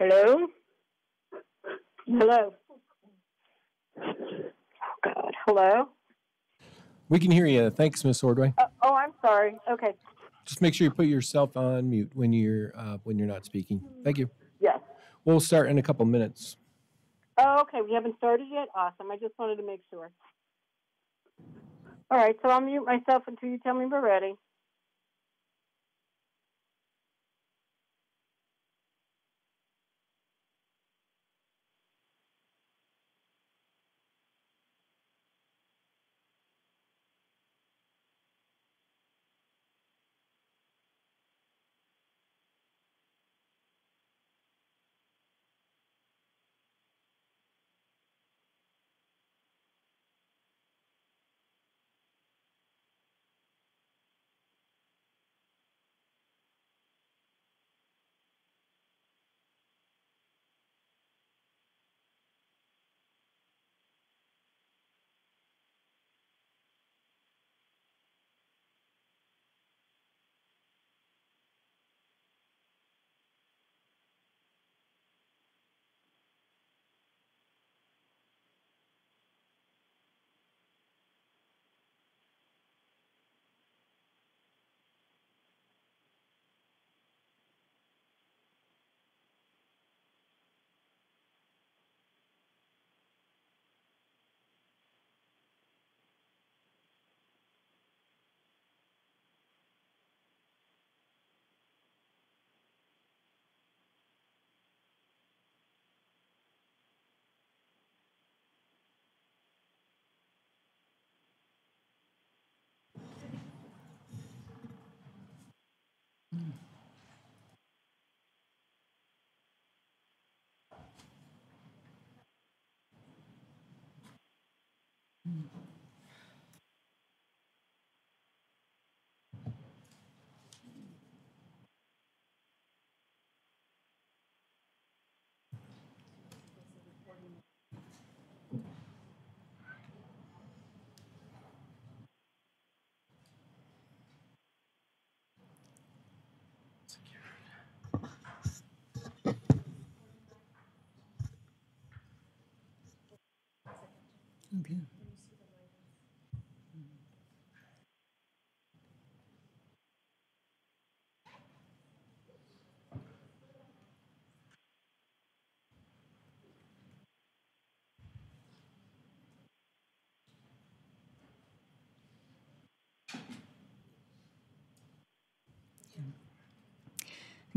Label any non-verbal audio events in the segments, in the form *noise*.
Hello? Hello? Oh, God. Hello? We can hear you. Thanks, Miss Ordway. Uh, oh, I'm sorry. Okay. Just make sure you put yourself on mute when you're uh, when you're not speaking. Thank you. Yes. We'll start in a couple minutes. Oh, okay. We haven't started yet? Awesome. I just wanted to make sure. All right. So I'll mute myself until you tell me we're ready. Okay.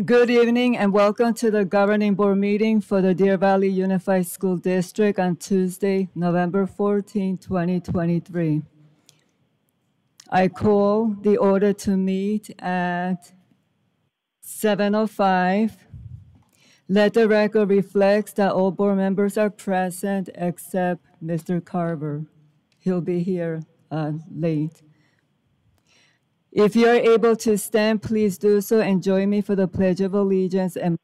Good evening and welcome to the governing board meeting for the Deer Valley Unified School District on Tuesday, November 14, 2023. I call the order to meet at 7:05. Let the record reflect that all board members are present except Mr. Carver. He'll be here uh, late. If you are able to stand, please do so and join me for the Pledge of Allegiance and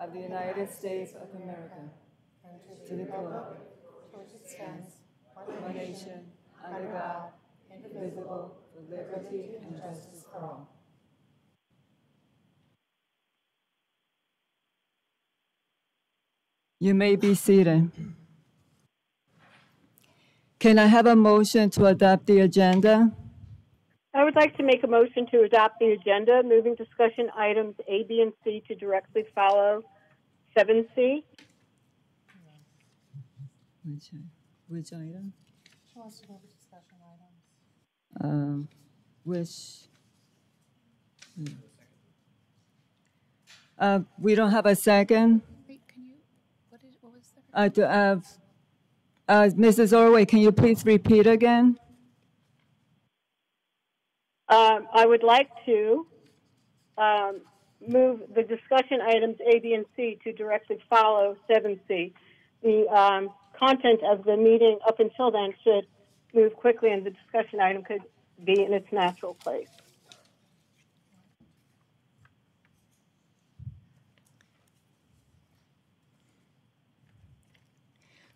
of the United States of America, to the republic stands, one nation, under God, indivisible, with liberty and justice for all. You may be seated. Can I have a motion to adopt the agenda? I would like to make a motion to adopt the agenda, moving discussion items A, B, and C to directly follow 7C. Which, which item? She wants to go over discussion items. Um, which? hmm. Uh, we don't have a second. Wait, can you, what is, what was the? Uh, to, uh, uh, Mrs. Ordway, can you please repeat again? Um, I would like to um, move the discussion items A, B, and C to directly follow 7C. The um, content of the meeting up until then should move quickly, and the discussion item could be in its natural place.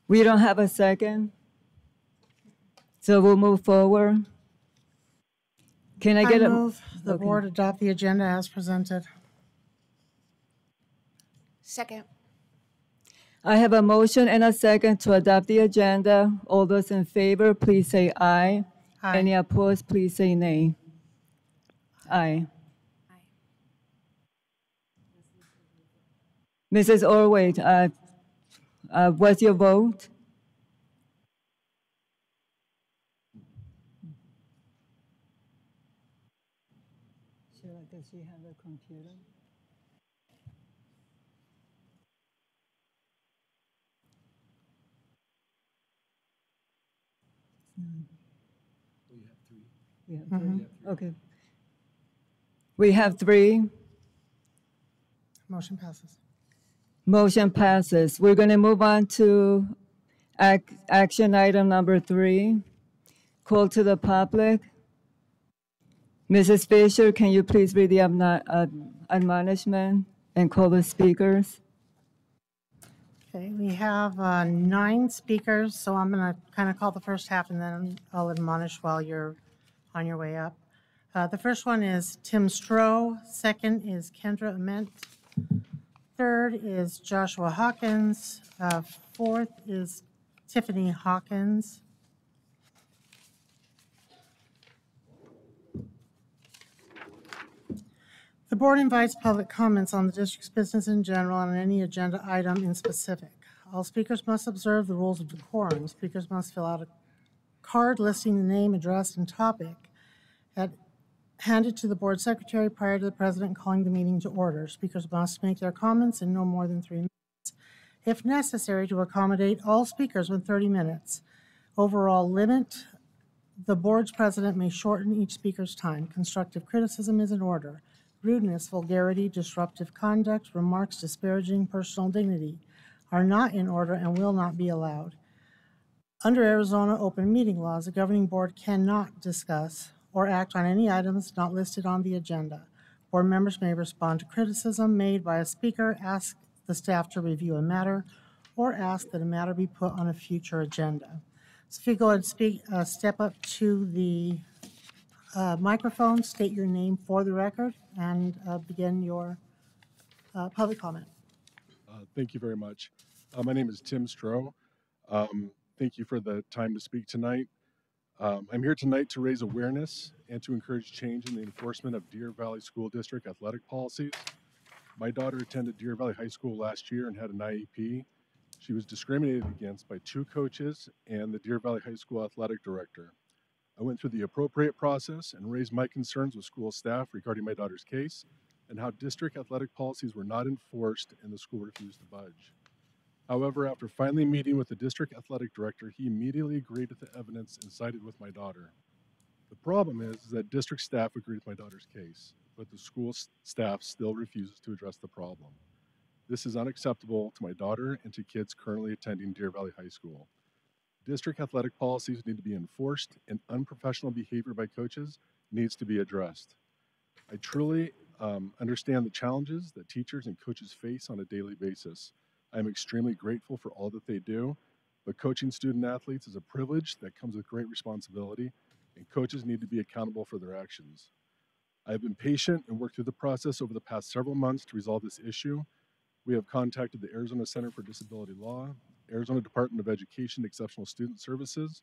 We don't have a second. So we'll move forward. Can I I get a? move the okay. board adopt the agenda as presented. Second. I have a motion and a second to adopt the agenda. All those in favor, please say aye. Aye. Any opposed, please say nay. Aye. Mrs. Ordway, uh, uh, what's your vote? Does she have a computer? We have three. Okay. We have three. Motion passes. Motion passes. We're going to move on to ac- action item number three, call to the public. Mrs. Fisher, can you please read the uh, admonishment and call the speakers? Okay, we have uh, nine speakers, so I'm going to kind of call the first half and then I'll admonish while you're on your way up. Uh, The first one is Tim Stroh, second is Kendra Ament, third is Joshua Hawkins, uh, fourth is Tiffany Hawkins. The board invites public comments on the district's business in general and any agenda item in specific. All speakers must observe the rules of decorum. Speakers must fill out a card listing the name, address, and topic handed to the board secretary prior to the president calling the meeting to order. Speakers must make their comments in no more than three minutes. If necessary, to accommodate all speakers in 30 minutes. Overall limit, the board's president may shorten each speaker's time. Constructive criticism is in order. Rudeness, vulgarity, disruptive conduct, remarks disparaging personal dignity are not in order and will not be allowed. Under Arizona open meeting laws, the governing board cannot discuss or act on any items not listed on the agenda. Board members may respond to criticism made by a speaker, ask the staff to review a matter, or ask that a matter be put on a future agenda. So if you go and speak, uh, step up to the uh, microphone, state your name for the record, and uh, begin your uh, public comment. Uh, Thank you very much. Uh, My name is Tim Stroh. Um, Thank you for the time to speak tonight. Um, I'm here tonight to raise awareness and to encourage change in the enforcement of Deer Valley School District athletic policies. My daughter attended Deer Valley High School last year and had an IEP. She was discriminated against by two coaches and the Deer Valley High School athletic director. I went through the appropriate process and raised my concerns with school staff regarding my daughter's case and how district athletic policies were not enforced and the school refused to budge. However, after finally meeting with the district athletic director, he immediately agreed with the evidence and sided with my daughter. The problem is, is that district staff agreed with my daughter's case, but the school staff still refuses to address the problem. This is unacceptable to my daughter and to kids currently attending Deer Valley High School. District athletic policies need to be enforced, and unprofessional behavior by coaches needs to be addressed. I truly um, understand the challenges that teachers and coaches face on a daily basis. I am extremely grateful for all that they do, but coaching student athletes is a privilege that comes with great responsibility, and coaches need to be accountable for their actions. I have been patient and worked through the process over the past several months to resolve this issue. We have contacted the Arizona Center for Disability Law, Arizona Department of Education Exceptional Student Services.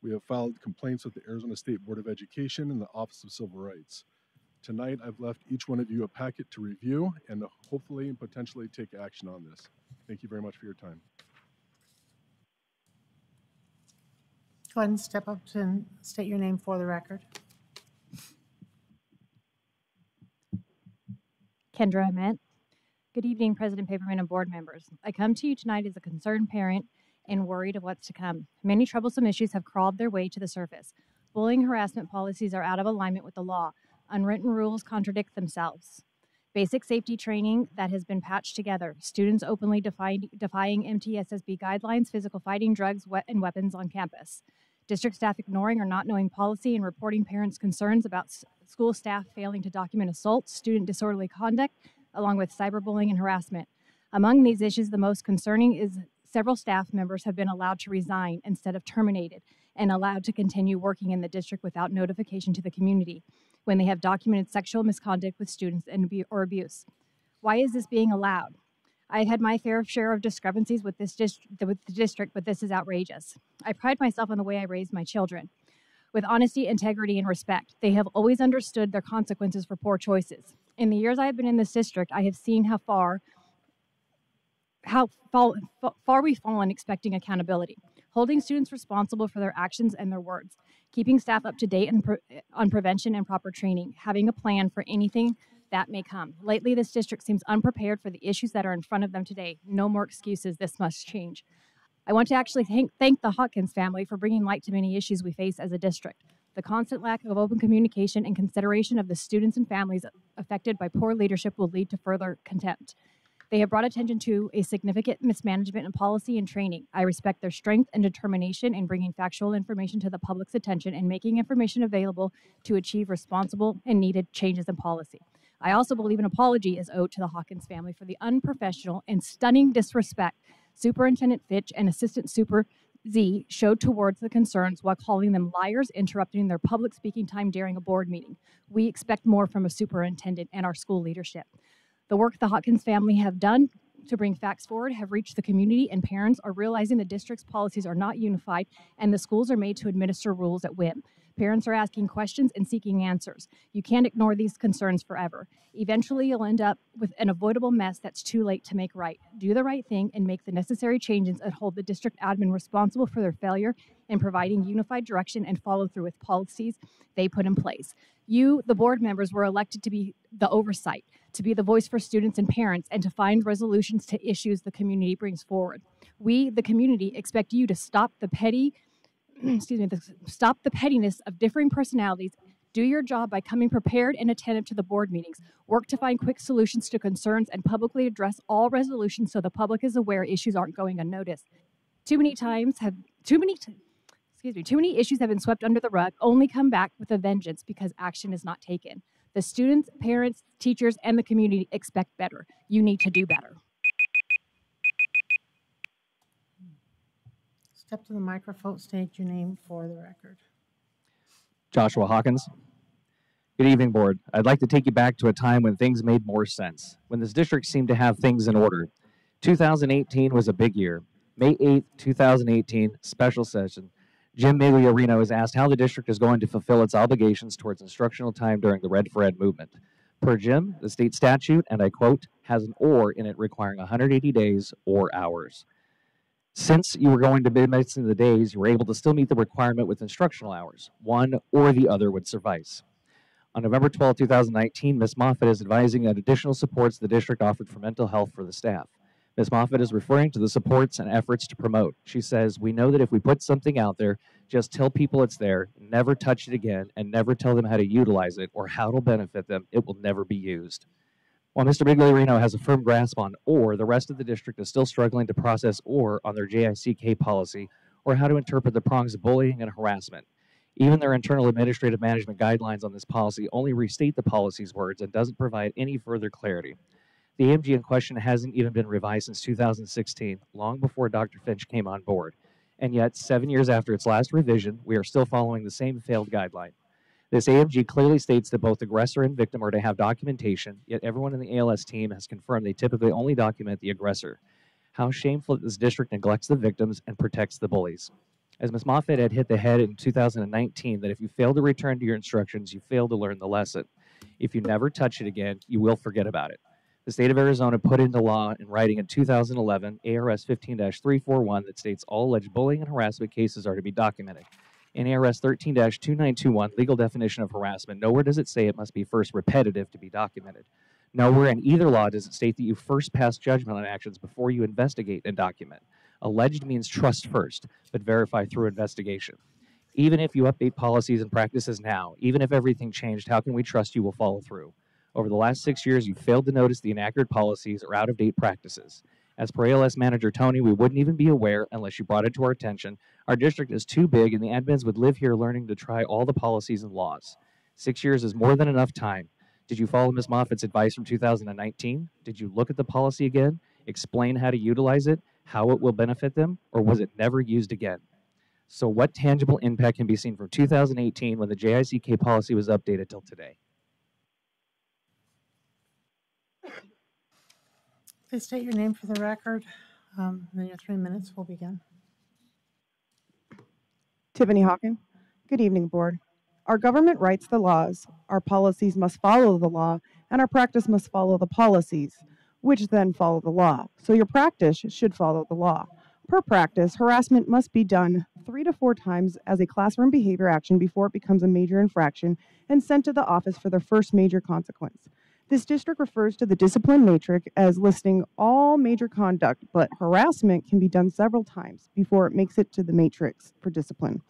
We have filed complaints with the Arizona State Board of Education and the Office of Civil Rights. Tonight, I've left each one of you a packet to review and hopefully and potentially take action on this. Thank you very much for your time. Go ahead and step up to and state your name for the record. Kendra Ament. Good evening, President Paperman and board members. I come to you tonight as a concerned parent and worried of what's to come. Many troublesome issues have crawled their way to the surface. Bullying harassment policies are out of alignment with the law. Unwritten rules contradict themselves. Basic safety training that has been patched together. Students openly defying, defying MTSSB guidelines, physical fighting, drugs, we- and weapons on campus. District staff ignoring or not knowing policy and reporting parents' concerns about s- school staff failing to document assaults, student disorderly conduct, along with cyberbullying and harassment. Among these issues, the most concerning is several staff members have been allowed to resign instead of terminated and allowed to continue working in the district without notification to the community. When they have documented sexual misconduct with students and or abuse. Why is this being allowed? I've had my fair share of discrepancies with this dist- with the district, but this is outrageous. I pride myself on the way I raised my children. With honesty, integrity, and respect, they have always understood their consequences for poor choices. In the years I have been in this district, I have seen how far how fall, fa- far we've fallen expecting accountability, holding students responsible for their actions and their words, keeping staff up to date on, pre- on prevention and proper training, having a plan for anything that may come. Lately, this district seems unprepared for the issues that are in front of them today. No more excuses. This must change. I want to actually thank, thank the Hawkins family for bringing light to many issues we face as a district. The constant lack of open communication and consideration of the students and families affected by poor leadership will lead to further contempt. They have brought attention to a significant mismanagement in policy and training. I respect their strength and determination in bringing factual information to the public's attention and making information available to achieve responsible and needed changes in policy. I also believe an apology is owed to the Hawkins family for the unprofessional and stunning disrespect Superintendent Finch and Assistant Super Z showed towards the concerns while calling them liars, interrupting their public speaking time during a board meeting. We expect more from a superintendent and our school leadership. The work the Hawkins family have done to bring facts forward have reached the community, and parents are realizing the district's policies are not unified and the schools are made to administer rules at whim. Parents are asking questions and seeking answers. You can't ignore these concerns forever. Eventually, you'll end up with an avoidable mess that's too late to make right. Do the right thing and make the necessary changes and hold the district admin responsible for their failure in providing unified direction and follow through with policies they put in place. You, the board members, were elected to be the oversight, to be the voice for students and parents, and to find resolutions to issues the community brings forward. We, the community, expect you to stop the petty *clears throat* excuse me, the, stop the pettiness of differing personalities. Do your job by coming prepared and attentive to the board meetings. Work to find quick solutions to concerns and publicly address all resolutions so the public is aware issues aren't going unnoticed. Too many times have too many excuse me, too many issues have been swept under the rug, only come back with a vengeance because action is not taken. The students, parents, teachers, and the community expect better. You need to do better. Step to the microphone, state your name for the record. Joshua Hawkins. Good evening, Board. I'd like to take you back to a time when things made more sense, when this district seemed to have things in order. 2018 was a big year. May 8th, 2018, special session. Jim Migliorino is asked how the district is going to fulfill its obligations towards instructional time during the Red for Ed movement. Per Jim, the state statute, and I quote, has an or in it requiring 180 days or hours. Since you were going to be mixing the days, you were able to still meet the requirement with instructional hours. One or the other would suffice. On November 12, 2019, Ms. Moffett is advising that additional supports the district offered for mental health for the staff. Ms. Moffat is referring to the supports and efforts to promote. She says, We know that if we put something out there, just tell people it's there, never touch it again, and never tell them how to utilize it or how it'll benefit them, it will never be used. While Mr. Migliorino has a firm grasp on OR, the rest of the district is still struggling to process OR on their JICK policy or how to interpret the prongs of bullying and harassment. Even their internal administrative management guidelines on this policy only restate the policy's words and doesn't provide any further clarity. The AMG in question hasn't even been revised since 2016, long before Dr. Finch came on board. And yet, seven years after its last revision, we are still following the same failed guideline. This AMG clearly states that both aggressor and victim are to have documentation, yet everyone in the ALS team has confirmed they typically only document the aggressor. How shameful that this district neglects the victims and protects the bullies. As Ms. Moffett had hit the head in 2019, that if you fail to return to your instructions, you fail to learn the lesson. If you never touch it again, you will forget about it. The state of Arizona put into law in writing in 2011 ARS 15 341 that states all alleged bullying and harassment cases are to be documented. In ARS 13 2921, legal definition of harassment, nowhere does it say it must be first repetitive to be documented. Nowhere in either law does it state that you first pass judgment on actions before you investigate and document. Alleged means trust first, but verify through investigation. Even if you update policies and practices now, even if everything changed, how can we trust you will follow through? Over the last six years, you failed to notice the inaccurate policies or out of date practices. As per ALS manager Tony, we wouldn't even be aware unless you brought it to our attention. Our district is too big, and the admins would live here learning to try all the policies and laws. Six years is more than enough time. Did you follow Ms. Moffitt's advice from 2019? Did you look at the policy again, explain how to utilize it, how it will benefit them, or was it never used again? So, what tangible impact can be seen from 2018 when the JICK policy was updated till today? Please state your name for the record, um, and then your three minutes will begin. Tiffany Hawkins. Good evening, Board. Our government writes the laws, our policies must follow the law, and our practice must follow the policies, which then follow the law. So your practice should follow the law. Per practice, harassment must be done three to four times as a classroom behavior action before it becomes a major infraction and sent to the office for the first major consequence. This district refers to the discipline matrix as listing all major conduct, but harassment can be done several times before it makes it to the matrix for discipline.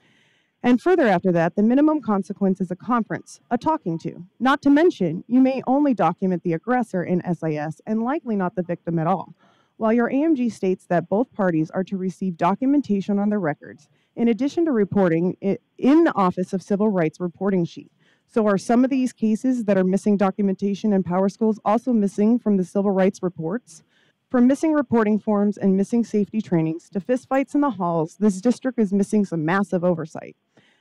And further after that, the minimum consequence is a conference, a talking to. Not to mention, you may only document the aggressor in SIS and likely not the victim at all. While your AMG states that both parties are to receive documentation on their records, in addition to reporting it in the Office of Civil Rights reporting sheet. So are some of these cases that are missing documentation in PowerSchools also missing from the civil rights reports? From missing reporting forms and missing safety trainings to fistfights in the halls, this district is missing some massive oversight.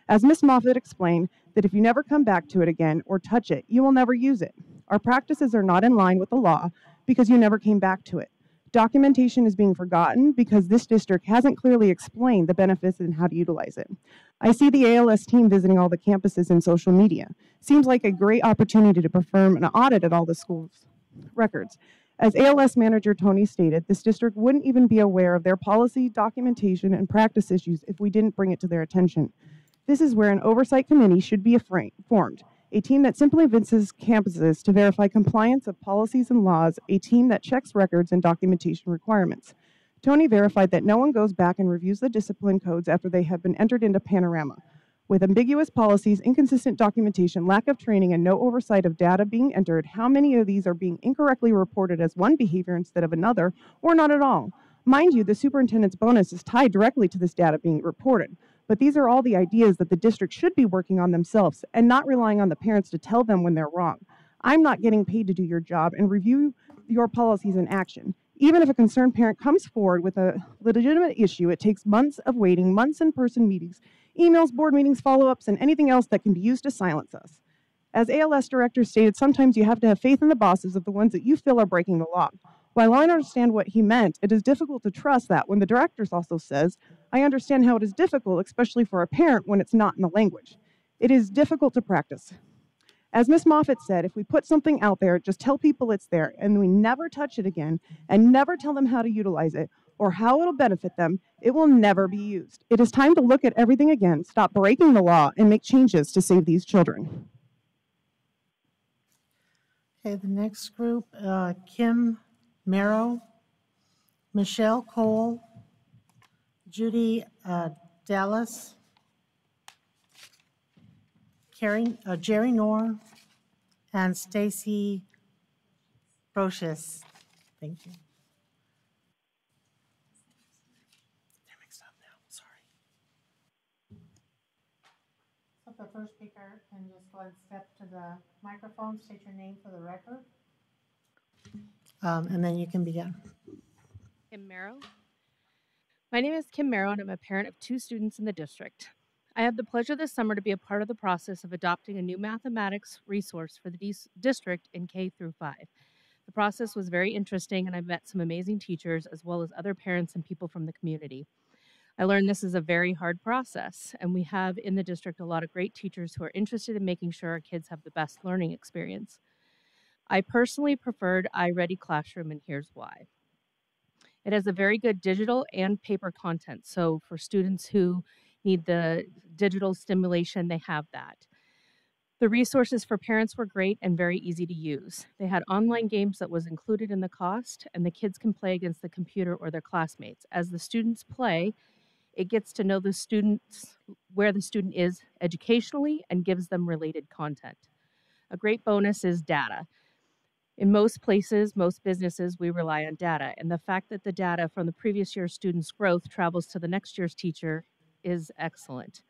As Ms. Moffett explained, that if you never come back to it again or touch it, you will never use it. Our practices are not in line with the law because you never came back to it. Documentation is being forgotten because this district hasn't clearly explained the benefits and how to utilize it. I see the ALS team visiting all the campuses and social media. Seems like a great opportunity to perform an audit at all the schools' records. As ALS manager Tony stated, this district wouldn't even be aware of their policy, documentation, and practice issues if we didn't bring it to their attention. This is where an oversight committee should be formed a team that simply visits campuses to verify compliance of policies and laws, a team that checks records and documentation requirements. Tony verified that no one goes back and reviews the discipline codes after they have been entered into Panorama. With ambiguous policies, inconsistent documentation, lack of training, and no oversight of data being entered, how many of these are being incorrectly reported as one behavior instead of another, or not at all? Mind you, the superintendent's bonus is tied directly to this data being reported. But these are all the ideas that the district should be working on themselves and not relying on the parents to tell them when they're wrong. I'm not getting paid to do your job and review your policies in action. Even if a concerned parent comes forward with a legitimate issue, it takes months of waiting, months in person meetings, emails, board meetings, follow ups, and anything else that can be used to silence us. As ALS director stated, sometimes you have to have faith in the bosses of the ones that you feel are breaking the law. While I understand what he meant, it is difficult to trust that when the director also says, I understand how it is difficult, especially for a parent when it's not in the language. It is difficult to practice. As Ms. Moffat said, if we put something out there, just tell people it's there and we never touch it again and never tell them how to utilize it or how it'll benefit them, it will never be used. It is time to look at everything again, stop breaking the law, and make changes to save these children. Okay, the next group, uh, Kim Merrow, Michelle Cole, Judy uh, Dallas, uh, Jerry Knorr, and Stacy Brochus. Thank you. They're mixed up now, sorry. So the first speaker can just go and step to the microphone, state your name for the record. Um, and then you can begin. Kim Merrow. My name is Kim Merrow, and I'm a parent of two students in the district. I have the pleasure this summer to be a part of the process of adopting a new mathematics resource for the district in K through 5. The process was very interesting, and I've met some amazing teachers as well as other parents and people from the community. I learned this is a very hard process, and we have in the district a lot of great teachers who are interested in making sure our kids have the best learning experience. I personally preferred iReady Classroom, and here's why. It has a very good digital and paper content. So for students who need the digital stimulation, they have that. The resources for parents were great and very easy to use. They had online games that was included in the cost, and the kids can play against the computer or their classmates. As the students play, it gets to know the students where the student is educationally and gives them related content. A great bonus is data. In most places, most businesses, we rely on data, and the fact that the data from the previous year's students' growth travels to the next year's teacher is excellent.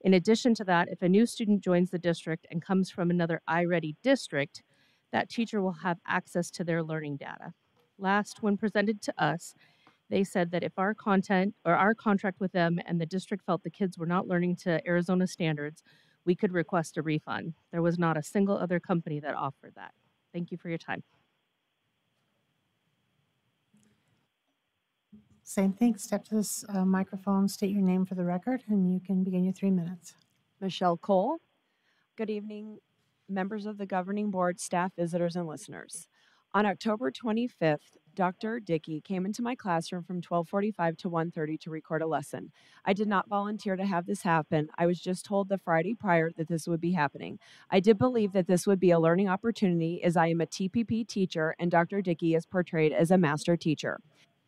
In addition to that, if a new student joins the district and comes from another iReady district, that teacher will have access to their learning data. Last, when presented to us, They said that if our content or our contract with them and the district felt the kids were not learning to Arizona standards, we could request a refund. There was not a single other company that offered that. Thank you for your time. Same thing, step to this uh, microphone, state your name for the record, and you can begin your three minutes. Michelle Cole. Good evening, members of the governing board, staff, visitors, and listeners. On October 25th, Dr. Dickey came into my classroom from 1245 to 1:30 to record a lesson. I did not volunteer to have this happen. I was just told the Friday prior that this would be happening. I did believe that this would be a learning opportunity as I am a TPP teacher and Dr. Dickey is portrayed as a master teacher.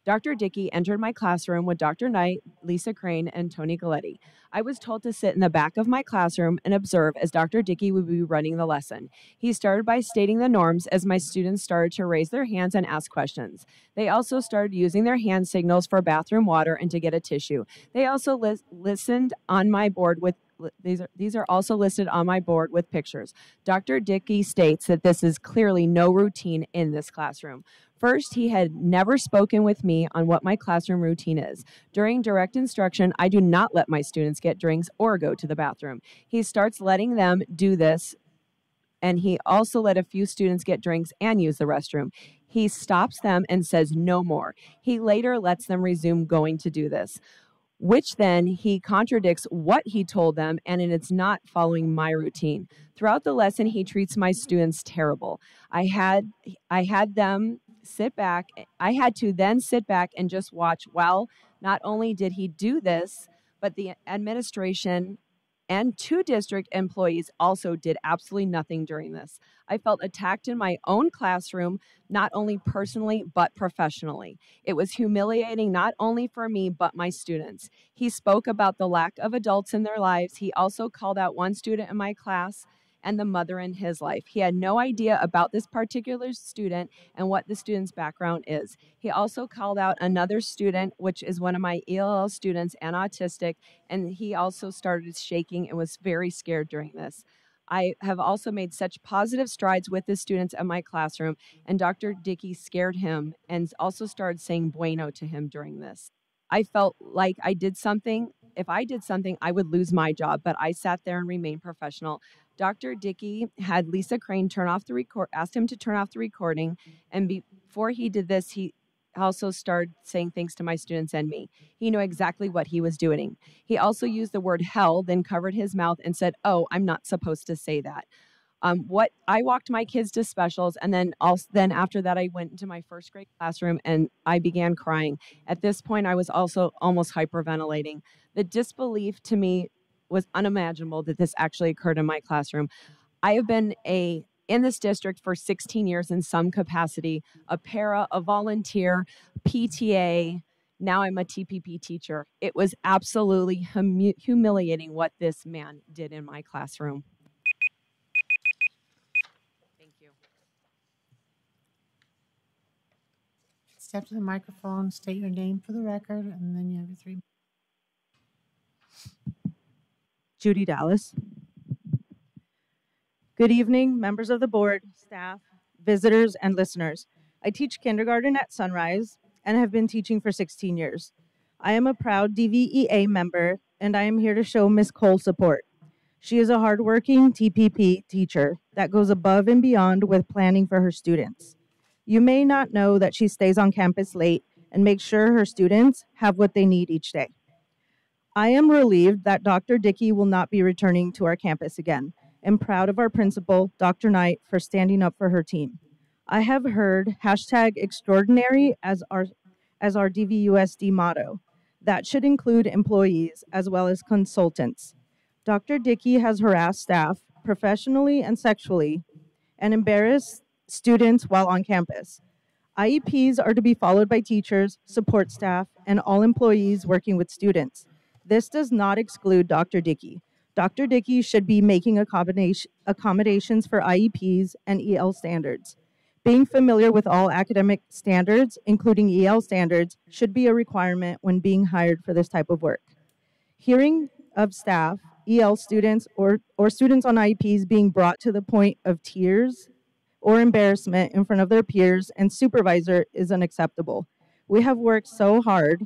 Dr. Dickey entered my classroom with Dr. Knight, Lisa Crane, and Tony Galletti. I was told to sit in the back of my classroom and observe as Dr. Dickey would be running the lesson. He started by stating the norms as my students started to raise their hands and ask questions. They also started using their hand signals for bathroom water and to get a tissue. They also lis- listened on my board with these are these are also listed on my board with pictures. Dr. Dickey states that this is clearly no routine in this classroom. First, he had never spoken with me on what my classroom routine is. During direct instruction, I do not let my students get drinks or go to the bathroom. He starts letting them do this, and he also let a few students get drinks and use the restroom. He stops them and says no more. He later lets them resume going to do this which then he contradicts what he told them and it's not following my routine throughout the lesson he treats my students terrible i had i had them sit back. Eh, I had to then sit back and just watch. Well, not only did he do this, but the administration and two district employees also did absolutely nothing during this. I felt attacked in my own classroom, not only personally, but professionally. It was humiliating not only for me, but my students. He spoke about the lack of adults in their lives. He also called out one student in my class and the mother in his life. He had no idea about this particular student and what the student's background is. He also called out another student, which is one of my ELL students and autistic, and he also started shaking and was very scared during this. I have also made such positive strides with the students in my classroom, and Dr. Dickey scared him and also started saying bueno to him during this. I felt like I did something. If I did something, I would lose my job, but I sat there and remained professional. Dr. Dickey had Lisa Crane turn off the record, asked him to turn off the recording, and before he did this, he also started saying things to my students and me. He knew exactly what he was doing. He also used the word hell, then covered his mouth and said, "Oh, I'm not supposed to say that." Um, what I walked my kids to specials, and then also then after that, I went into my first grade classroom and I began crying. At this point, I was also almost hyperventilating. The disbelief to me was unimaginable that this actually occurred in my classroom. I have been a in this district for 16 years in some capacity, a para, a volunteer, PTA. Now I'm a TPP teacher. It was absolutely hum- humiliating what this man did in my classroom. Thank you. Step to the microphone, state your name for the record, and then you have your three. Judy Dallas. Good evening, members of the board, staff, visitors, and listeners. I teach kindergarten at Sunrise and have been teaching for 16 years. I am a proud DVEA member and I am here to show Miss Cole support. She is a hardworking TPP teacher that goes above and beyond with planning for her students. You may not know that she stays on campus late and makes sure her students have what they need each day. I am relieved that Dr. Dickey will not be returning to our campus again and proud of our principal, Dr. Knight, for standing up for her team. I have heard hashtag extraordinary as our, as our DVUSD motto. That should include employees as well as consultants. Dr. Dickey has harassed staff professionally and sexually and embarrassed students while on campus. IEPs are to be followed by teachers, support staff, and all employees working with students. This does not exclude Dr. Dickey. Dr. Dickey should be making accommodation, accommodations for IEPs and EL standards. Being familiar with all academic standards, including EL standards, should be a requirement when being hired for this type of work. Hearing of staff, EL students, or, or students on IEPs being brought to the point of tears or embarrassment in front of their peers and supervisor is unacceptable. We have worked so hard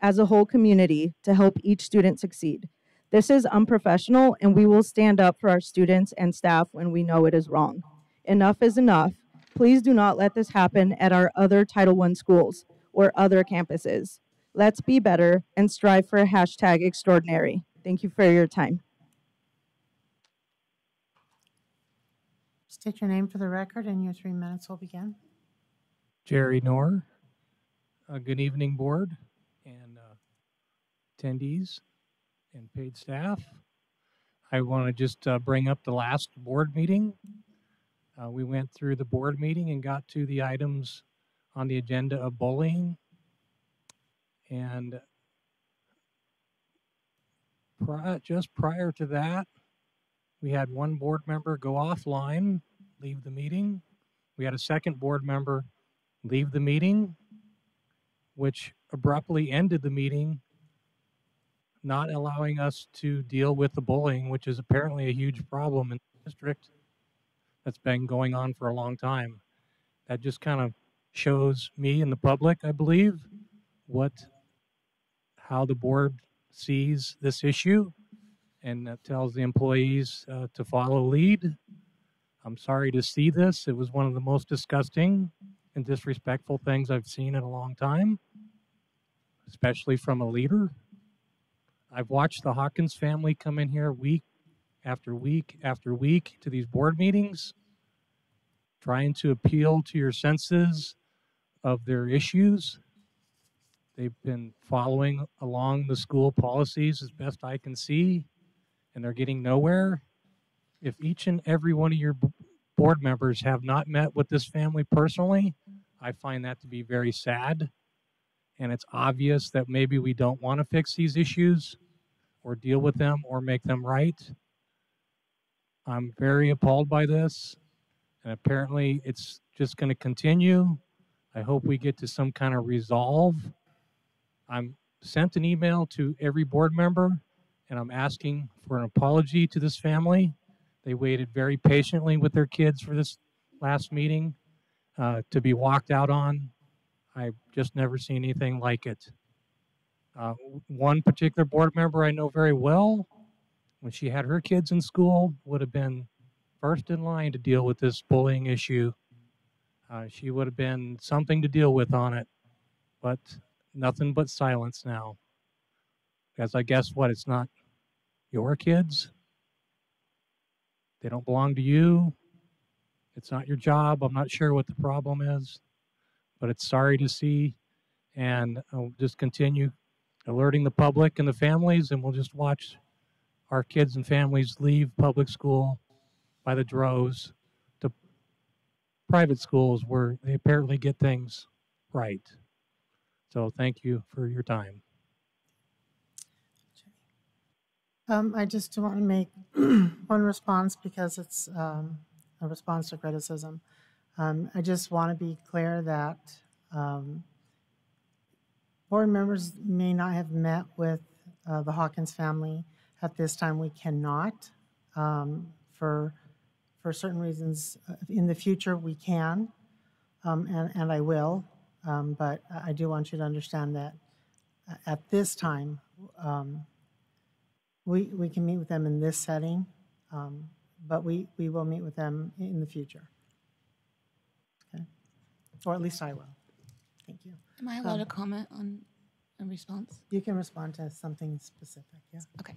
as a whole community to help each student succeed. This is unprofessional, and we will stand up for our students and staff when we know it is wrong. Enough is enough. Please do not let this happen at our other Title I schools or other campuses. Let's be better and strive for a hashtag extraordinary. Thank you for your time. State your name for the record, and your three minutes will begin. Jerry Knorr. Uh, good evening, board and uh, attendees and paid staff. I want to just uh, bring up the last board meeting. Uh, we went through the board meeting and got to the items on the agenda of bullying. And pri- just prior to that, we had one board member go offline, leave the meeting. We had a second board member leave the meeting, which abruptly ended the meeting, not allowing us to deal with the bullying, which is apparently a huge problem in the district that's been going on for a long time. That just kind of shows me and the public, I believe, what how the board sees this issue and that tells the employees uh, to follow lead. I'm sorry to see this. It was one of the most disgusting and disrespectful things I've seen in a long time, especially from a leader. I've watched the Hawkins family come in here week after week after week to these board meetings, trying to appeal to your senses of their issues. They've been following along the school policies as best I can see, and they're getting nowhere. If each and every one of your board members have not met with this family personally, I find that to be very sad. And it's obvious that maybe we don't want to fix these issues or deal with them or make them right. I'm very appalled by this. And apparently it's just going to continue. I hope we get to some kind of resolve. I'm sent an email to every board member and I'm asking for an apology to this family. They waited very patiently with their kids for this last meeting uh, to be walked out on. I've just never seen anything like it. Uh, one particular board member I know very well, when she had her kids in school, would have been first in line to deal with this bullying issue. Uh, she would have been something to deal with on it, but nothing but silence now. Because I guess what? It's not your kids. They don't belong to you. It's not your job. I'm not sure what the problem is, but it's sorry to see. And I'll just continue alerting the public and the families, and we'll just watch our kids and families leave public school by the droves to private schools where they apparently get things right. So thank you for your time. Um, I just want to make *clears throat* one response because it's um, a response to criticism. Um, I just want to be clear that um, board members may not have met with uh, the Hawkins family at this time. We cannot um, for for certain reasons. Uh, in the future, we can, um, and and I will. But I do want you to understand that uh, at this time. We, we can meet with them in this setting, um, but we, we will meet with them in the future. Okay? Or at least I will. Thank you. Am I allowed Um, to comment on a response? You can respond to something specific, yeah. Okay.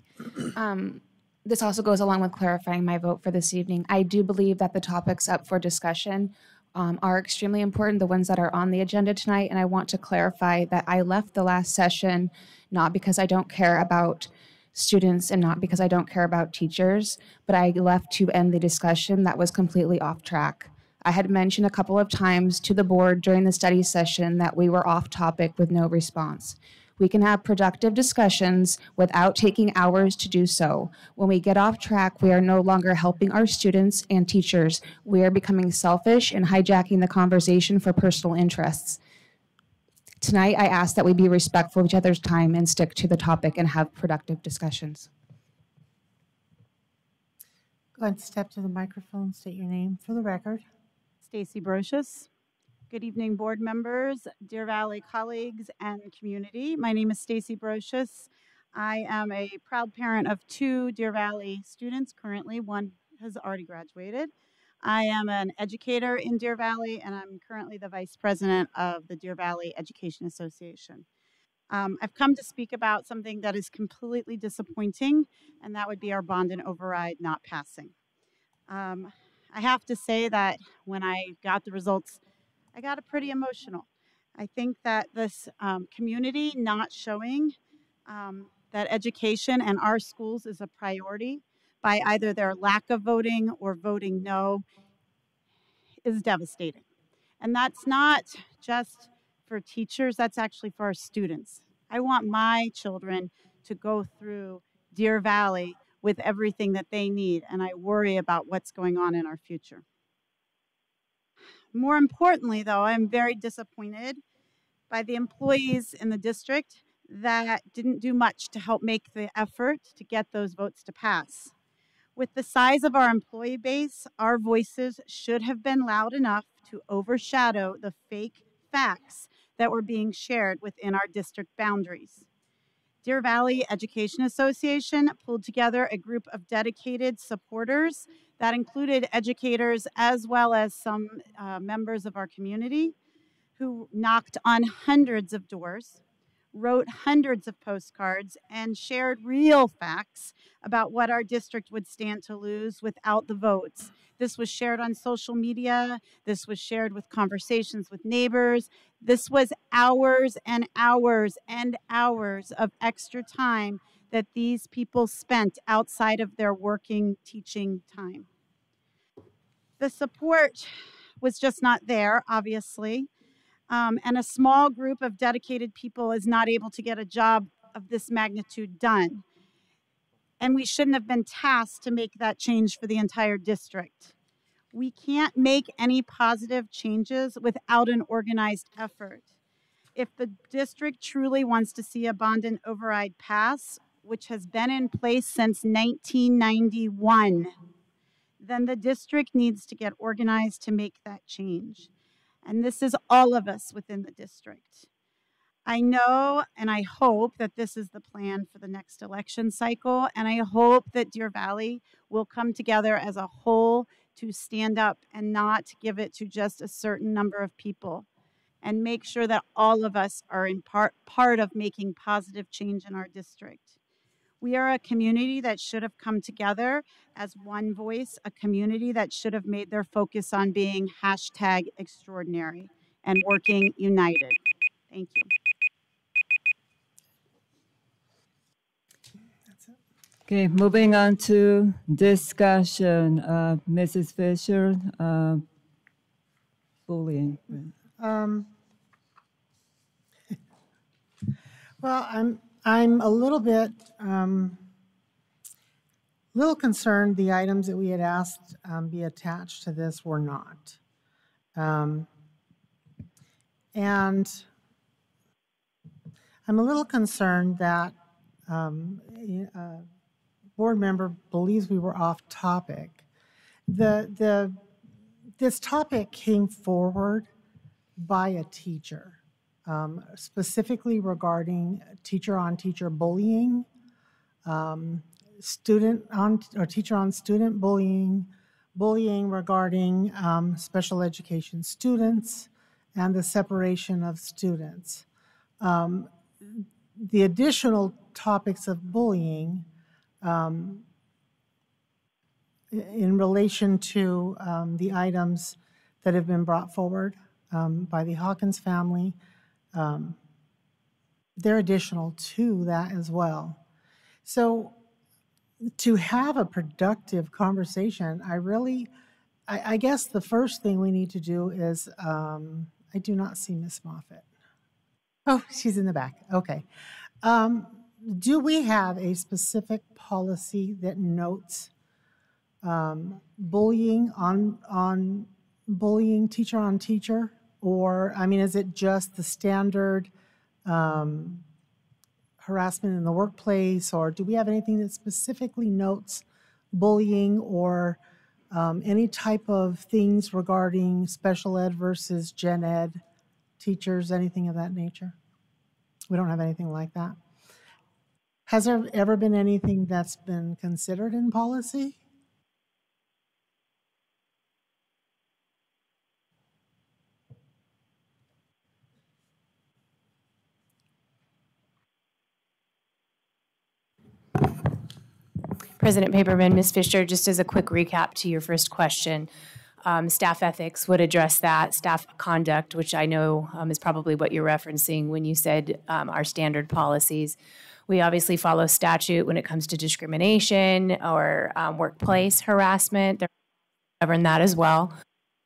Um, this also goes along with clarifying my vote for this evening. I do believe that the topics up for discussion um, are extremely important, the ones that are on the agenda tonight. And I want to clarify that I left the last session not because I don't care about students and not because I don't care about teachers, but I left to end the discussion that was completely off track. I had mentioned a couple of times to the board during the study session that we were off topic with no response. We can have productive discussions without taking hours to do so. When we get off track, we are no longer helping our students and teachers. We are becoming selfish and hijacking the conversation for personal interests. Tonight, I ask that we be respectful of each other's time and stick to the topic and have productive discussions. Go ahead and step to the microphone, state your name for the record. Stacy Brocious. Good evening, board members, Deer Valley colleagues, and community. My name is Stacy Brocious. I am a proud parent of two Deer Valley students currently. One has already graduated. I am an educator in Deer Valley, and I'm currently the vice president of the Deer Valley Education Association. Um, I've come to speak about something that is completely disappointing, and that would be our bond and override not passing. Um, I have to say that when I got the results, I got pretty emotional. I think that this um, community not showing um, that education and our schools is a priority by either their lack of voting or voting no is devastating. And that's not just for teachers, that's actually for our students. I want my children to go through Deer Valley with everything that they need, and I worry about what's going on in our future. More importantly, though, I'm very disappointed by the employees in the district that didn't do much to help make the effort to get those votes to pass. With the size of our employee base, our voices should have been loud enough to overshadow the fake facts that were being shared within our district boundaries. Deer Valley Education Association pulled together a group of dedicated supporters that included educators as well as some uh, members of our community who knocked on hundreds of doors, wrote hundreds of postcards, and shared real facts about what our district would stand to lose without the votes. This was shared on social media. This was shared with conversations with neighbors. This was hours and hours and hours of extra time that these people spent outside of their working teaching time. The support was just not there, obviously. Um, and a small group of dedicated people is not able to get a job of this magnitude done. And we shouldn't have been tasked to make that change for the entire district. We can't make any positive changes without an organized effort. If the district truly wants to see a bond and override pass, which has been in place since 1991, then the district needs to get organized to make that change. And this is all of us within the district. I know and I hope that this is the plan for the next election cycle. And I hope that Deer Valley will come together as a whole to stand up and not give it to just a certain number of people and make sure that all of us are in part, part of making positive change in our district. We are a community that should have come together as one voice, a community that should have made their focus on being hashtag extraordinary and working united. Thank you. Okay, moving on to discussion. Uh, Mrs. Fisher, uh, bullying. Um, *laughs* well, I'm I'm a little bit, um, little concerned the items that we had asked um, be attached to this were not. Um, and I'm a little concerned that um, a uh, board member believes we were off topic. The, the, this topic came forward by a teacher um, specifically regarding teacher on teacher bullying, um, student on or teacher on student bullying, bullying regarding um, special education students, and the separation of students. Um, the additional topics of bullying um, in relation to um, the items that have been brought forward by the Hawkins family um, they're additional to that as well. So to have a productive conversation, I really, I, I guess the first thing we need to do is, um, I do not see Miss Moffat. Oh, *laughs* she's in the back. Okay. Um, do we have a specific policy that notes um, bullying on on bullying teacher on teacher? Or, I mean, is it just the standard um, harassment in the workplace? Or do we have anything that specifically notes bullying or Um, any type of things regarding special ed versus gen ed teachers, anything of that nature? We don't have anything like that. Has there ever been anything that's been considered in policy? President Paperman, Ms. Fisher, just as a quick recap to your first question, um, staff ethics would address that. Staff conduct, which I know um, is probably what you're referencing when you said um, our standard policies. We obviously follow statute when it comes to discrimination or um, workplace harassment. They govern that as well.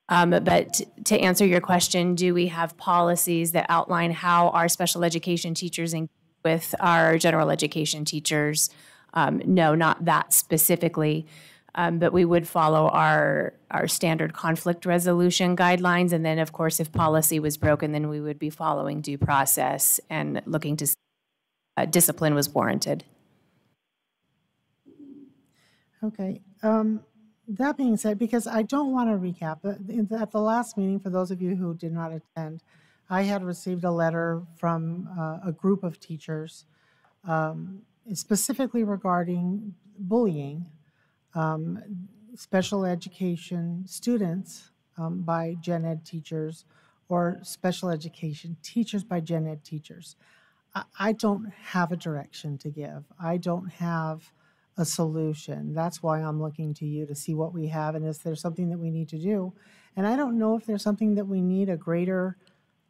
Um, but to answer your question, do we have policies that outline how our special education teachers engage with our general education teachers? Um, no, not that specifically. Um, but we would follow our our standard conflict resolution guidelines, and then, of course, if policy was broken, then we would be following due process and looking to uh, discipline was warranted. Okay. Um, that being said, because I don't want to recap, but at the last meeting, for those of you who did not attend, I had received a letter from uh, a group of teachers um, specifically regarding bullying um, special education students um, by gen ed teachers or special education teachers by gen ed teachers. I, I don't have a direction to give. I don't have a solution. That's why I'm looking to you to see what we have and is there something that we need to do. And I don't know if there's something that we need a greater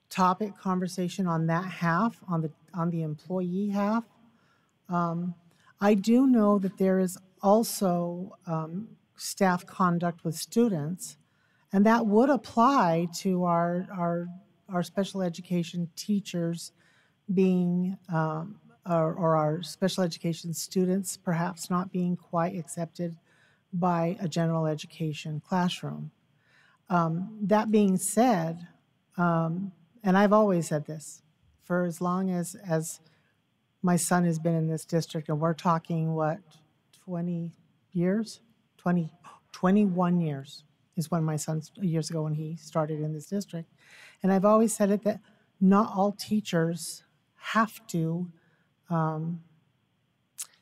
topic conversation on that half, on the on the employee half. Um, I do know that there is also um, staff conduct with students, and that would apply to our our our special education teachers being um, or, or our special education students perhaps not being quite accepted by a general education classroom. Um, that being said, um, and I've always said this for as long as as my son has been in this district, and we're talking what 20 years, 20, 21 years is when my son years ago when he started in this district, and I've always said it that not all teachers have to. Um,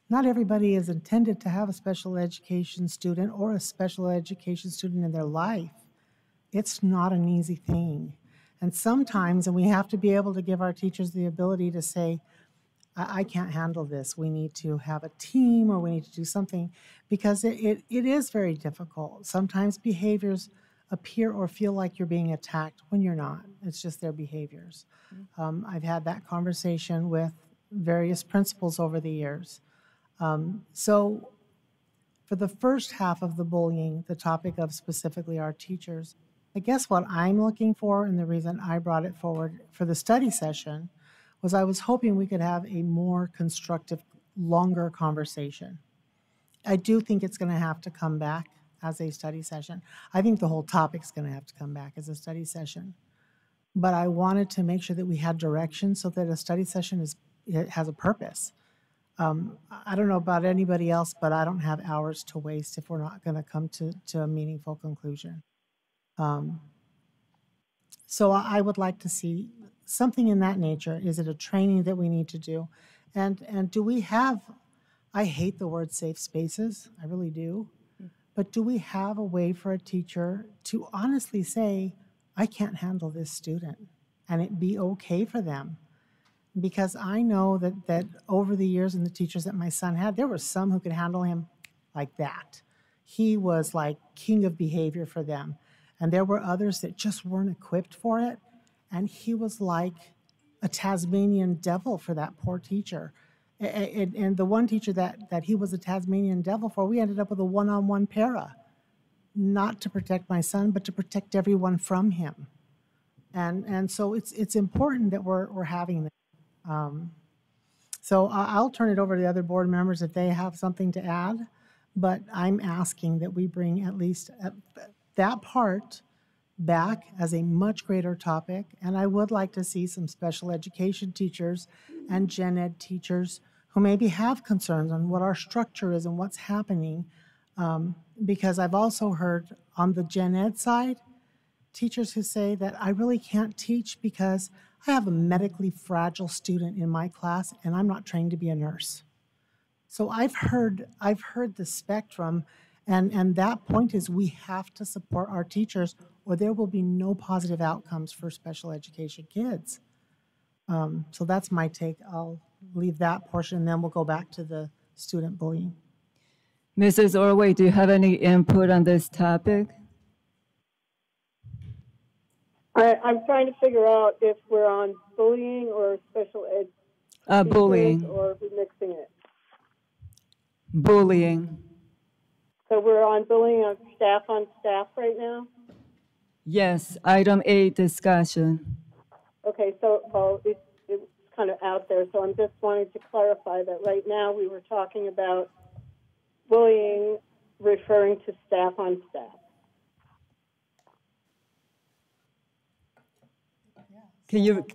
not everybody is intended to have a special education student or a special education student in their life. It's not an easy thing. And sometimes, and we have to be able to give our teachers the ability to say, I, I can't handle this. We need to have a team or we need to do something because it, it, it is very difficult. Sometimes behaviors appear or feel like you're being attacked when you're not. It's just their behaviors. Um, I've had that conversation with various principals over the years. Um, so, for the first half of the bullying, the topic of specifically our teachers, I guess what I'm looking for, and the reason I brought it forward for the study session, was I was hoping we could have a more constructive, longer conversation. I do think it's going to have to come back as a study session. I think the whole topic's going to have to come back as a study session. But I wanted to make sure that we had direction so that a study session is it has a purpose. Um, I don't know about anybody else, but I don't have hours to waste if we're not going to come to, to a meaningful conclusion. Um, so I would like to see something in that nature. Is it a training that we need to do? And, and do we have, I hate the word safe spaces, I really do. But do we have a way for a teacher to honestly say, I can't handle this student and it be okay for them? Because I know that, that over the years and the teachers that my son had, there were some who could handle him like that. He was like king of behavior for them. And there were others that just weren't equipped for it. And he was like a Tasmanian devil for that poor teacher. And, and the one teacher that, that he was a Tasmanian devil for, we ended up with a one on one para, not to protect my son, but to protect everyone from him. And, and so it's, it's important that we're, we're having that. Um, so I'll turn it over to the other board members if they have something to add. But I'm asking that we bring at least uh, that part back as a much greater topic. And I would like to see some special education teachers and gen ed teachers who maybe have concerns on what our structure is and what's happening Um, because I've also heard on the gen ed side, teachers who say that I really can't teach because I have a medically fragile student in my class and I'm not trained to be a nurse. So I've heard I've heard the spectrum and and that point is we have to support our teachers or there will be no positive outcomes for special education kids. Um, so that's my take. I'll leave that portion and then we'll go back to the student bullying. Mrs. Ordway, do you have any input on this topic? I, I'm trying to figure out if we're on bullying or special ed. Uh, bullying. Or if we're mixing it. Bullying. So we're on bullying of staff on staff right now? Yes, item A, discussion. Okay, so, well, it's, it's kind of out there, so I'm just wanting to clarify that right now we were talking about bullying referring to staff on staff. Can you,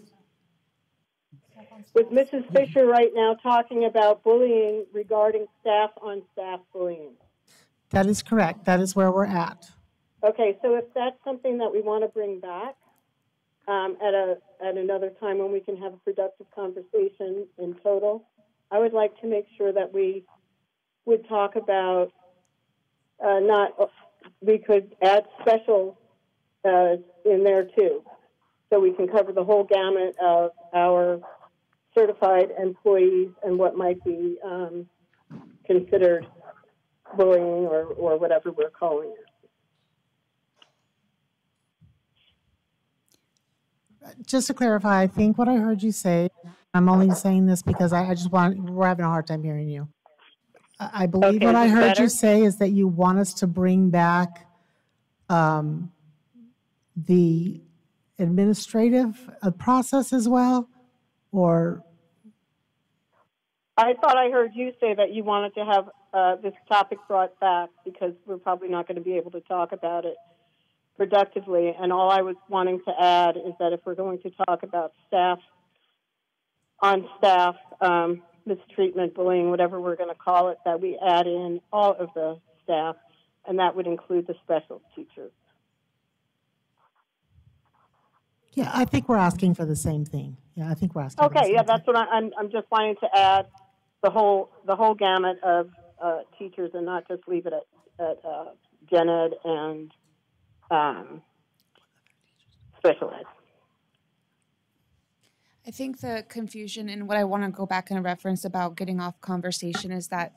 With Mrs. Fisher right now talking about bullying regarding staff on staff bullying. That is correct. That is where we're at. Okay, so if that's something that we want to bring back um, at a at another time when we can have a productive conversation in total, I would like to make sure that we would talk about uh, not we could add special uh, in there too, so we can cover the whole gamut of our certified employees and what might be um, considered bullying or, or whatever we're calling it. Just to clarify, I think what I heard you say, I'm only saying this because I, I just want, we're having a hard time hearing you. I, I believe Okay, what I heard better? you say is that you want us to bring back um, the administrative uh, process as well, or I thought I heard you say that you wanted to have uh, this topic brought back because we're probably not going to be able to talk about it productively. And all I was wanting to add is that if we're going to talk about staff on staff um, mistreatment, bullying, whatever we're going to call it, that we add in all of the staff, and that would include the special teachers. yeah, I think we're asking for the same thing. Yeah, I think we're asking. for the Okay, yeah, thing. that's what I, I'm. I'm just wanting to add the whole the whole gamut of uh, teachers and not just leave it at at uh, gen ed and um, special ed. I think the confusion and what I want to go back and reference about getting off conversation is that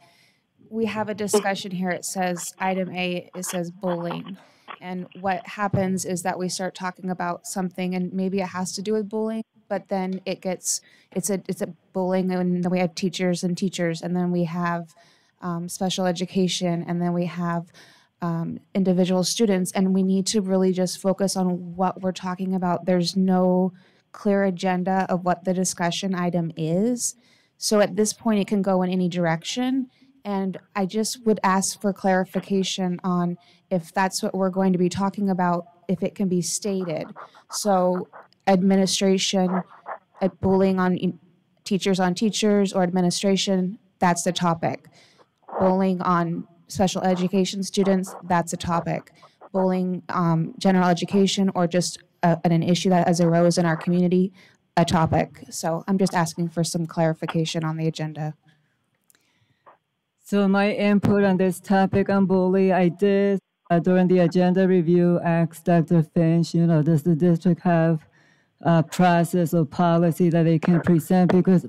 we have a discussion here. It says item A, it says bullying. And what happens is that we start talking about something and maybe it has to do with bullying, but then it gets, it's a, it's a bullying and then we have teachers and teachers and then we have um, special education and then we have um, individual students and we need to really just focus on what we're talking about. There's no clear agenda of what the discussion item is. So at this point, it can go in any direction. And I just would ask for clarification on if that's what we're going to be talking about, if it can be stated. So administration, at bullying on teachers on teachers or administration, that's the topic. Bullying on special education students, that's a topic. Bullying, um, general education, or just a, an issue that has arose in our community, a topic. So I'm just asking for some clarification on the agenda. So my input on this topic on bullying, I did uh, during the agenda review ask Dr. Finch, you know, does the district have a process or policy that they can present? Because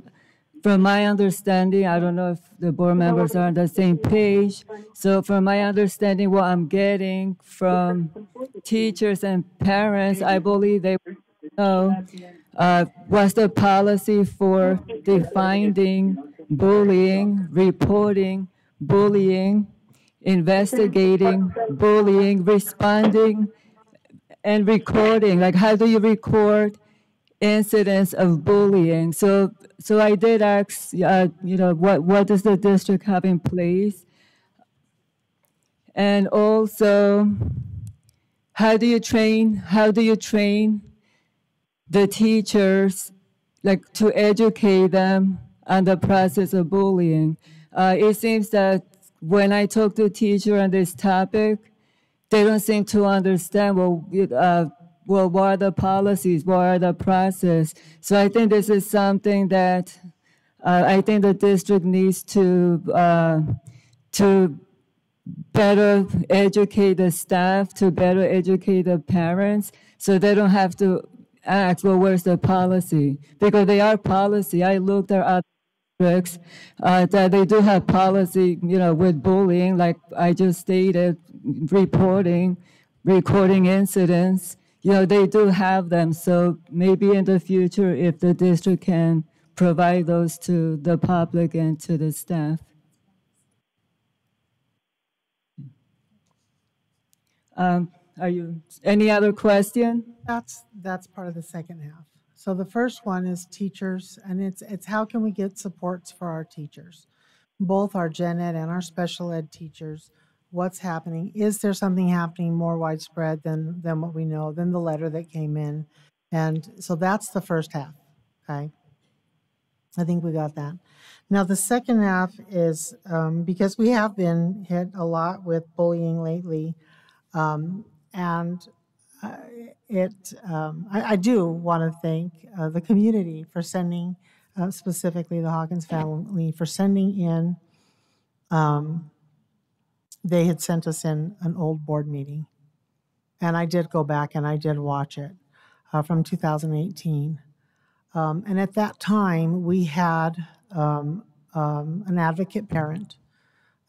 from my understanding, I don't know if the board members are on the same page. So from my understanding, what I'm getting from teachers and parents, I believe they know uh, what's the policy for defining bullying, reporting bullying, investigating bullying, responding, and recording. Like, how do you record incidents of bullying? So, so I did ask, uh, you know, what what does the district have in place? And also, how do you train? How do you train the teachers, like to educate them on the process of bullying? Uh, it seems that when I talk to teacher on this topic, they don't seem to understand well, uh, well, what are the policies, what are the process. So I think this is something that uh, I think the district needs to uh, to better educate the staff, to better educate the parents, so they don't have to ask, well, where's the policy? Because they are policy. I looked at other districts uh, that they do have policy, you know, with bullying, like I just stated, reporting, recording incidents. You know, they do have them. So maybe in the future, if the district can provide those to the public and to the staff. Um, are you, any other question? That's, that's part of the second half. So the first one is teachers, and it's, it's how can we get supports for our teachers? Both our gen ed and our special ed teachers. What's happening? Is there something happening more widespread than, than what we know, than the letter that came in? And so that's the first half, okay? I think we got that. Now, the second half is um, because we have been hit a lot with bullying lately, um, and uh, it, um, I, I, do want to thank uh, the community for sending, uh, specifically the Hawkins family, for sending in. They had sent us in an old board meeting, and I did go back and I did watch it uh, from 2018. Um, and at that time, we had um, um, an advocate parent,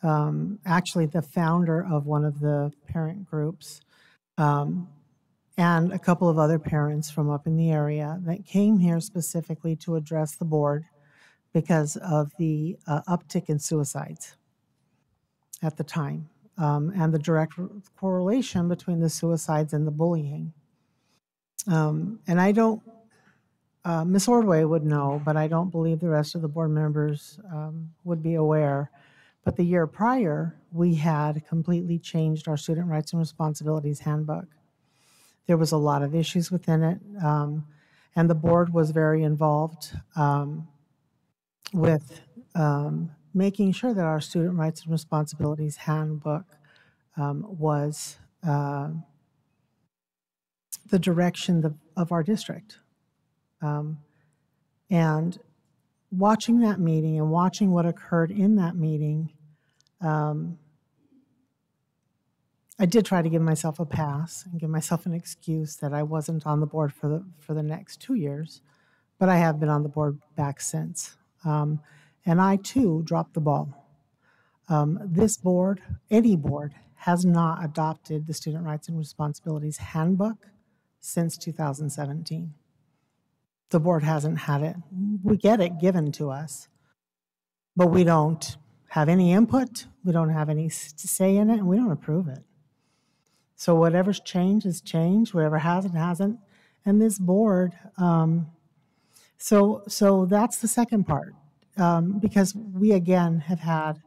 um, actually the founder of one of the parent groups, um, and a couple of other parents from up in the area that came here specifically to address the board because of the uh, uptick in suicides at the time um, and the direct correlation between the suicides and the bullying. Um, and I don't uh, Ms. Ordway would know, but I don't believe the rest of the board members um, would be aware. But the year prior, we had completely changed our Student Rights and Responsibilities Handbook. There was a lot of issues within it, um, and the board was very involved um, with um, making sure that our Student Rights and Responsibilities Handbook um, was uh, the direction of our district. Um, and watching that meeting and watching what occurred in that meeting, um, I did try to give myself a pass and give myself an excuse that I wasn't on the board for the for the next two years, but I have been on the board back since. Um, and I too dropped the ball. Um, this board, any board, has not adopted the Student Rights and Responsibilities Handbook since 2017 the board hasn't had it. We get it given to us, but we don't have any input, we don't have any say in it, and we don't approve it. So whatever's changed is changed, whatever hasn't, hasn't. And this board, um, so, so that's the second part, um, because we again have had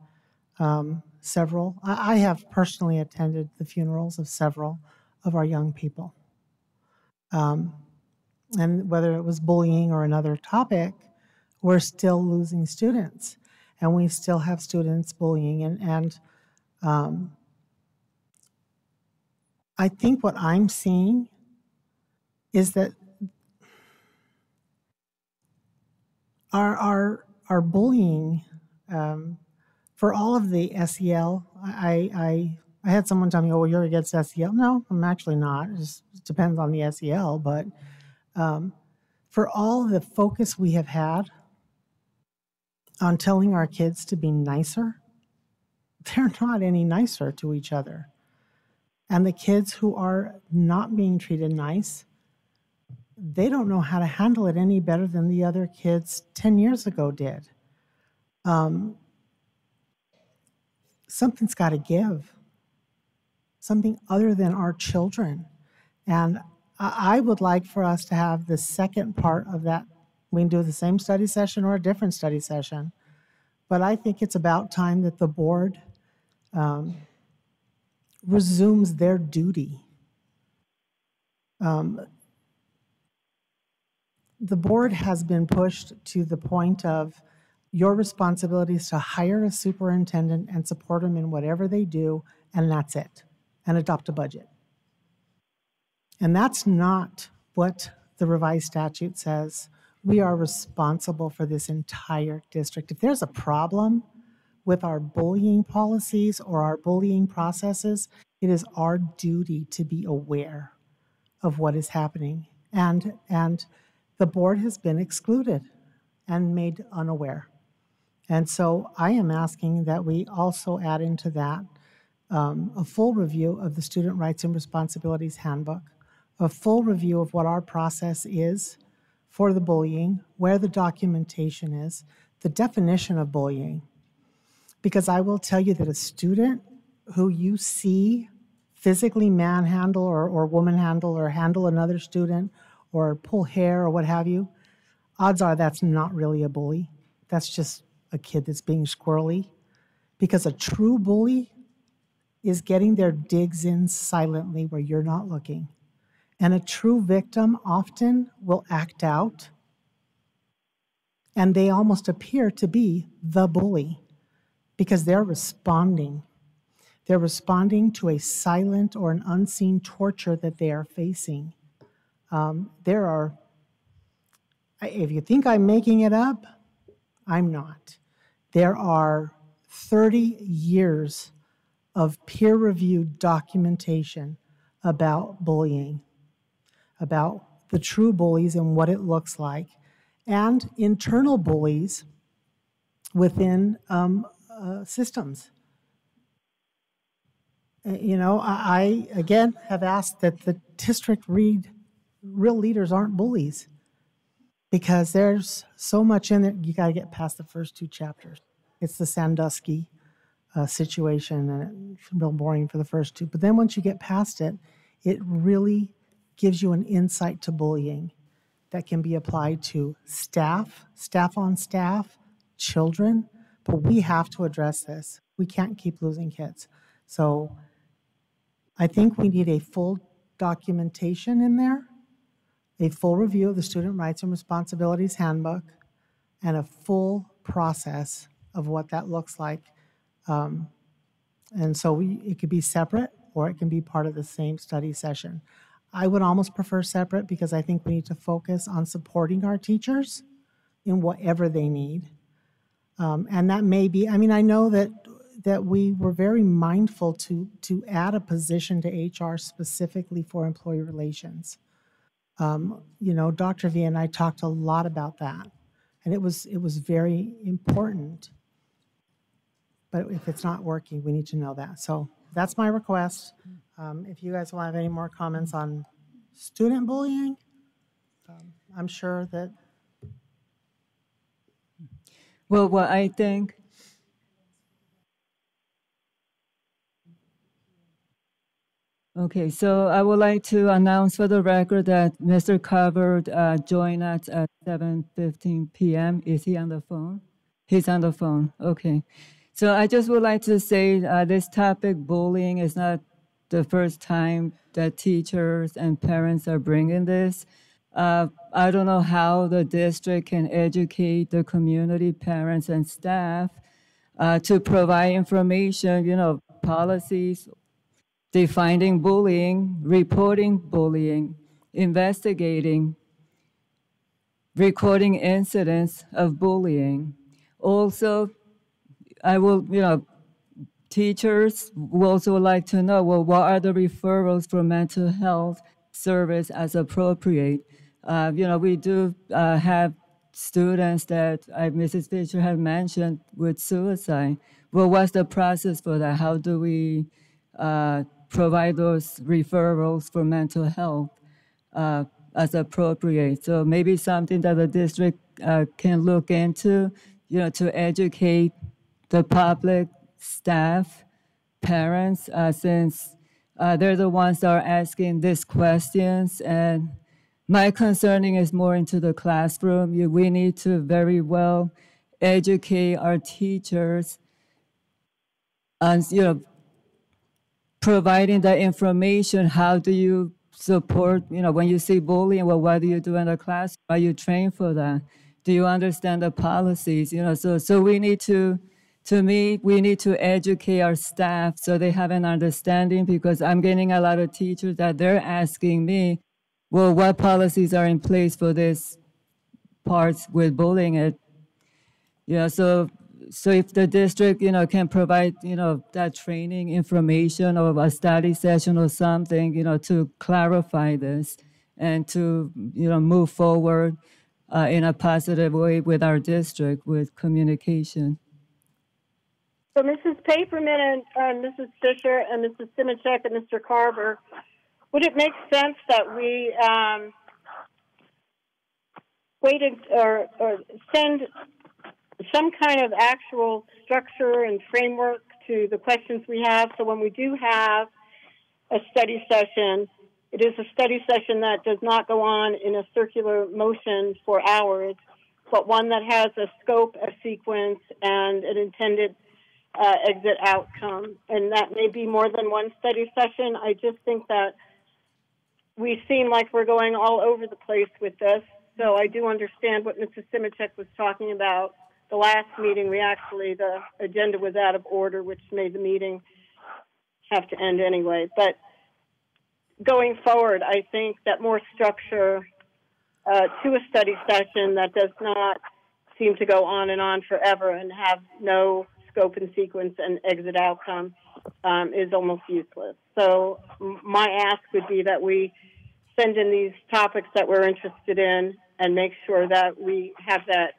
um, several, I, I have personally attended the funerals of several of our young people. Um, and whether it was bullying or another topic, we're still losing students, and we still have students bullying. And, and um, I think what I'm seeing is that our our our bullying um, for all of the SEL. I, I I had someone tell me, "Oh, well, you're against SEL." No, I'm actually not. It just depends on the SEL, but um, for all the focus we have had on telling our kids to be nicer, *laughs* they're not any nicer to each other. And the kids who are not being treated nice, they don't know how to handle it any better than the other kids 10 years ago did. Um, something's got to give, something other than our children. And I would like for us to have the second part of that. We can do the same study session or a different study session. But I think it's about time that the board um, resumes their duty. Um, the board has been pushed to the point of your responsibility is to hire a superintendent and support them in whatever they do, and that's it, and adopt a budget. And that's not what the revised statute says. We are responsible for this entire district. If there's a problem with our bullying policies or our bullying processes, it is our duty to be aware of what is happening. And, and the board has been excluded and made unaware. And so I am asking that we also add into that um, a full review of the Student Rights and Responsibilities Handbook, a full review of what our process is for the bullying, where the documentation is, the definition of bullying. Because I will tell you that a student who you see physically manhandle or, or woman handle or handle another student or pull hair or what have you, odds are that's not really a bully. That's just a kid that's being squirrely. Because a true bully is getting their digs in silently where you're not looking. And a true victim often will act out, and they almost appear to be the bully because they're responding. They're responding to a silent or an unseen torture that they are facing. Um, there are, if you think I'm making it up, I'm not. There are 30 years of peer reviewed documentation about bullying, about the true bullies and what it looks like, and internal bullies within um, uh, systems. Uh, you know, I, I, again have asked that the district read real leaders aren't bullies because there's so much in there. You got to get past the first two chapters. It's the Sandusky uh, situation, and it's real boring for the first two. But then once you get past it, it really gives you an insight to bullying that can be applied to staff, staff on staff, children. But we have to address this. We can't keep losing kids. So I think we need a full documentation in there, a full review of the Student Rights and Responsibilities Handbook, and a full process of what that looks like um, and so we, it could be separate or it can be part of the same study session. I would almost prefer separate because I think we need to focus on supporting our teachers in whatever they need. Um, and that may be, I mean, I know that that we were very mindful to to add a position to HR specifically for employee relations. Um, you know, Dr. V and I talked a lot about that, and it was it was very important but if it's not working, we need to know that. So that's my request. Um, if you guys will have any more comments on student bullying, um, I'm sure that. Well, what I think. Okay, so I would like to announce for the record that Mr. Carver uh, joined us at 7:15 p.m. Is he on the phone? He's on the phone. Okay. So I just would like to say uh, this topic, bullying, is not the first time that teachers and parents are bringing this. Uh, I don't know how the district can educate the community, parents, and staff uh, to provide information, you know, policies, defining bullying, reporting bullying, investigating, recording incidents of bullying. Also, I will, you know, teachers will also like to know, well, what are the referrals for mental health service as appropriate? Uh, you know, we do uh, have students that uh, Mrs. Fisher had mentioned with suicide. Well, what's the process for that? How do we uh, provide those referrals for mental health uh, as appropriate? So maybe something that the district uh, can look into, you know, to educate the public, staff, parents, uh, since uh, they're the ones that are asking these questions. And my concerning is more into the classroom. You, we need to very well educate our teachers and you know providing that information. How do you support? You know, when you see bullying, well, what do you do in the class? Are you trained for that? do you understand the policies? You know, so so we need to, to me, we need to educate our staff so they have an understanding because I'm getting a lot of teachers that they're asking me, well, what policies are in place for this parts with bullying? It, yeah, so so if the district, you know, can provide, you know, that training information or a study session or something, you know, to clarify this and to, you know, move forward uh, in a positive way with our district with communication. So Mrs. Paperman and uh, Mrs. Fisher and Mrs. Simichek and Mr. Carver, would it make sense that we um, waited or, or send some kind of actual structure and framework to the questions we have. So when we do have a study session, it is a study session that does not go on in a circular motion for hours, but one that has a scope, a sequence, and an intended uh, exit outcome. And that may be more than one study session. I just think that we seem like we're going all over the place with this. So I do understand what Mrs. Simichek was talking about the last meeting, we actually, the agenda was out of order, which made the meeting have to end anyway. But going forward, I think that more structure uh, to a study session that does not seem to go on and on forever and have no scope and sequence and exit outcome um, is almost useless. So my ask would be that we send in these topics that we're interested in and make sure that we have that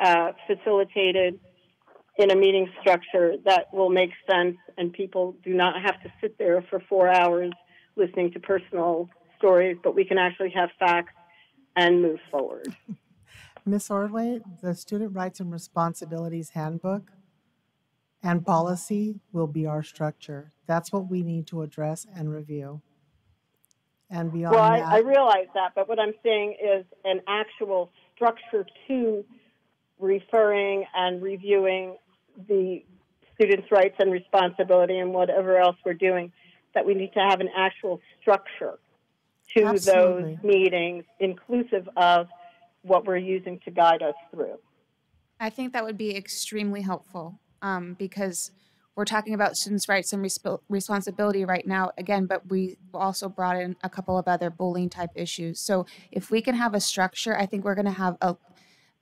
uh, facilitated in a meeting structure that will make sense and people do not have to sit there for four hours listening to personal stories, but we can actually have facts and move forward. *laughs* Ms. Ordway, the Student Rights and Responsibilities Handbook and policy will be our structure. That's what we need to address and review. And beyond well, that, I, I realize that, but what I'm saying is an actual structure to referring and reviewing the students' rights and responsibility and whatever else we're doing, that we need to have an actual structure to Absolutely. those meetings, inclusive of what we're using to guide us through. I think that would be extremely helpful um, because we're talking about students' rights and resp- responsibility right now again, but we also brought in a couple of other bullying type issues. So if we can have a structure, I think we're going to have a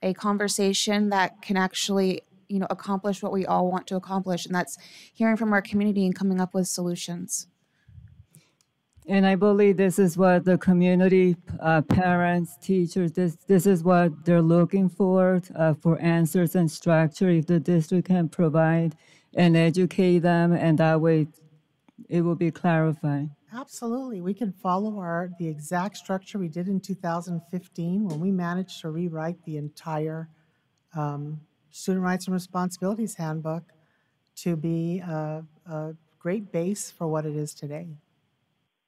a conversation that can actually you know accomplish what we all want to accomplish and that's hearing from our community and coming up with solutions and I believe this is what the community, uh, parents, teachers, this, this is what they're looking for, uh, for answers and structure. If the district can provide and educate them, and that way it will be clarified. Absolutely. We can follow our, the exact structure we did in 2015 when we managed to rewrite the entire um, Student Rights and Responsibilities Handbook to be a, a great base for what it is today.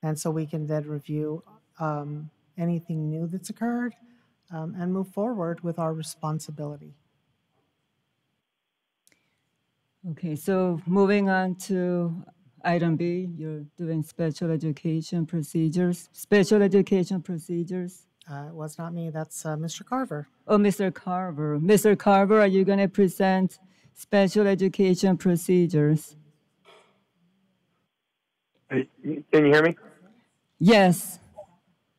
And so we can then review um, anything new that's occurred um, and move forward with our responsibility. Okay, so moving on to Item B, you're doing special education procedures, special education procedures. Uh, it was not me, that's uh, Mr. Carver. Oh, Mr. Carver. Mr. Carver, are you going to present special education procedures? Can you hear me? Yes.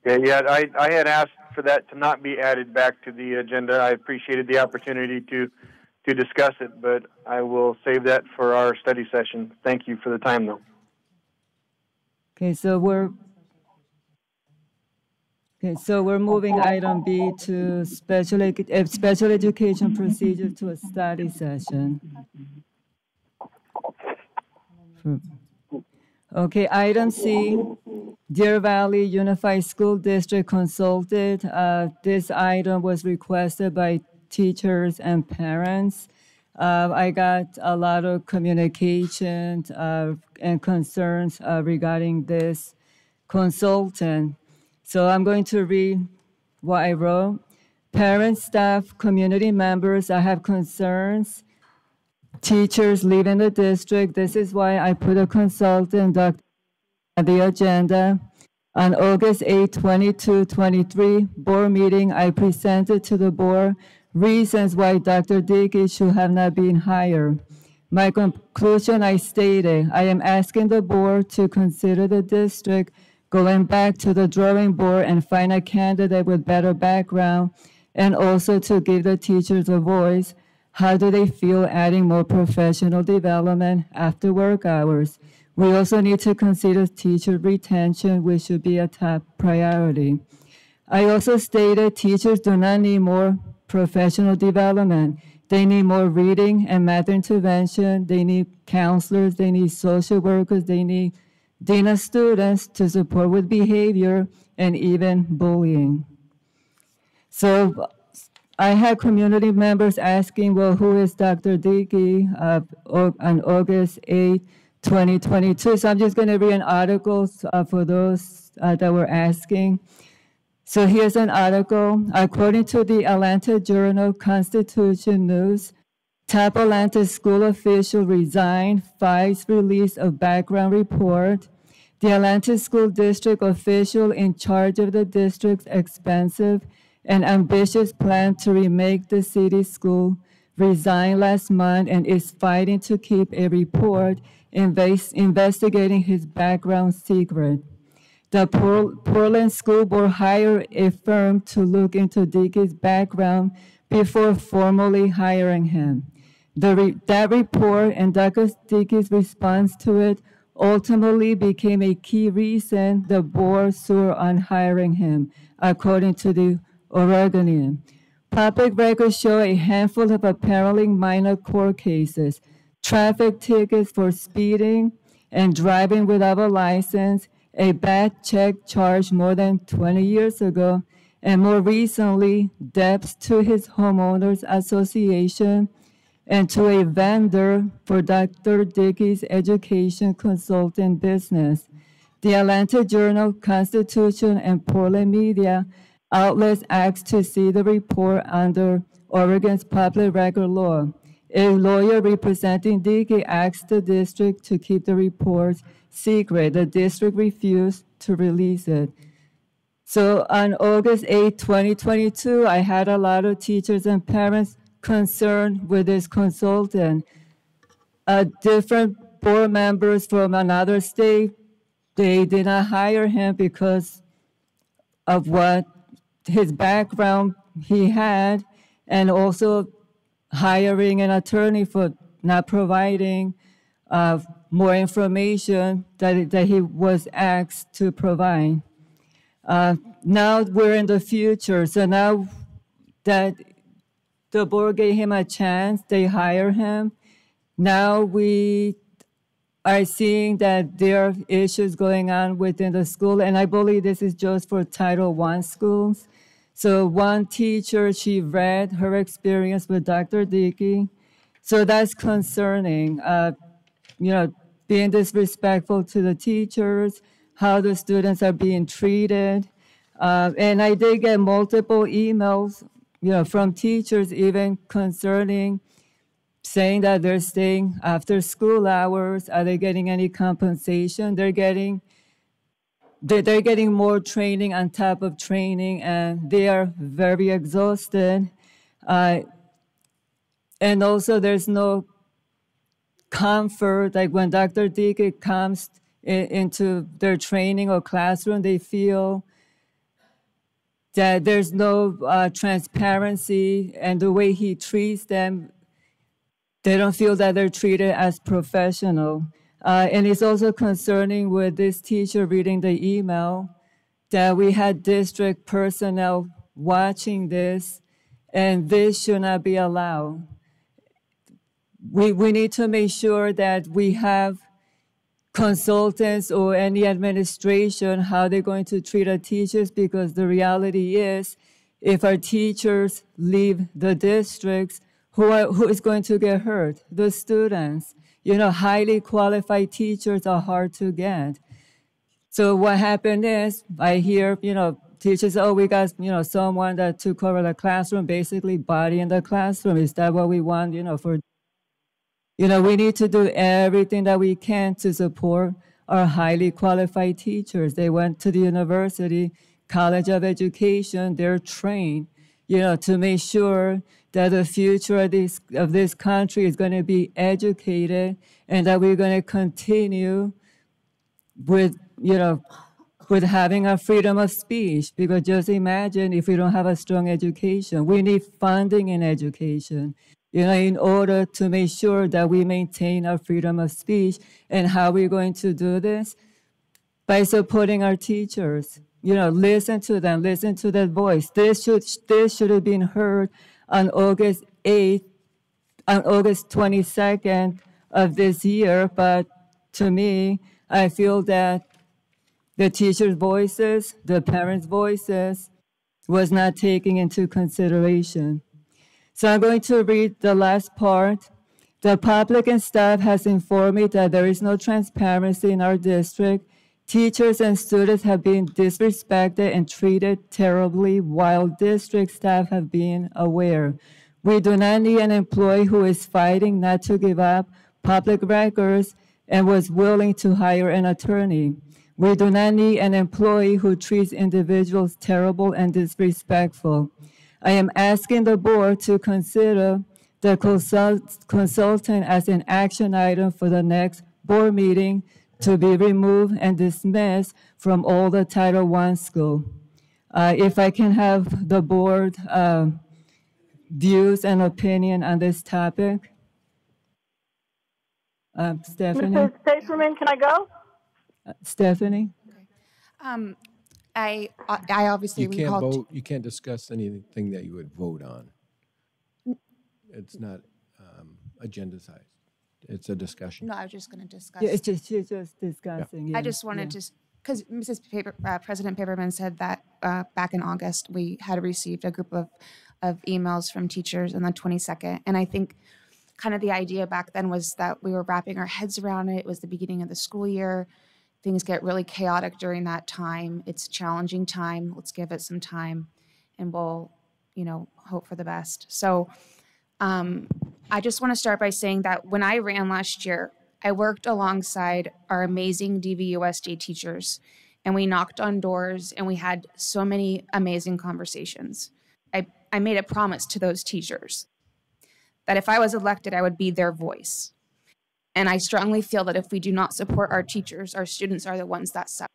Yeah, yeah. I, I had asked for that to not be added back to the agenda. I appreciated the opportunity to to discuss it, but I will save that for our study session. Thank you for the time, though. Okay, so we're okay. So we're moving item B to special uh, special education procedure to a study session. Okay, item C, Deer Valley Unified School District consulted. Uh, this item was requested by teachers and parents. Uh, I got a lot of communication uh, and concerns uh, regarding this consultant. So I'm going to read what I wrote. Parents, staff, community members, I have concerns. Teachers leaving the district. This is why I put a consultant on the agenda. On August 8, 22, 23 board meeting, I presented to the board reasons why Dr. Dickey should have not been hired. My conclusion I stated, I am asking the board to consider the district going back to the drawing board and find a candidate with better background and also to give the teachers a voice. How do they feel adding more professional development after work hours? We also need to consider teacher retention, which should be a top priority. I also stated teachers do not need more professional development. They need more reading and math intervention. They need counselors. They need social workers. They need dean of students to support with behavior and even bullying. So I had community members asking, well, who is Dr. Dickey uh, on August 8, 2022? So I'm just going to read an article uh, for those uh, that were asking. So here's an article. According to the Atlanta Journal Constitution News, top Atlanta school official resigned, fights release of background report. The Atlanta School District official in charge of the district's expensive and ambitious plan to remake the city school resigned last month and is fighting to keep a report invest investigating his background secret. The Portland School Board hired a firm to look into Dickey's background before formally hiring him. Re that report and Dr. Dickey's response to it ultimately became a key reason the board swore on hiring him, according to the Oregonian. Public records show a handful of apparently minor court cases, traffic tickets for speeding and driving without a license, a bad check charged more than 20 years ago, and more recently, debts to his homeowners association and to a vendor for Dr. Dickey's education consulting business. The Atlanta Journal, Constitution, and Portland media outlets asked to see the report under Oregon's public record law. A lawyer representing Dickey asked the district to keep the report secret. The district refused to release it. So on August 8, 2022, I had a lot of teachers and parents concerned with this consultant. Uh, different board members from another state, they did not hire him because of what his background he had, and also hiring an attorney for not providing uh, more information that, that he was asked to provide. Uh, now we're in the future, so now that the board gave him a chance, they hire him. Now we are seeing that there are issues going on within the school, and I believe this is just for Title I schools. So one teacher, she read her experience with Dr. Dickey. So that's concerning. Uh, you know, being disrespectful to the teachers, how the students are being treated. Uh, and I did get multiple emails, you know, from teachers even concerning saying that they're staying after school hours. Are they getting any compensation? They're getting they're getting more training on top of training, and they are very exhausted. Uh, and also, there's no comfort, like when Dr. Dickey comes in, into their training or classroom, they feel that there's no uh, transparency and the way he treats them, they don't feel that they're treated as professional. Uh, and it's also concerning with this teacher reading the email that we had district personnel watching this, and this should not be allowed we, we need to make sure that we have consultants or any administration how they're going to treat our teachers because the reality is if our teachers leave the districts who, are, who is going to get hurt? The students. You know highly qualified teachers are hard to get. So what happened is i hear you know teachers oh we got you know someone that took over the classroom basically body in the classroom. Is that what we want you know for you know, we need to do everything that we can to support our highly qualified teachers. They went to the university, college of education, they're trained, you know, to make sure that the future of this, of this country is going to be educated and that we're going to continue with, you know, with having a freedom of speech. Because just imagine if we don't have a strong education, we need funding in education, you know, in order to make sure that we maintain our freedom of speech. And how we're going to do this? By supporting our teachers. You know, listen to them, listen to their voice. This should this should have been heard on August 8th, on August 22nd of this year, but to me, I feel that the teachers' voices, the parents' voices, was not taken into consideration. So I'm going to read the last part. The public and staff has informed me that there is no transparency in our district. Teachers and students have been disrespected and treated terribly while district staff have been aware. We do not need an employee who is fighting not to give up public records and was willing to hire an attorney. We do not need an employee who treats individuals terrible and disrespectful. I am asking the board to consider the consult consultant as an action item for the next board meeting to be removed and dismissed from all the Title I school. Uh, if I can have the board uh, views and opinion on this topic. Uh, Stephanie? Mrs. Paperman, can I go? Uh, Stephanie? Um, I, I obviously You can't recalled. vote, you can't discuss anything that you would vote on. It's not um, agendized. It's a discussion. No, I was just going to discuss. Yeah, it's just, she's just discussing. I yeah, just wanted yeah. to, because Mrs. Paper, uh, President Paperman said that uh, back in August, we had received a group of, of emails from teachers on the 22nd. And I think kind of the idea back then was that we were wrapping our heads around it. It was the beginning of the school year. Things get really chaotic during that time. It's a challenging time. Let's give it some time and we'll, you know, hope for the best. So um, I just want to start by saying that when I ran last year, I worked alongside our amazing DVUSD teachers, and we knocked on doors and we had so many amazing conversations. I, I made a promise to those teachers that if I was elected, I would be their voice. And I strongly feel that if we do not support our teachers, our students are the ones that suffer.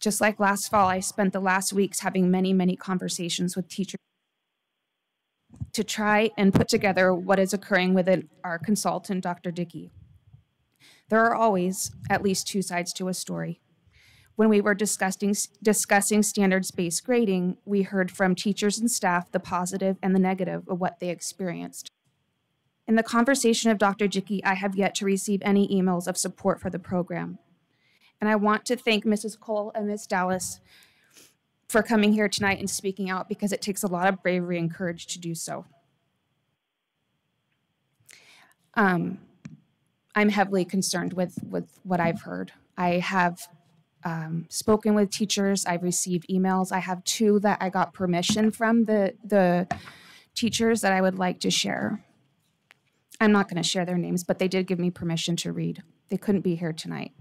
Just like last fall, I spent the last weeks having many, many conversations with teachers to try and put together what is occurring within our consultant, Dr. Dickey. There are always at least two sides to a story. When we were discussing, discussing standards-based grading, we heard from teachers and staff the positive and the negative of what they experienced. In the conversation of Dr. Dickey, I have yet to receive any emails of support for the program. And I want to thank Mrs. Cole and Ms. Dallas for coming here tonight and speaking out because it takes a lot of bravery and courage to do so. Um, I'm heavily concerned with, with what I've heard. I have um, spoken with teachers. I've received emails. I have two that I got permission from the, the teachers that I would like to share. I'm not going to share their names, but they did give me permission to read. They couldn't be here tonight.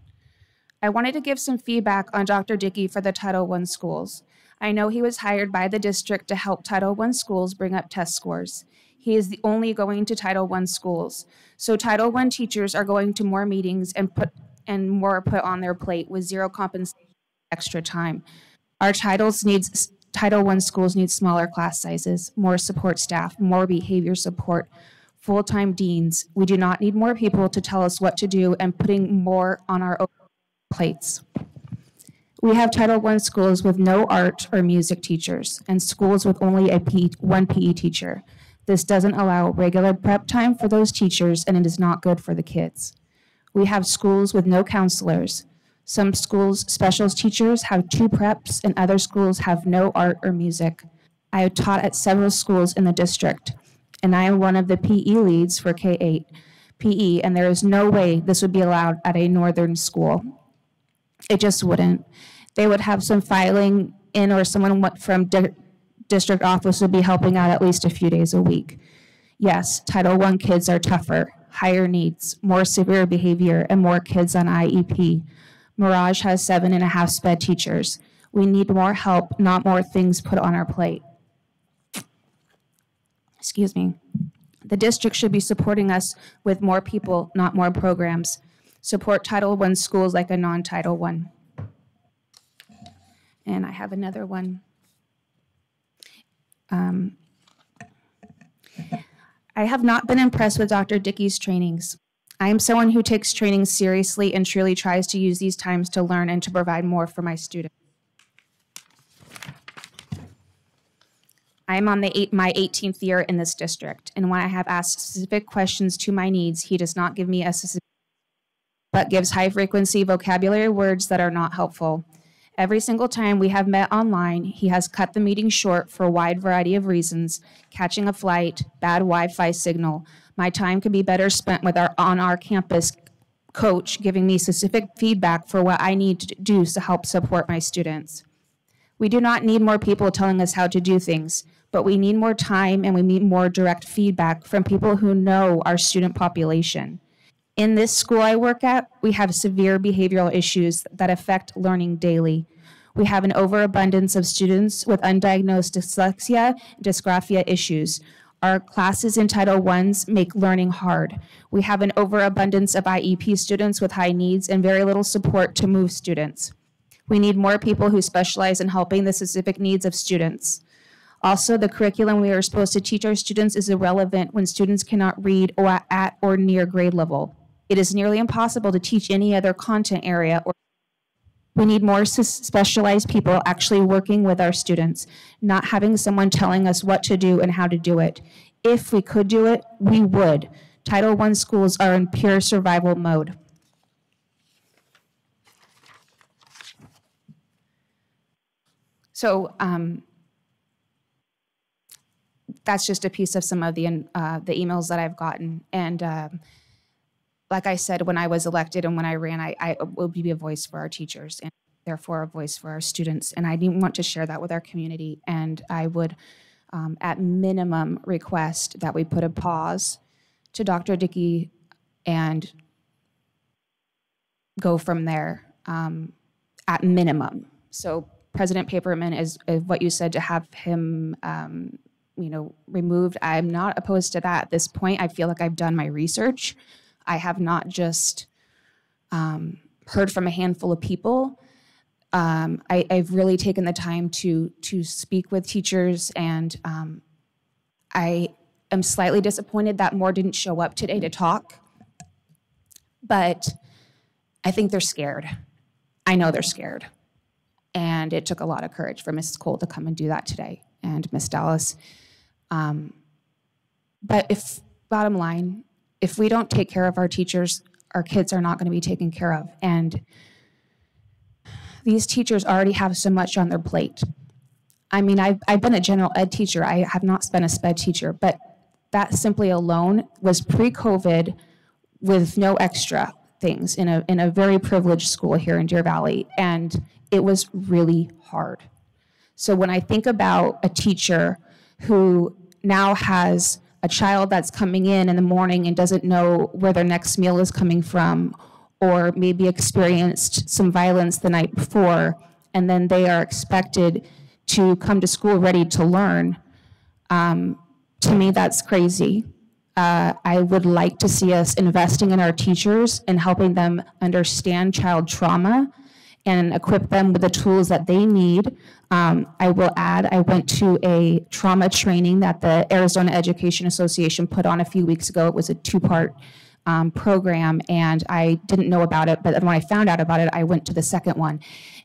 I wanted to give some feedback on Dr. Dickey for the Title I schools. I know he was hired by the district to help Title I schools bring up test scores. He is the only going to Title I schools. So Title I teachers are going to more meetings and put and more put on their plate with zero compensation extra time. Our titles needs Title I schools need smaller class sizes, more support staff, more behavior support, full-time deans. We do not need more people to tell us what to do and putting more on our own plates. We have Title I schools with no art or music teachers and schools with only a P, one PE teacher. This doesn't allow regular prep time for those teachers and it is not good for the kids. We have schools with no counselors. Some schools, specials teachers have two preps and other schools have no art or music. I have taught at several schools in the district and I am one of the PE leads for K-8 PE and there is no way this would be allowed at a northern school. It just wouldn't. They would have some filing in or someone from di district office would be helping out at least a few days a week. Yes, Title I kids are tougher, higher needs, more severe behavior, and more kids on IEP. Mirage has seven and a half sped teachers. We need more help, not more things put on our plate. Excuse me, the district should be supporting us with more people, not more programs. Support Title I schools like a non-Title I. And I have another one. Um, I have not been impressed with Dr. Dickey's trainings. I am someone who takes training seriously and truly tries to use these times to learn and to provide more for my students. I am on the eight, my 18th year in this district, and when I have asked specific questions to my needs, he does not give me a specific, but gives high frequency vocabulary words that are not helpful. Every single time we have met online, he has cut the meeting short for a wide variety of reasons catching a flight, bad Wi Fi signal. My time could be better spent with our on our campus coach giving me specific feedback for what I need to do to help support my students. We do not need more people telling us how to do things, but we need more time and we need more direct feedback from people who know our student population. In this school I work at, we have severe behavioral issues that affect learning daily. We have an overabundance of students with undiagnosed dyslexia and dysgraphia issues. Our classes in Title I's make learning hard. We have an overabundance of IEP students with high needs and very little support to move students. We need more people who specialize in helping the specific needs of students. Also, the curriculum we are supposed to teach our students is irrelevant when students cannot read or at or near grade level. It is nearly impossible to teach any other content area or we need more specialized people actually working with our students, not having someone telling us what to do and how to do it. If we could do it, we would. Title I schools are in pure survival mode. So um, that's just a piece of some of the uh, the emails that I've gotten. And uh, like I said, when I was elected and when I ran, I, I will be a voice for our teachers and therefore a voice for our students. And I didn't want to share that with our community. And I would, um, at minimum, request that we put a pause to Dr. Dickey and go from there um, at minimum. So President Paperman is, is, what you said to have him, um, you know, removed. I'm not opposed to that at this point. I feel like I've done my research. I have not just um, heard from a handful of people. Um, I, have really taken the time to to speak with teachers, and um, I am slightly disappointed that more didn't show up today to talk. But I think they're scared. I know they're scared. And it took a lot of courage for Mrs. Cole to come and do that today, and Miss Dallas. Um, but if, bottom line, if we don't take care of our teachers, our kids are not going to be taken care of. And these teachers already have so much on their plate. I mean, I've, I've been a general ed teacher. I have not been a SPED teacher, but that simply alone was pre-COVID with no extra things in a, in a very privileged school here in Deer Valley. And it was really hard. So when I think about a teacher who now has a child that's coming in in the morning and doesn't know where their next meal is coming from, or maybe experienced some violence the night before, and then they are expected to come to school ready to learn, um, to me, that's crazy. Uh, I would like to see us investing in our teachers and helping them understand child trauma and equip them with the tools that they need. Um, I will add, I went to a trauma training that the Arizona Education Association put on a few weeks ago. It was a two part um, program, and I didn't know about it, but when I found out about it, I went to the second one.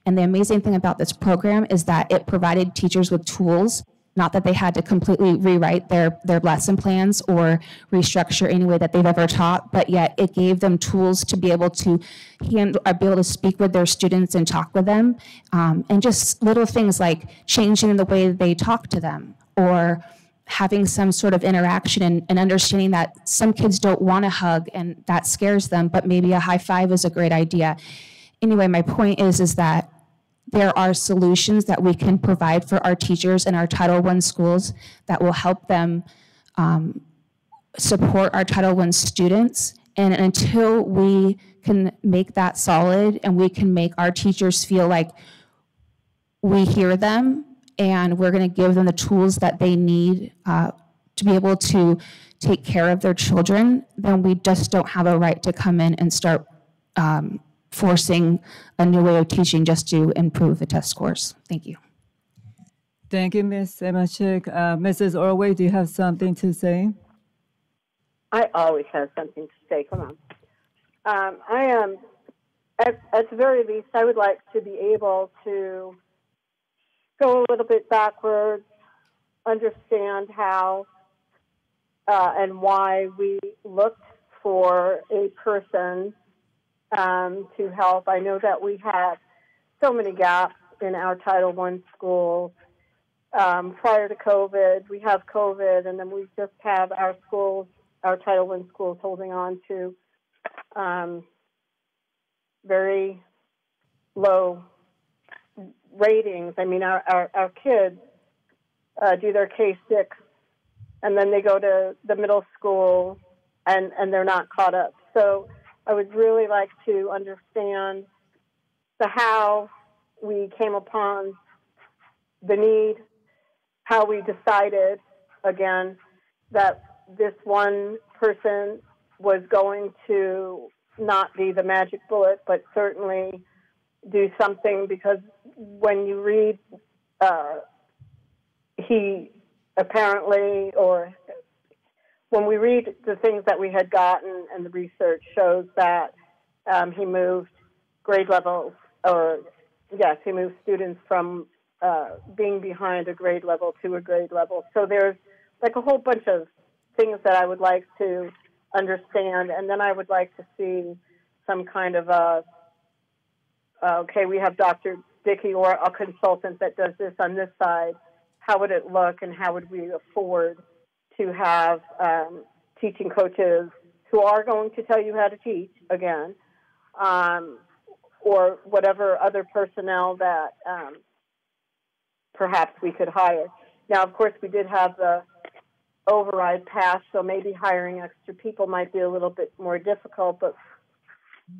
And the amazing thing about this program is that it provided teachers with tools not that they had to completely rewrite their, their lesson plans or restructure any way that they've ever taught, but yet it gave them tools to be able to uh, be able to speak with their students and talk with them. Um, and just little things like changing the way they talk to them or having some sort of interaction and, and understanding that some kids don't want to hug and that scares them, but maybe a high five is a great idea. Anyway, my point is, is that there are solutions that we can provide for our teachers in our Title I schools that will help them um, support our Title I students. And until we can make that solid and we can make our teachers feel like we hear them and we're going to give them the tools that they need uh, to be able to take care of their children, then we just don't have a right to come in and start um, forcing a new way of teaching just to improve the test scores. Thank you. Thank you, Ms. Simacek. Uh, Mrs. Ordway, do you have something to say? I always have something to say. Come on. Um, I am, at, at the very least, I would like to be able to go a little bit backwards, understand how uh, and why we looked for a person um, to help. I know that we have so many gaps in our Title I schools. Um, prior to COVID, we have COVID, and then we just have our schools, our Title I schools, holding on to um, very low ratings. I mean, our, our, our kids uh, do their K 6 and then they go to the middle school and, and they're not caught up. So I would really like to understand the how we came upon the need, how we decided, again, that this one person was going to not be the magic bullet, but certainly do something because when you read, uh, he apparently, or when we read the things that we had gotten and the research shows that um, he moved grade levels, or yes, he moved students from uh, being behind a grade level to a grade level. So there's like a whole bunch of things that I would like to understand, and then I would like to see some kind of a uh, okay, we have Dr. Dickey or a consultant that does this on this side. How would it look, and how would we afford to have um, teaching coaches who are going to tell you how to teach again, um, or whatever other personnel that um, perhaps we could hire. Now, of course, we did have the override pass, so maybe hiring extra people might be a little bit more difficult, but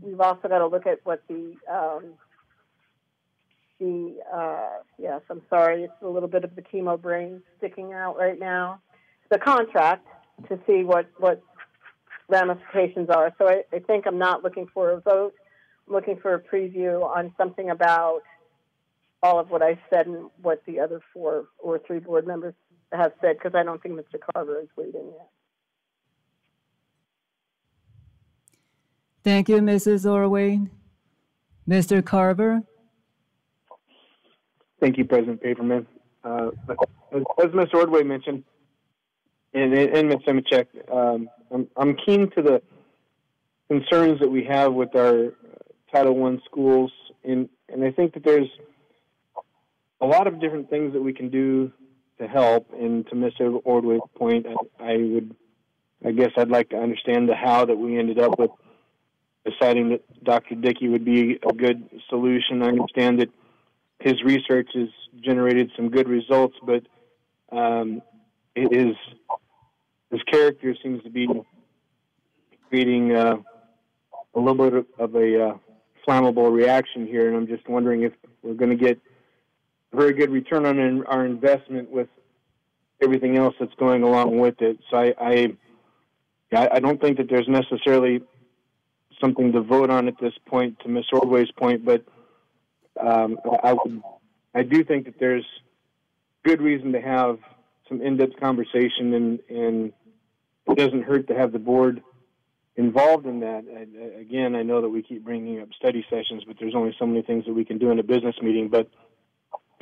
we've also got to look at what the um, the uh, yes, I'm sorry, it's a little bit of the chemo brain sticking out right now. The contract to see what what ramifications are. So I, I think I'm not looking for a vote. I'm looking for a preview on something about all of what I said and what the other four or three board members have said because I don't think Mr. Carver is leading yet. Thank you, Mrs. Ordway. Mr. Carver? Thank you, President Paperman. Uh, as, as Ms. Ordway mentioned, and, and Ms. Simacek, um, I'm, I'm keen to the concerns that we have with our Title I schools, and, and I think that there's a lot of different things that we can do to help. And to Mr. Ordway's point, I, I would, I guess I'd like to understand the how that we ended up with deciding that Dr. Dickey would be a good solution. I understand that his research has generated some good results, but um, his his character seems to be creating uh, a little bit of a uh, flammable reaction here, and I'm just wondering if we're going to get a very good return on our investment with everything else that's going along with it. So I, I, I don't think that there's necessarily something to vote on at this point. To Ms. Ordway's point, but um, I I do think that there's good reason to have some in-depth conversation, and and it doesn't hurt to have the board involved in that. Again, I know that we keep bringing up study sessions, but there's only so many things that we can do in a business meeting. But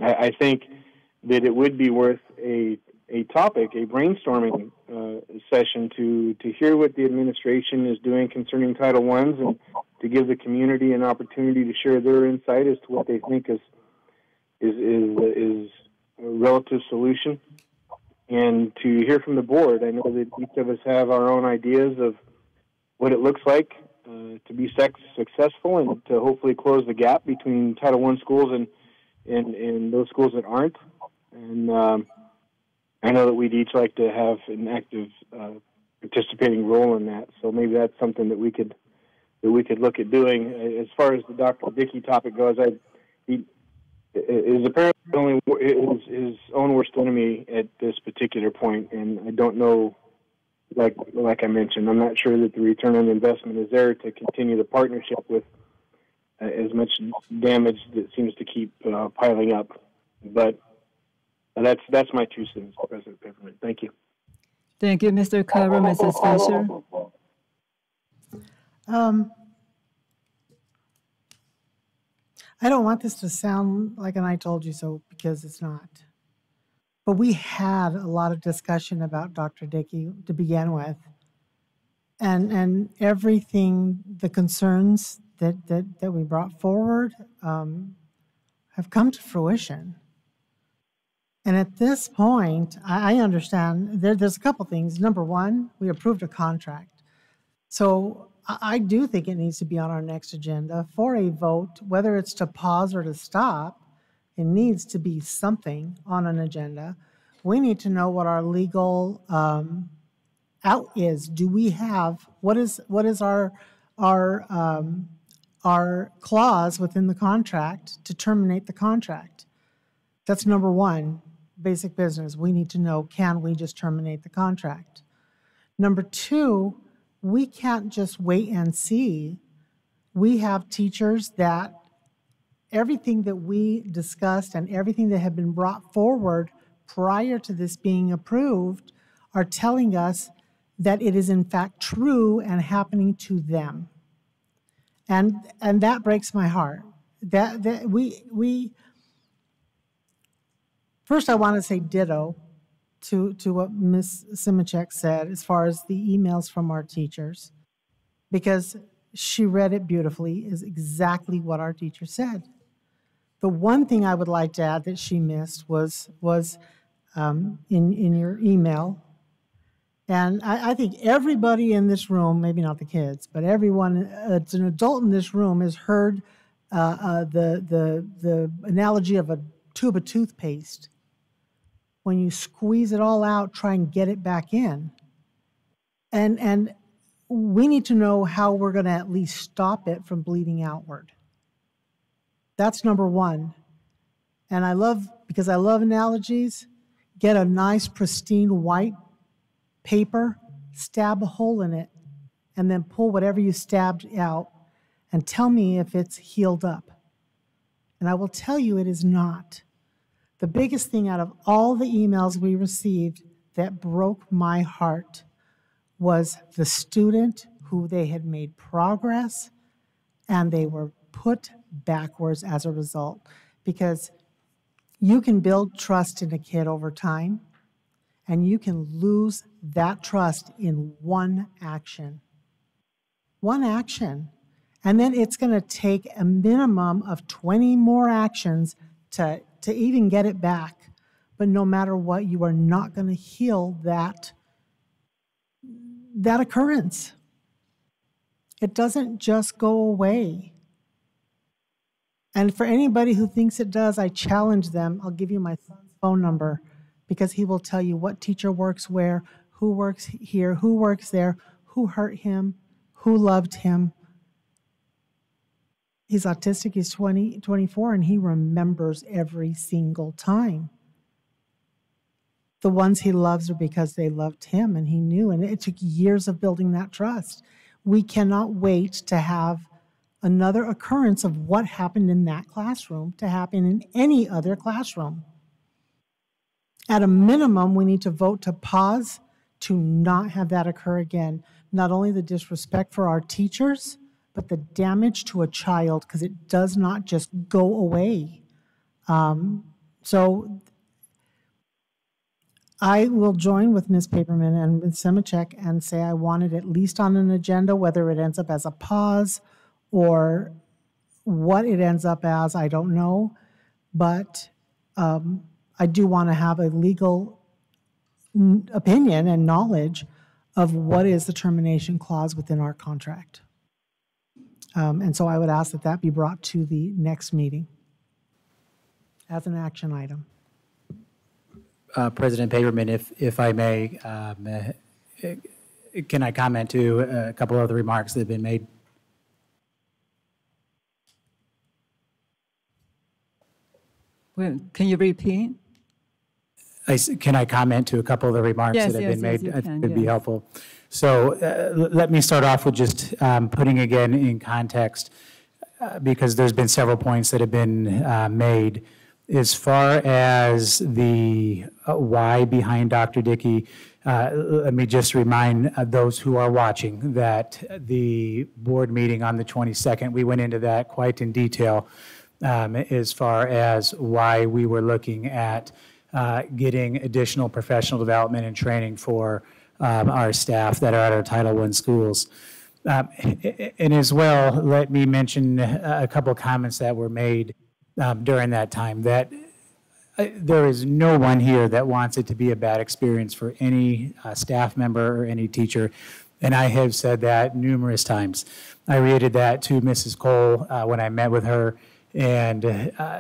I, I think that it would be worth a a topic, a brainstorming uh, session to to hear what the administration is doing concerning Title Ones, and to give the community an opportunity to share their insight as to what they think is is is is a relative solution, and to hear from the board. I know that each of us have our own ideas of what it looks like uh, to be sex successful, and to hopefully close the gap between Title One schools and and and those schools that aren't, and um, I know that we'd each like to have an active uh, participating role in that. So maybe that's something that we could that we could look at doing. As far as the Dr. Dickey topic goes, I is apparently only his, his own worst enemy at this particular point, and I don't know. Like like I mentioned, I'm not sure that the return on investment is there to continue the partnership with uh, as much damage that seems to keep uh, piling up. But that's that's my two cents, President Paperman. Thank you. Thank you, Mr. Carver. Mrs. Fisher? Um, I don't want this to sound like an I told you so because it's not. But we had a lot of discussion about Dr. Dickey to begin with. And, and everything, the concerns that, that, that we brought forward um, have come to fruition. And at this point, I, I understand there, there's a couple things. Number one, we approved a contract. So I, do think it needs to be on our next agenda for a vote, whether it's to pause or to stop. It needs to be something on an agenda. We need to know what our legal um, out is. Do we have what is what is our our um, our clause within the contract to terminate the contract? That's number one, basic business. We need to know can we just terminate the contract? Number two, we can't just wait and see. We have teachers that everything that we discussed and everything that had been brought forward prior to this being approved are telling us that it is in fact true and happening to them. And and that breaks my heart. That that we we first I want to say ditto to, to what Ms. Simacek said as far as the emails from our teachers, because she read it beautifully, is exactly what our teacher said. The one thing I would like to add that she missed was, was um, in, in your email, and I, I, think everybody in this room, maybe not the kids, but everyone that's an adult in this room has heard uh, uh, the, the, the analogy of a tube of toothpaste when you squeeze it all out, try and get it back in. And, and we need to know how we're going to at least stop it from bleeding outward. That's number one. And I love, because I love analogies, get a nice, pristine white paper, stab a hole in it, and then pull whatever you stabbed out and tell me if it's healed up. And I will tell you it is not. The biggest thing out of all the emails we received that broke my heart was the student who they had made progress and they were put backwards as a result because you can build trust in a kid over time and you can lose that trust in one action. One action. And then it's going to take a minimum of 20 more actions to to even get it back. But no matter what, you are not going to heal that, that occurrence. It doesn't just go away. And for anybody who thinks it does, I challenge them. I'll give you my phone number because he will tell you what teacher works where, who works here, who works there, who hurt him, who loved him, He's autistic, he's 20, 24, and he remembers every single time. The ones he loves are because they loved him and he knew, and it took years of building that trust. We cannot wait to have another occurrence of what happened in that classroom to happen in any other classroom. At a minimum, we need to vote to pause to not have that occur again. Not only the disrespect for our teachers, but the damage to a child, because it does not just go away. Um, so I will join with Ms. Paperman and Ms. Simacek and say I want it at least on an agenda, whether it ends up as a pause or what it ends up as, I don't know. But um, I do want to have a legal opinion and knowledge of what is the termination clause within our contract. Um, and so I would ask that that be brought to the next meeting as an action item. Uh, President Paperman, if, if I may, um, uh, can I comment to a couple of the remarks that have been made? Well, Can you repeat? I s can I comment to a couple of the remarks Yes, that have yes, been yes, made? you I think can, would be yes. helpful. So uh, let me start off with just um, putting again in context, uh, because there's been several points that have been uh, made. As far as the uh, why behind Dr. Dickey, uh, let me just remind uh, those who are watching that the board meeting on the 22nd, we went into that quite in detail um, as far as why we were looking at getting additional professional development and training for um, our staff that are at our Title I schools. Um, And as well, let me mention a couple comments that were made um, during that time, that uh, there is no one here that wants it to be a bad experience for any uh, staff member or any teacher. And I have said that numerous times. I reiterated that to Mrs. Cole uh, when I met with her and uh,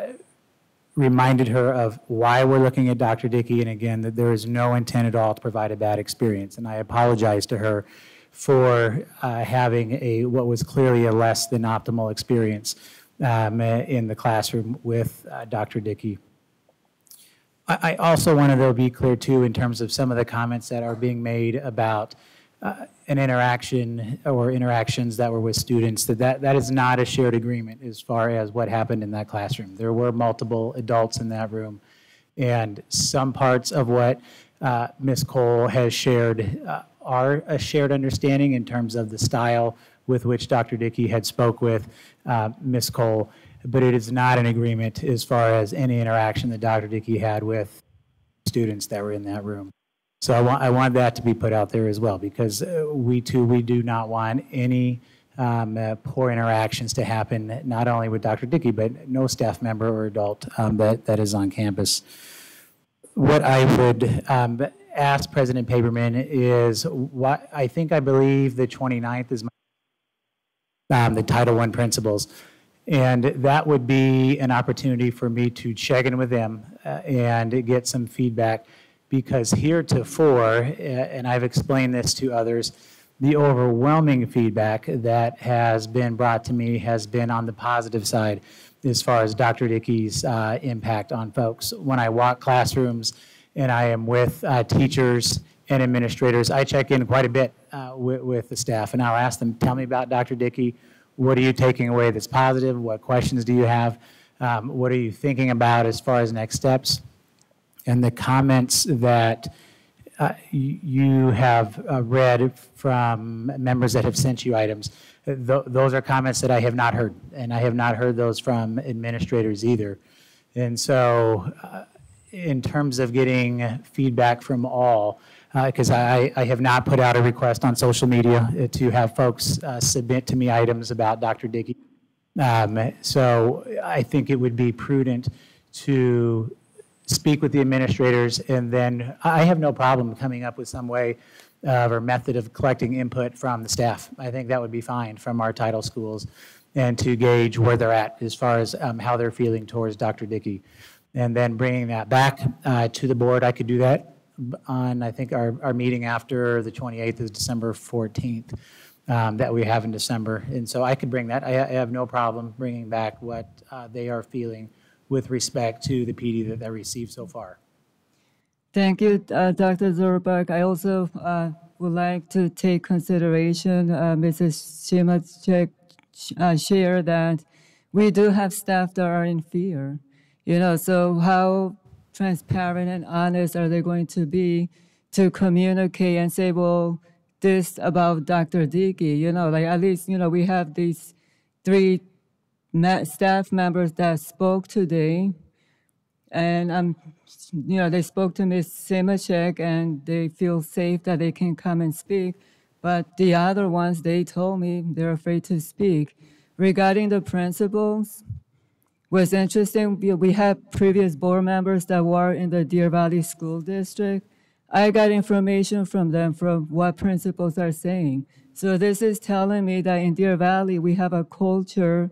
reminded her of why we're looking at Dr. Dickey, and again, that there is no intent at all to provide a bad experience. And I apologize to her for uh, having a, what was clearly a less than optimal experience um, in the classroom with uh, Dr. Dickey. I, I also wanted to be clear too, in terms of some of the comments that are being made about uh, an interaction or interactions that were with students, that, that that is not a shared agreement as far as what happened in that classroom. There were multiple adults in that room. And some parts of what uh, Ms. Cole has shared uh, are a shared understanding in terms of the style with which Dr. Dickey had spoke with uh, Ms. Cole, but it is not an agreement as far as any interaction that Dr. Dickey had with students that were in that room. So I want, I want that to be put out there as well, because uh, we too, we do not want any um, uh, poor interactions to happen, not only with Dr. Dickey, but no staff member or adult um, that, that is on campus. What I would um, ask President Paperman is, what, I think, I believe the 29th is my, um, the Title I principals. And that would be an opportunity for me to check in with them uh, and get some feedback because heretofore, and I've explained this to others, the overwhelming feedback that has been brought to me has been on the positive side as far as Dr. Dickey's uh, impact on folks. When I walk classrooms and I am with uh, teachers and administrators, I check in quite a bit uh, with, with the staff and I'll ask them, tell me about Dr. Dickey. What are you taking away that's positive? What questions do you have? Um, what are you thinking about as far as next steps? And the comments that uh, you have uh, read from members that have sent you items, th- those are comments that I have not heard, and I have not heard those from administrators either. And so, uh, in terms of getting feedback from all, because I, I have not put out a request on social media uh, to have folks uh, submit to me items about Dr. Dickey. Um, So I think it would be prudent to speak with the administrators, and then I have no problem coming up with some way uh, or method of collecting input from the staff. I think that would be fine from our title schools, and to gauge where they're at as far as um, how they're feeling towards Dr. Dickey. And then bringing that back uh, to the board, I could do that on, I think, our, our meeting after the 28th is December 14th um, that we have in December. And so I could bring that. I, I have no problem bringing back what uh, they are feeling with respect to the PD that they received so far. Thank you, uh, Dr. Zurberg. I also uh, would like to take consideration, uh, Mrs. Shimachek uh, share that we do have staff that are in fear. You know, so how transparent and honest are they going to be to communicate and say, well, this about Dr. Dickey, you know, like at least, you know, we have these three staff members that spoke today, and um, you know, they spoke to Ms. Simacek, and they feel safe that they can come and speak. But the other ones, they told me they're afraid to speak. Regarding the principals, was interesting. We, we have previous board members that were in the Deer Valley School District. I got information from them from what principals are saying. So this is telling me that in Deer Valley, we have a culture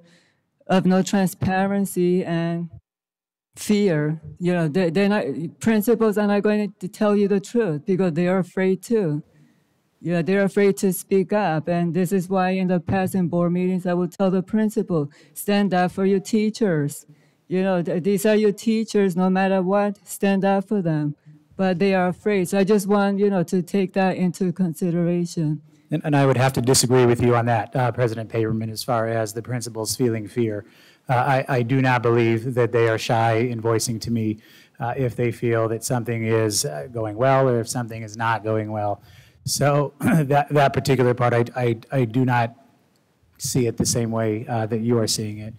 of no transparency and fear. You know, they, they're not, principals are not going to tell you the truth because they are afraid too. Yeah, they're afraid to speak up. And this is why in the past in board meetings, I would tell the principal, stand up for your teachers. you know, th- these are your teachers, no matter what, stand up for them. But they are afraid. So I just want, you know, to take that into consideration. And, and I would have to disagree with you on that, uh, President Paperman, as far as the principals feeling fear. Uh, I, I do not believe that they are shy in voicing to me uh, if they feel that something is uh, going well or if something is not going well. So *clears throat* that, that particular part, I, I, I do not see it the same way uh, that you are seeing it.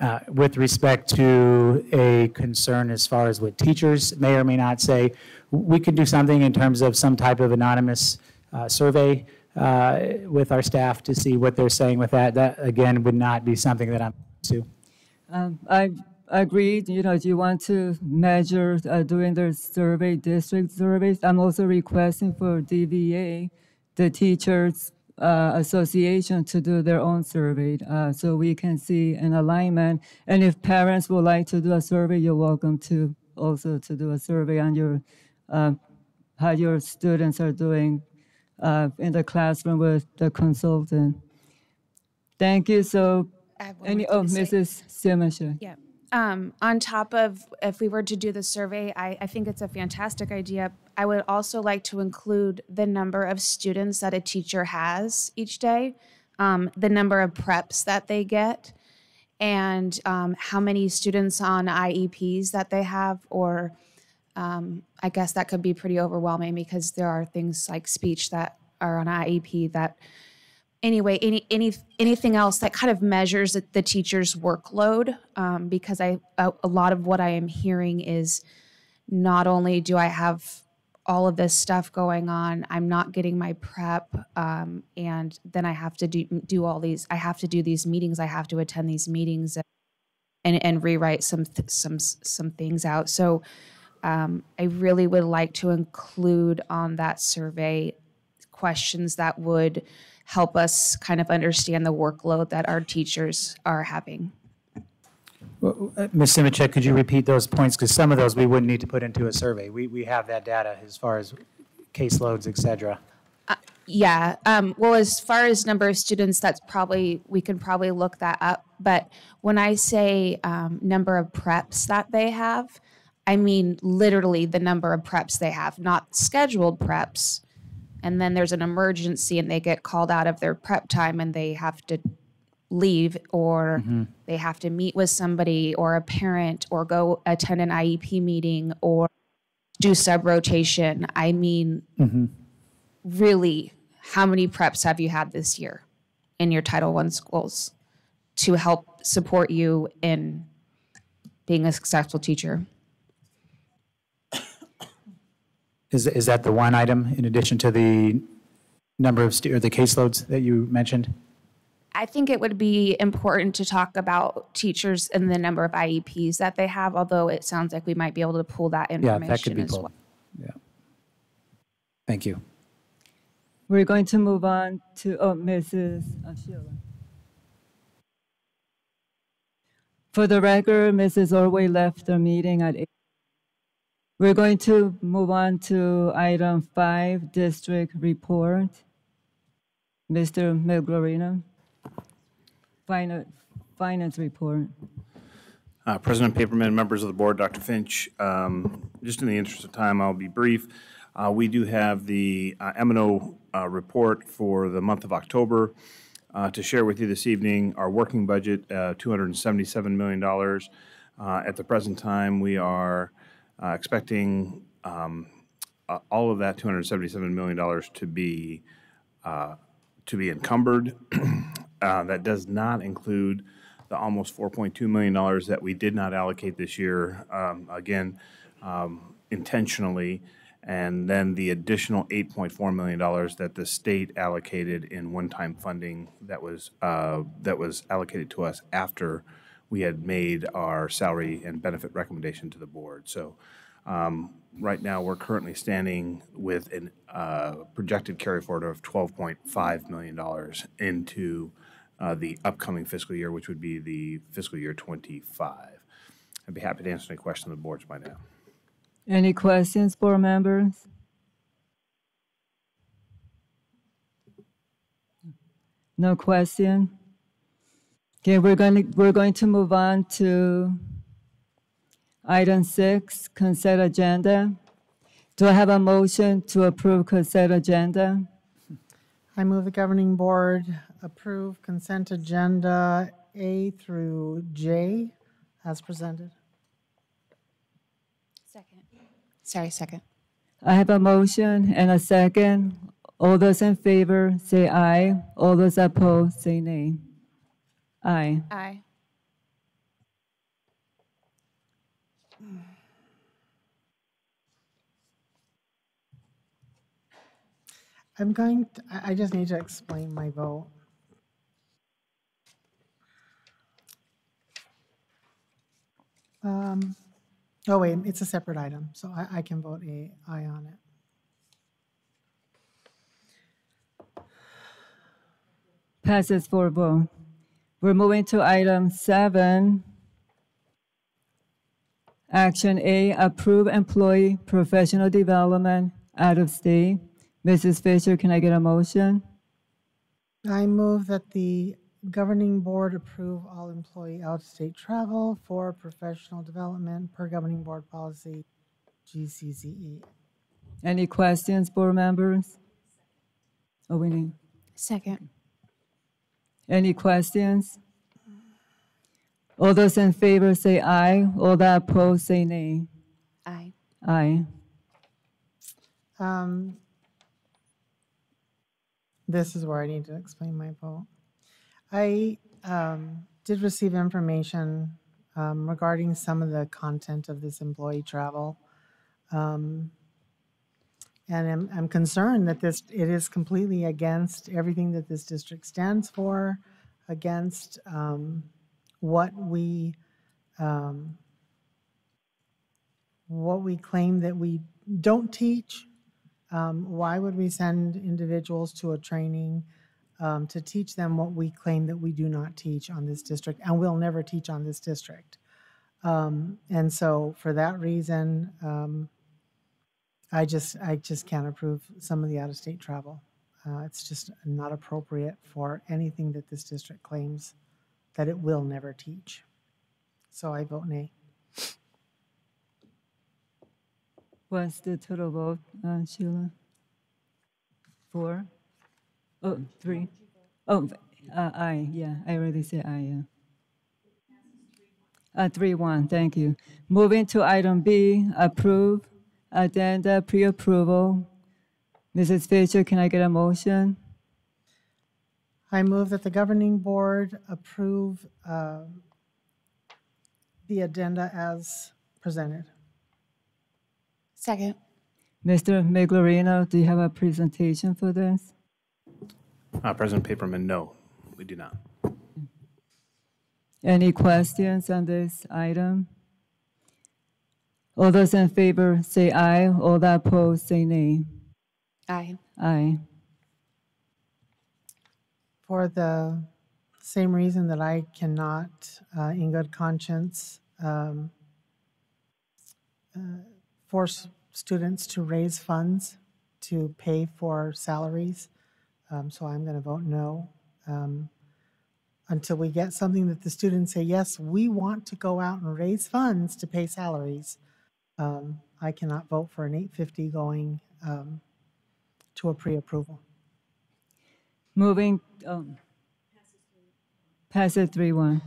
Uh, with respect to a concern as far as what teachers may or may not say, we could do something in terms of some type of anonymous uh, survey uh, with our staff to see what they're saying with that. That, again, would not be something that I'm to. Um, I agreed, you know, do you want to measure uh, doing the survey, district surveys, I'm also requesting for DVA, the teachers uh, association to do their own survey uh, so we can see an alignment. And if parents would like to do a survey, you're welcome to also to do a survey on your uh, how your students are doing uh, in the classroom with the consultant. Thank you. So, any, oh, Mrs. Simmons. Yeah. Um, on top of if we were to do the survey, I, I think it's a fantastic idea. I would also like to include the number of students that a teacher has each day, um, the number of preps that they get, and um, how many students on IEPs that they have, or um, I guess that could be pretty overwhelming because there are things like speech that are on IEP that anyway any any anything else that kind of measures the, teacher's workload. Um, because i a, a, lot of what i am hearing is not only do i have all of this stuff going on i'm not getting my prep um, and then i have to do, do all these i have to do these meetings i have to attend these meetings and and rewrite some th- some some things out. So um, i really would like to include on that survey questions that would help us kind of understand the workload that our teachers are having. Well, uh, Ms. Simacek, could you repeat those points? Because some of those we wouldn't need to put into a survey. We, we have that data as far as caseloads, et cetera. Uh, yeah. Um, well, as far as number of students, that's probably, we can probably look that up. But when I say um, number of preps that they have, I mean literally the number of preps they have, not scheduled preps, and then there's an emergency and they get called out of their prep time and they have to leave or mm-hmm. they have to meet with somebody or a parent or go attend an IEP meeting or do sub rotation. I mean, mm-hmm. really, how many preps have you had this year in your Title One schools to help support you in being a successful teacher? Is, is that the one item in addition to the number of, stu- or the caseloads that you mentioned? I think it would be important to talk about teachers and the number of IEPs that they have, although it sounds like we might be able to pull that Yeah, information that could be as pulled. well. Yeah. Thank you. We're going to move on to, oh, Mrs. Sheila. For the record, Mrs. Ordway left the meeting at 8. We're going to move on to item five, district report. Mr. Migliorino, finance, finance report. Uh, President Paperman, members of the board, Dr. Finch, um, just in the interest of time, I'll be brief. Uh, we do have the uh, uh, report for the month of October uh, to share with you this evening. Our working budget, uh, $277 million. At the present time, we are uh, expecting um, uh, all of that $277 million to be uh, to be encumbered. *clears throat* Uh, that does not include the almost $4.2 million that we did not allocate this year, um, again, um, intentionally, and then the additional $8.4 million that the state allocated in one-time funding that was uh, that was allocated to us after we had made our salary and benefit recommendation to the board. So um, right now, we're currently standing with a uh, projected carry forward of $12.5 million into uh, the upcoming fiscal year, which would be the fiscal year 25. I'd be happy to answer any questions the boards might have. Any questions, board members? No question? Okay, we're going to, we're going to move on to Item six, consent agenda. Do I have a motion to approve consent agenda? I move the governing board approve consent agenda A through J as presented. Second. Sorry, second. I have a motion and a second. All those in favor, say aye. All those opposed, say nay. Aye. Aye. I'm going, to- I I just need to explain my vote. Um, Oh, wait, it's a separate item, so I, I can vote a, aye on it. Passes for vote. We're moving to item seven. Action A, approve employee professional development out of state. Mrs. Fisher, can I get a motion? I move that the governing board approve all employee out-of-state travel for professional development per governing board policy GCCE. Any questions, board members? Oh, we need, Second. Any questions? All those in favor say aye. All that opposed say nay. Aye. Aye. Um, This is where I need to explain my vote. I um, did receive information um, regarding some of the content of this employee travel. Um, And I'm, I'm concerned that this, it is completely against everything that this district stands for, against um, what we, um, what we claim that we don't teach. Um, Why would we send individuals to a training um, to teach them what we claim that we do not teach on this district and will never teach on this district? Um, And so for that reason, um, I just, I just can't approve some of the out-of-state travel. Uh, It's just not appropriate for anything that this district claims that it will never teach. So I vote nay. What's the total vote, uh, Sheila? Four? Oh, three? Oh, uh, yeah, I already said aye, yeah. Uh, three, one, thank you. Moving to item B, approve, addenda, pre-approval. Mrs. Fisher, can I get a motion? I move that the governing board approve um, the addenda as presented. Second. Mr. Migliorino, do you have a presentation for this? Uh, President Paperman, no, we do not. Any questions on this item? All those in favor say aye, all that opposed say nay. Aye. Aye. For the same reason that I cannot, uh, in good conscience, um, uh, force students to raise funds to pay for salaries. Um, So I'm going to vote no. um, Until we get something that the students say, yes, we want to go out and raise funds to pay salaries. Um, I cannot vote for an 850 going um, to a pre-approval. Moving, oh. Pass it three one.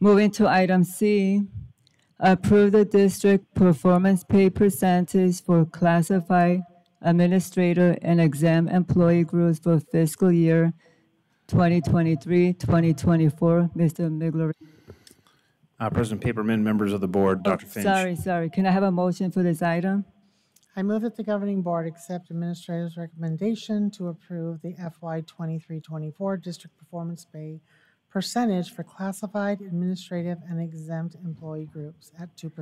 Moving to item C, approve the district performance pay percentage for classified administrator and exam employee groups for fiscal year 2023, 2024. Mr. Migler. Uh, President Paperman, members of the board, Dr. Finch. Sorry, sorry. Can I have a motion for this item? I move that the governing board accept administrator's recommendation to approve the FY 23-24 district performance pay percentage for classified, administrative, and exempt employee groups at 2%.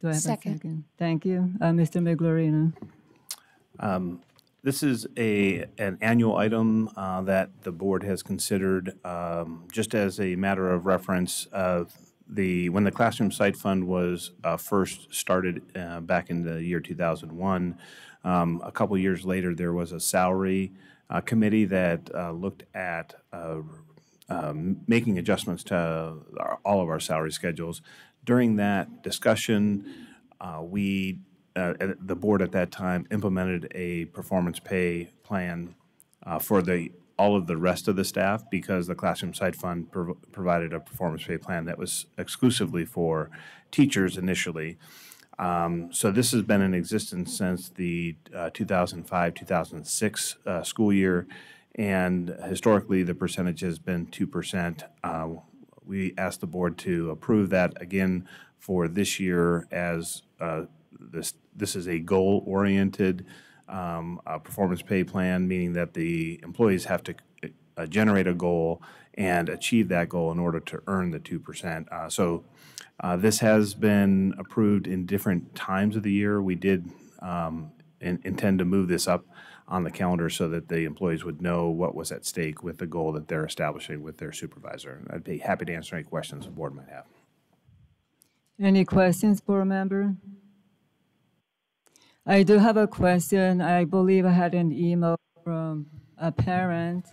Do I have a Second. second? Thank you. Uh, Mr. Migliorino. Um, This is a, an annual item uh, that the board has considered, um, just as a matter of reference, uh, the, when the Classroom Site Fund was uh, first started uh, back in the year 2001, um, a couple years later, there was a salary uh, committee that uh, looked at um, making adjustments to our- all of our salary schedules. during that discussion, we, uh, the board at that time implemented a performance pay plan uh, for the, all of the rest of the staff because the Classroom Site Fund prov- provided a performance pay plan that was exclusively for teachers initially. Um, So this has been in existence since the 2005-2006 uh, school year, and historically, the percentage has been 2%. Uh, We asked the board to approve that again for this year as uh, this, this is a goal-oriented um, uh, performance pay plan, meaning that the employees have to uh, generate a goal and achieve that goal in order to earn the 2%. Uh, So uh, This has been approved in different times of the year. We did um, in- intend to move this up on the calendar so that the employees would know what was at stake with the goal that they're establishing with their supervisor. I'd be happy to answer any questions the board might have. Any questions, board member? I do have a question. I believe I had an email from a parent,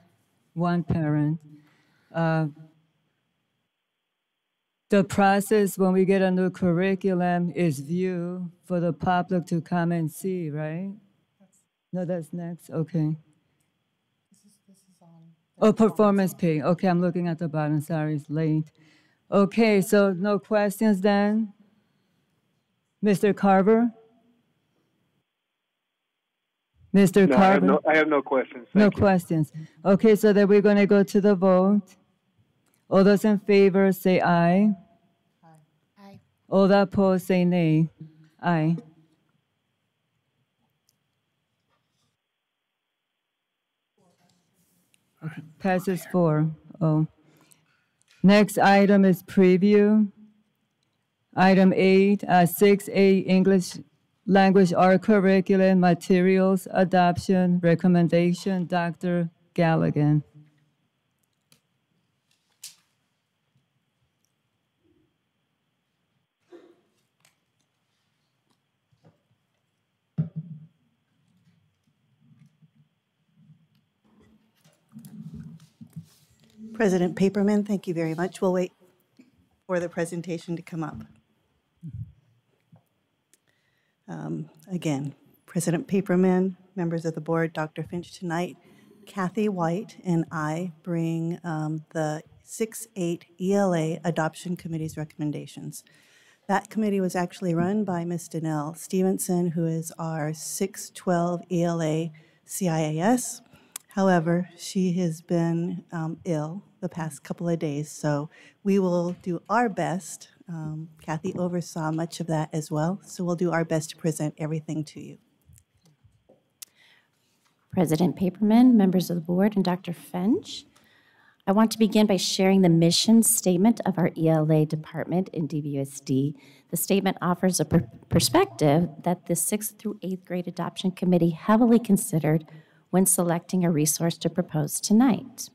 one parent. Uh, The process when we get a new curriculum is view for the public to come and see, right? No, that's next, okay. Oh, performance pay, okay, I'm looking at the bottom, sorry, it's late. Okay, so no questions then? Mr. Carver? Mr. No, I have Carver? no, I have no questions. No you. questions. Okay, so then we're gonna go to the vote. All those in favor say aye. Aye. All that opposed say nay. Aye. Passes four. Oh. Next item is preview. Item eight, uh, six A, English language art curriculum materials adoption recommendation, Dr. Galligan. President Paperman, thank you very much. We'll wait for the presentation to come up. Um, Again, President Paperman, members of the board, Dr. Finch tonight, Kathy White and I bring um, the 6-8 ELA Adoption Committee's recommendations. That committee was actually run by Ms. Danelle Stevenson, who is our 612 ELA CIAS. However, she has been um, ill the past couple of days, so we will do our best. Um, Kathy oversaw much of that as well, so we'll do our best to present everything to you. President Paperman, members of the board, and Dr. Finch. I want to begin by sharing the mission statement of our ELA department in DVUSD. The statement offers a per- perspective that the sixth through eighth grade adoption committee heavily considered when selecting a resource to propose tonight.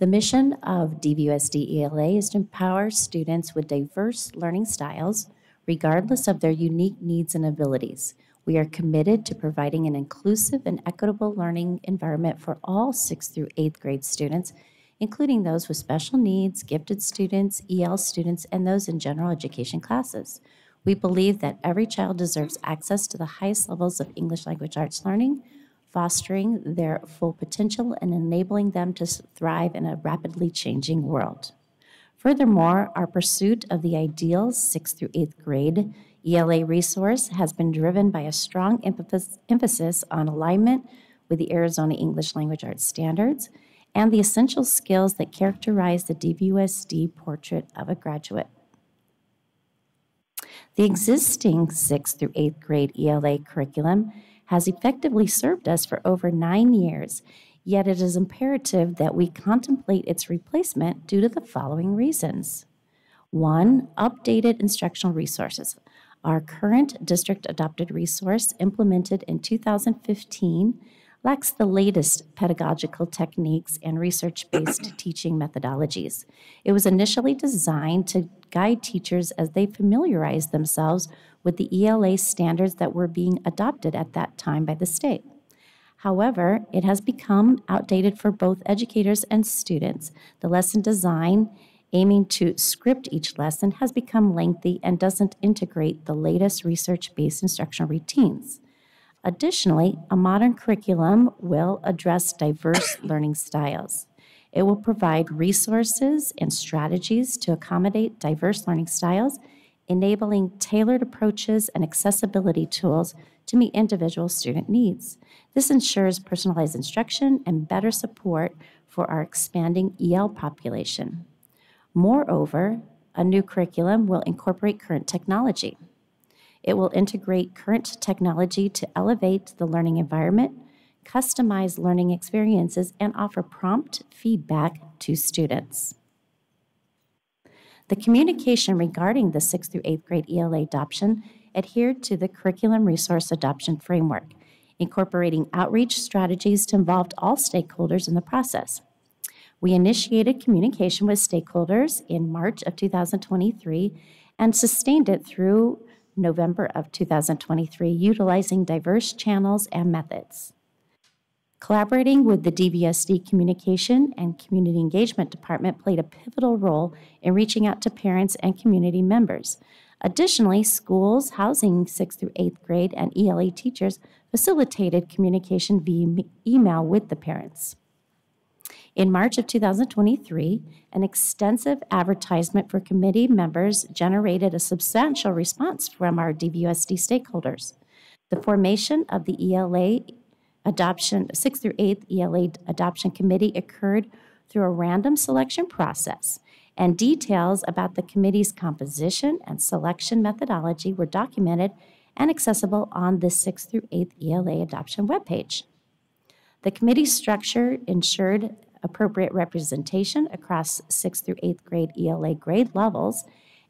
The mission of DVUSD ELA is to empower students with diverse learning styles, regardless of their unique needs and abilities. We are committed to providing an inclusive and equitable learning environment for all sixth through eighth grade students, including those with special needs, gifted students, EL students, and those in general education classes. We believe that every child deserves access to the highest levels of English language arts learning, fostering their full potential and enabling them to thrive in a rapidly changing world. Furthermore, our pursuit of the ideal sixth through eighth grade ELA resource has been driven by a strong emphasis, on alignment with the Arizona English Language Arts standards and the essential skills that characterize the DVUSD portrait of a graduate. The existing sixth through eighth grade ELA curriculum has effectively served us for over nine years, yet it is imperative that we contemplate its replacement due to the following reasons. One, updated instructional resources. Our current district adopted resource, implemented in 2015, lacks the latest pedagogical techniques and research based *clears throat* teaching methodologies. It was initially designed to guide teachers as they familiarize themselves with the ELA standards that were being adopted at that time by the state. However, it has become outdated for both educators and students. The lesson design Aiming to script each lesson has become lengthy and doesn't integrate the latest research based instructional routines. Additionally, a modern curriculum will address diverse *coughs* learning styles. It will provide resources and strategies to accommodate diverse learning styles, enabling tailored approaches and accessibility tools to meet individual student needs. This ensures personalized instruction and better support for our expanding EL population. Moreover, a new curriculum will incorporate current technology. It will integrate current technology to elevate the learning environment, customize learning experiences, and offer prompt feedback to students. The communication regarding the 6th through 8th grade ELA adoption adhered to the Curriculum Resource Adoption Framework, incorporating outreach strategies to involve all stakeholders in the process. We initiated communication with stakeholders in March of 2023 and sustained it through November of 2023, utilizing diverse channels and methods. Collaborating with the DVSD Communication and Community Engagement Department played a pivotal role in reaching out to parents and community members. Additionally, schools housing 6th through 8th grade and ELA teachers facilitated communication via email with the parents. In March of 2023, an extensive advertisement for committee members generated a substantial response from our DVUSD stakeholders. The formation of the ELA adoption, 6th through 8th ELA adoption committee occurred through a random selection process, and details about the committee's composition and selection methodology were documented and accessible on the 6th through 8th ELA adoption webpage. The committee structure ensured appropriate representation across 6th through 8th grade ELA grade levels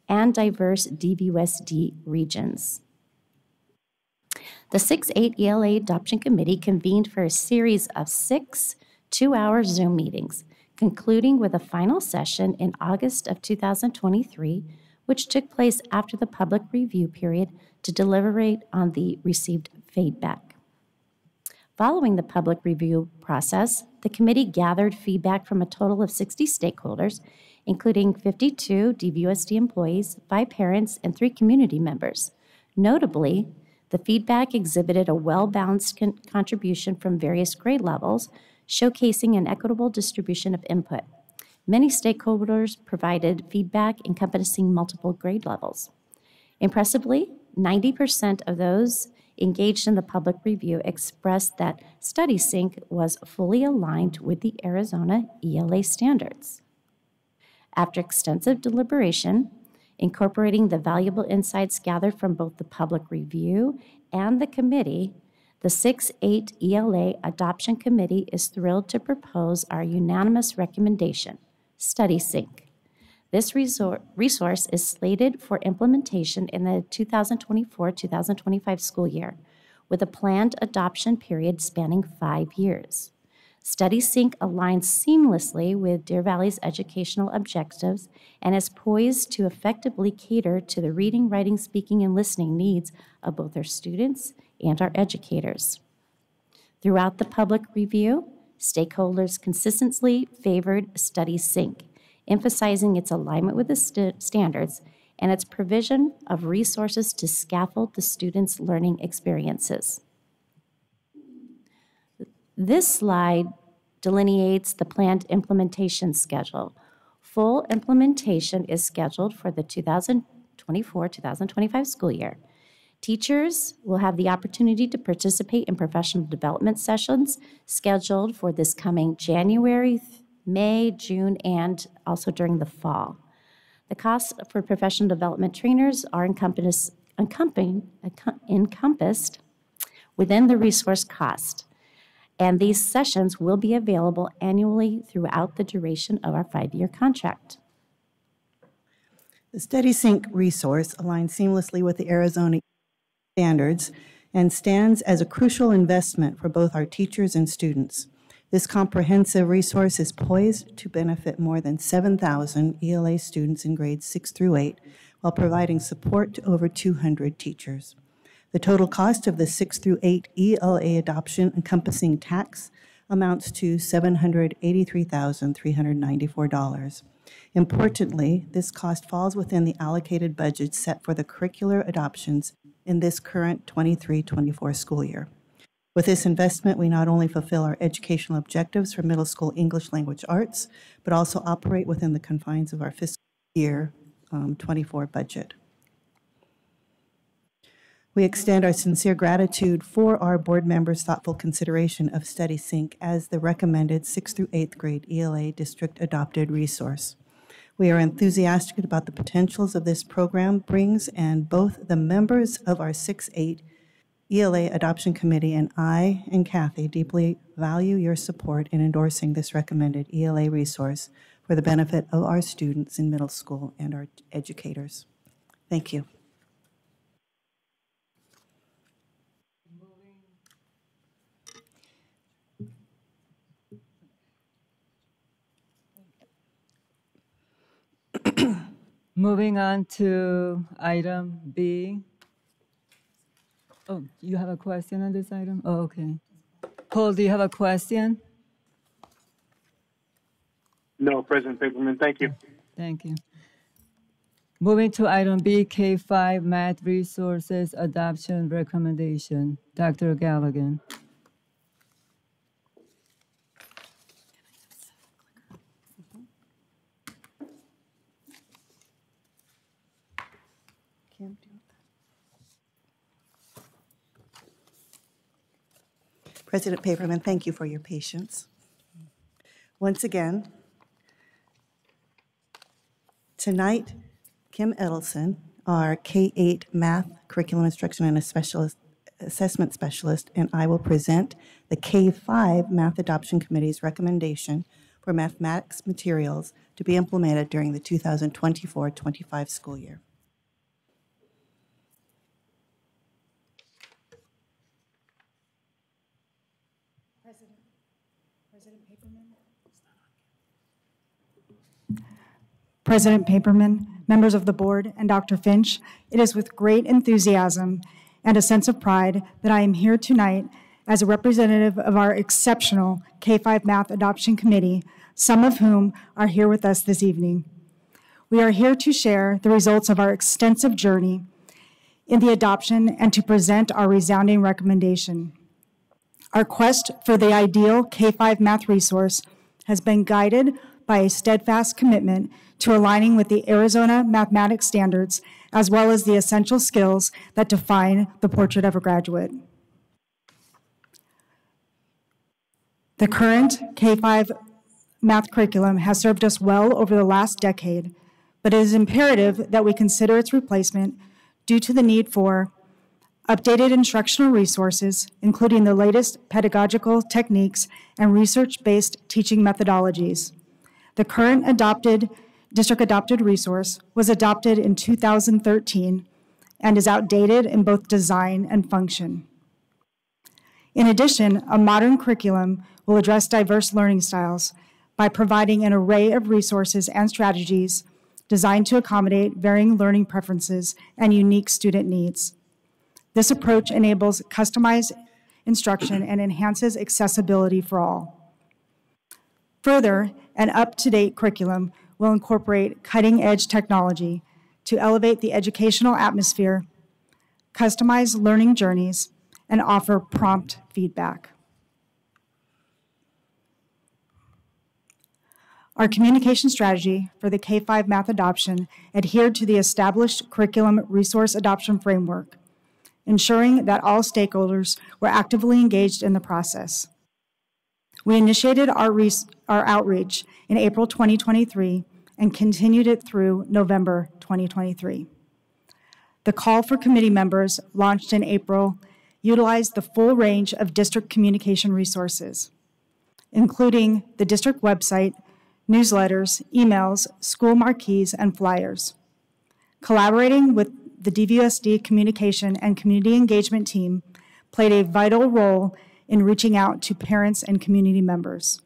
and diverse DVUSD regions. The 6 8 ELA Adoption Committee convened for a series of six two hour Zoom meetings, concluding with a final session in August of 2023, which took place after the public review period to deliberate on the received feedback. Following the public review process, the committee gathered feedback from a total of 60 stakeholders, including 52 DVUSD employees, five parents, and three community members. Notably, the feedback exhibited a well balanced con- contribution from various grade levels, showcasing an equitable distribution of input. Many stakeholders provided feedback encompassing multiple grade levels. Impressively, 90% of those engaged in the public review expressed that StudySync was fully aligned with the Arizona ELA standards. After extensive deliberation, Incorporating the valuable insights gathered from both the public review and the committee, the 6 8 ELA Adoption Committee is thrilled to propose our unanimous recommendation StudySync. This resource is slated for implementation in the 2024 2025 school year, with a planned adoption period spanning five years. StudySync aligns seamlessly with Deer Valley's educational objectives and is poised to effectively cater to the reading, writing, speaking, and listening needs of both our students and our educators. Throughout the public review, stakeholders consistently favored StudySync, emphasizing its alignment with the st- standards and its provision of resources to scaffold the students' learning experiences. This slide delineates the planned implementation schedule. Full implementation is scheduled for the 2024 2025 school year. Teachers will have the opportunity to participate in professional development sessions scheduled for this coming January, May, June, and also during the fall. The costs for professional development trainers are encompassed, encompassed within the resource cost and these sessions will be available annually throughout the duration of our five year contract. The StudySync resource aligns seamlessly with the Arizona standards and stands as a crucial investment for both our teachers and students. This comprehensive resource is poised to benefit more than 7,000 ELA students in grades 6 through 8 while providing support to over 200 teachers. The total cost of the 6 through 8 ELA adoption encompassing tax amounts to $783,394. Importantly, this cost falls within the allocated budget set for the curricular adoptions in this current 23-24 school year. With this investment, we not only fulfill our educational objectives for middle school English language arts, but also operate within the confines of our fiscal year um, 24 budget. We extend our sincere gratitude for our board members' thoughtful consideration of StudySync as the recommended 6th through 8th grade ELA district adopted resource. We are enthusiastic about the potentials of this program brings, and both the members of our 6 8 ELA Adoption Committee and I and Kathy deeply value your support in endorsing this recommended ELA resource for the benefit of our students in middle school and our educators. Thank you. Moving on to item B. Oh, you have a question on this item? Oh, okay. Paul, do you have a question? No, President Paperman, thank you. Thank you. Moving to item B, K5 Math Resources Adoption Recommendation. Dr. Galligan. President Paperman, thank you for your patience. Once again, tonight, Kim Edelson, our K-8 math curriculum instruction and a specialist, assessment specialist, and I will present the K-5 Math Adoption Committee's recommendation for mathematics materials to be implemented during the 2024-25 school year. President Paperman, members of the board, and Dr. Finch, it is with great enthusiasm and a sense of pride that I am here tonight as a representative of our exceptional K 5 Math Adoption Committee, some of whom are here with us this evening. We are here to share the results of our extensive journey in the adoption and to present our resounding recommendation. Our quest for the ideal K 5 math resource has been guided by a steadfast commitment to aligning with the Arizona mathematics standards, as well as the essential skills that define the portrait of a graduate. The current K 5 math curriculum has served us well over the last decade, but it is imperative that we consider its replacement due to the need for updated instructional resources, including the latest pedagogical techniques and research based teaching methodologies. The current adopted district adopted resource was adopted in 2013 and is outdated in both design and function. In addition, a modern curriculum will address diverse learning styles by providing an array of resources and strategies designed to accommodate varying learning preferences and unique student needs. This approach enables customized instruction and enhances accessibility for all. Further, an up to date curriculum will incorporate cutting edge technology to elevate the educational atmosphere, customize learning journeys, and offer prompt feedback. Our communication strategy for the K 5 math adoption adhered to the established curriculum resource adoption framework, ensuring that all stakeholders were actively engaged in the process. We initiated our, our outreach in April 2023 and continued it through November 2023. The call for committee members, launched in April, utilized the full range of district communication resources, including the district website, newsletters, emails, school marquees, and flyers. Collaborating with the DVSD communication and community engagement team played a vital role in reaching out to parents and community members.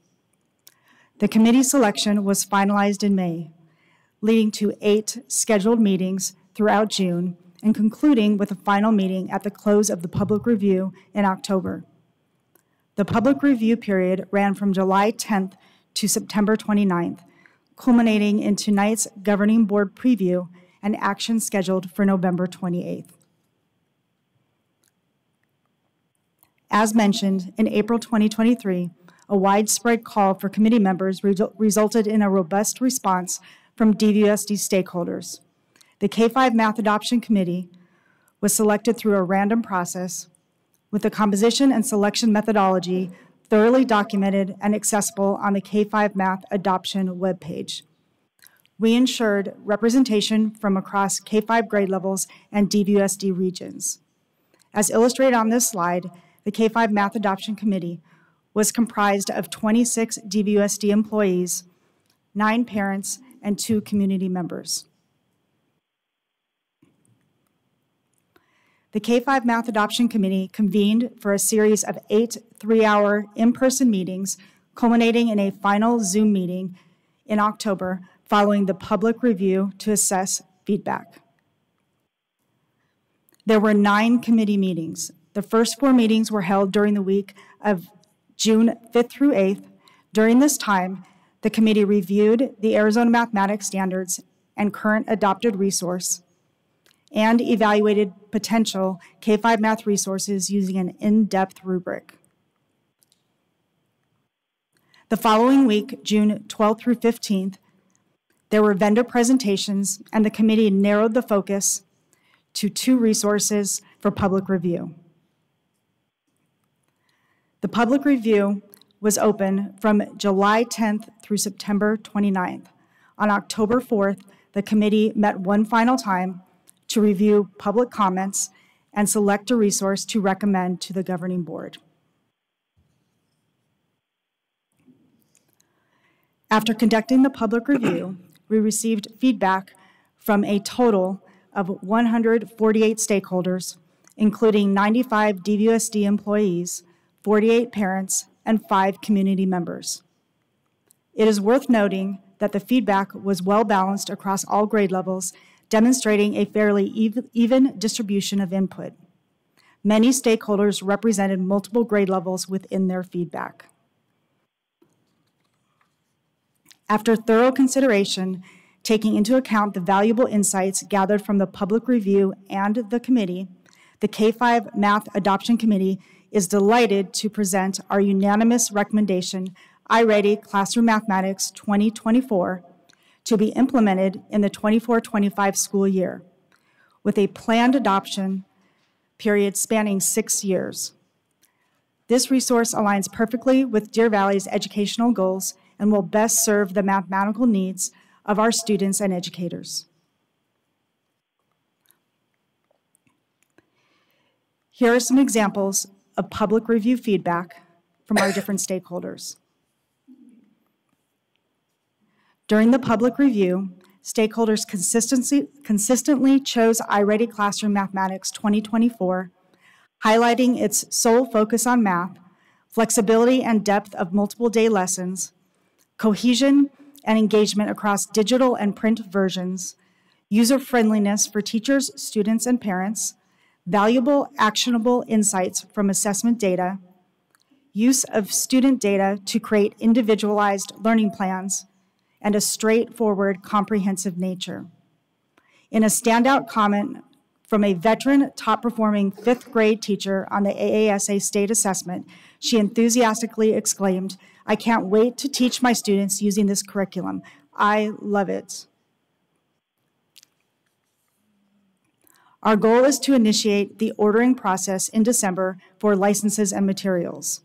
The committee selection was finalized in May, leading to eight scheduled meetings throughout June and concluding with a final meeting at the close of the public review in October. The public review period ran from July 10th to September 29th, culminating in tonight's governing board preview and action scheduled for November 28th. As mentioned, in April 2023, a widespread call for committee members resulted in a robust response from DVUSD stakeholders. The K-5 Math Adoption Committee was selected through a random process with the composition and selection methodology thoroughly documented and accessible on the K-5 Math Adoption webpage. We ensured representation from across K-5 grade levels and DVUSD regions. As illustrated on this slide, the K-5 Math Adoption Committee was comprised of 26 DVUSD employees, nine parents, and two community members. The K-5 Math Adoption Committee convened for a series of eight three-hour in-person meetings, culminating in a final Zoom meeting in October following the public review to assess feedback. There were nine committee meetings. The first four meetings were held during the week of June 5th through 8th. During this time, the committee reviewed the Arizona Mathematics Standards and current adopted resource and evaluated potential K-5 math resources using an in-depth rubric. The following week, June 12th through 15th, there were vendor presentations and the committee narrowed the focus to two resources for public review. The public review was open from July 10th through September 29th. On October 4th, the committee met one final time to review public comments and select a resource to recommend to the governing board. After conducting the public review, we received feedback from a total of 148 stakeholders, including 95 DVSD employees 48 parents, and five community members. It is worth noting that the feedback was well balanced across all grade levels, demonstrating a fairly even distribution of input. Many stakeholders represented multiple grade levels within their feedback. After thorough consideration, taking into account the valuable insights gathered from the public review and the committee, the K-5 Math Adoption Committee is delighted to present our unanimous recommendation, iReady Classroom Mathematics 2024, to be implemented in the 24-25 school year, with a planned adoption period spanning six years. This resource aligns perfectly with Deer Valley's educational goals and will best serve the mathematical needs of our students and educators. Here are some examples of public review feedback from our different stakeholders. During the public review, stakeholders consistently chose iReady Classroom Mathematics 2024, highlighting its sole focus on math, flexibility and depth of multiple day lessons, cohesion and engagement across digital and print versions, user friendliness for teachers, students, and parents, valuable actionable insights from assessment data, use of student data to create individualized learning plans, and a straightforward, comprehensive nature. In a standout comment from a veteran, top performing fifth grade teacher on the AASA state assessment, she enthusiastically exclaimed, I can't wait to teach my students using this curriculum. I love it. Our goal is to initiate the ordering process in December for licenses and materials.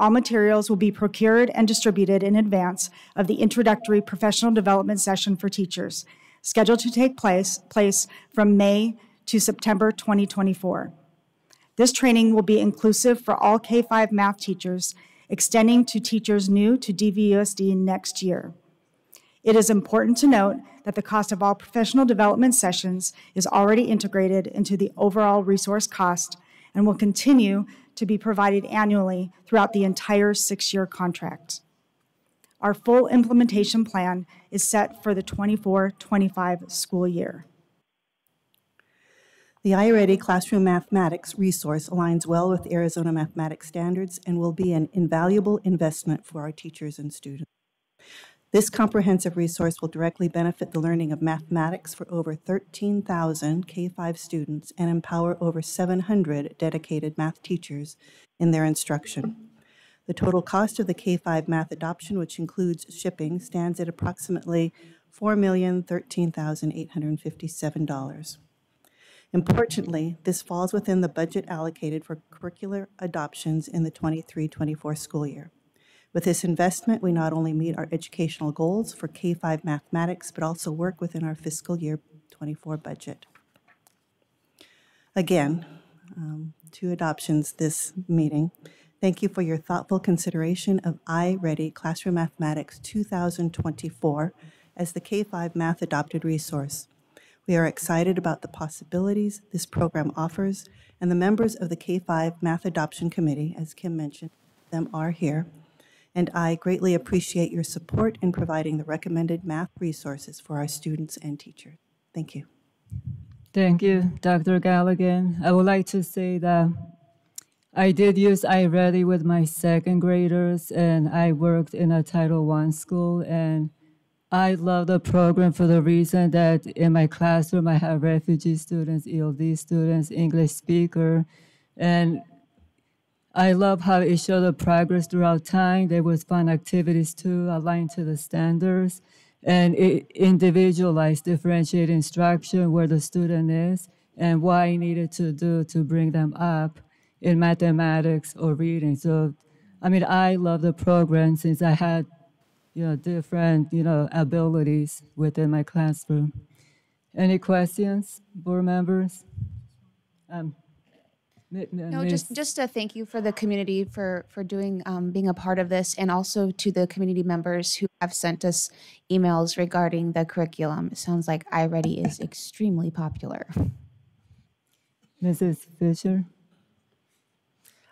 All materials will be procured and distributed in advance of the introductory professional development session for teachers, scheduled to take place, place from May to September 2024. This training will be inclusive for all K-5 math teachers, extending to teachers new to DVUSD next year. It is important to note that the cost of all professional development sessions is already integrated into the overall resource cost and will continue to be provided annually throughout the entire six-year contract. Our full implementation plan is set for the 24-25 school year. The iReady Classroom Mathematics resource aligns well with Arizona mathematics standards and will be an invaluable investment for our teachers and students. This comprehensive resource will directly benefit the learning of mathematics for over 13,000 K 5 students and empower over 700 dedicated math teachers in their instruction. The total cost of the K 5 math adoption, which includes shipping, stands at approximately $4,013,857. Importantly, this falls within the budget allocated for curricular adoptions in the 23 24 school year. With this investment, we not only meet our educational goals for K 5 mathematics, but also work within our fiscal year 24 budget. Again, um, two adoptions this meeting. Thank you for your thoughtful consideration of iReady Classroom Mathematics 2024 as the K 5 math adopted resource. We are excited about the possibilities this program offers, and the members of the K 5 Math Adoption Committee, as Kim mentioned, them are here. And I greatly appreciate your support in providing the recommended math resources for our students and teachers. Thank you. Thank you, Dr. Galligan. I would like to say that I did use iReady with my second graders, and I worked in a Title I school, and I love the program for the reason that in my classroom I have refugee students, ELD students, English speaker, and I love how it showed the progress throughout time. There was fun activities too, aligned to the standards, and it individualized differentiated instruction where the student is and what I needed to do to bring them up in mathematics or reading. So, I mean, I love the program since I had you know, different, you know, abilities within my classroom. Any questions, board members? Um, No, just just a thank you for the community for for doing um, being a part of this, and also to the community members who have sent us emails regarding the curriculum. It sounds like iReady is extremely popular. Mrs. Fisher?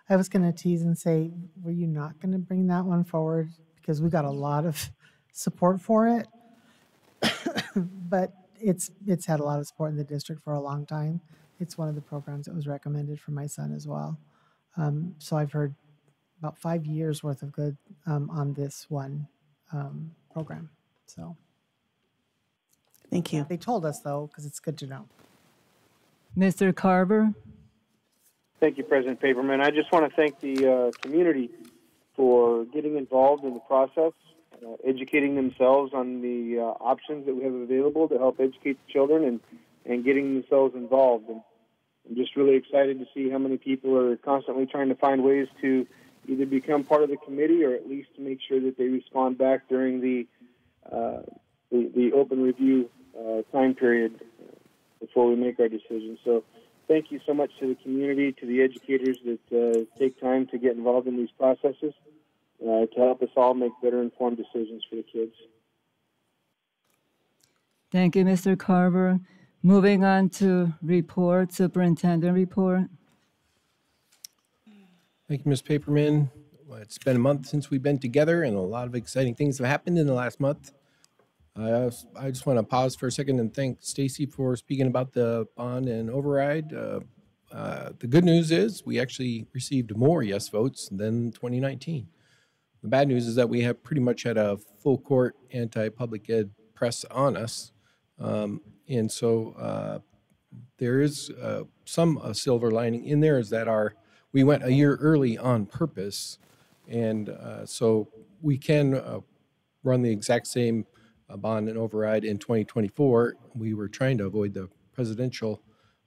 I was going to tease and say, were you not going to bring that one forward because we got a lot of support for it. *coughs* but it's it's had a lot of support in the district for a long time. It's one of the programs that was recommended for my son as well. Um, so I've heard about five years worth of good um, on this one um, program. So thank you. They told us though, because it's good to know. Mr. Carver? Thank you, President Paperman. I just want to thank the uh, community for getting involved in the process, uh, educating themselves on the uh, options that we have available to help educate the children and, and getting themselves involved. And I'm just really excited to see how many people are constantly trying to find ways to either become part of the committee or at least to make sure that they respond back during the uh, the, the, open review uh, time period before we make our decision. So thank you so much to the community, to the educators that uh, take time to get involved in these processes uh, to help us all make better informed decisions for the kids. Thank you, Mr. Carver. Moving on to report, superintendent report. Thank you, Ms. Paperman. Well, it's been a month since we've been together, and a lot of exciting things have happened in the last month. I, I just want to pause for a second and thank Stacy for speaking about the bond and override. Uh, uh, the good news is we actually received more yes votes than 2019. The bad news is that we have pretty much had a full court anti-public ed press on us, um, and so uh, there is uh, some uh, silver lining in there is that our we went a year early on purpose, and uh, so we can run the exact same a bond and override in 2024. We were trying to avoid the presidential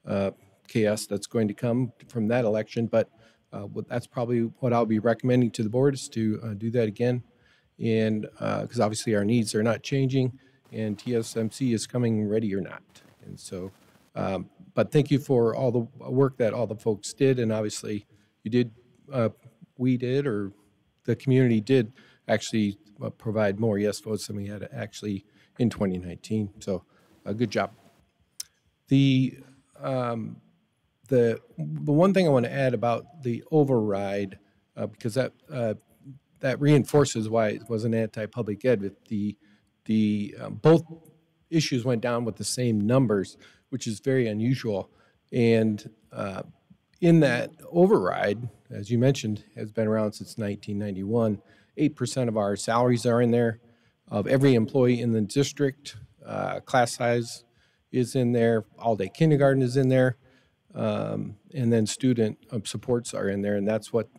uh, chaos that's going to come from that election, but uh, that's probably what I'll be recommending to the board is to uh, do that again. And because uh, obviously our needs are not changing and TSMC is coming ready or not. And so, um, but thank you for all the work that all the folks did. And obviously you did, uh, we did, or the community did actually uh, provide more yes votes than we had actually in 2019. So, uh, good job. The um, the the one thing I want to add about the override uh, because that uh, that reinforces why it was an anti-public ed. With the the um, both issues went down with the same numbers, which is very unusual. And uh, in that override, as you mentioned, has been around since 1991. 8% of our salaries are in there. of every employee in the district. Uh, Class size is in there, all-day kindergarten is in there, um, and then student um, supports are in there, and that's what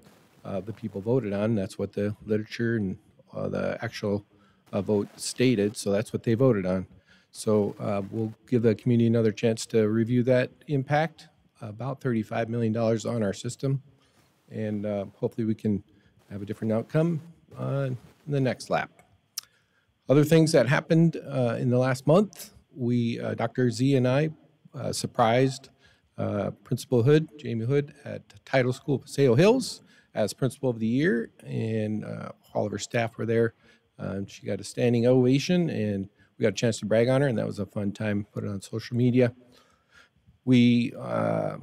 uh, the people voted on. That's what the literature and uh, the actual uh, vote stated, so that's what they voted on. So uh, we'll give the community another chance to review that impact, about $35 million on our system, and uh, hopefully we can have a different outcome in the next lap. Other things that happened uh, in the last month, we, uh, Dr. Z and I uh, surprised Principal Hood, Jamie Hood, at Title School Paseo Hills as Principal of the Year, and all of her staff were there. Um, she got a standing ovation, and we got a chance to brag on her, and that was a fun time. Put it on social media. We, uh,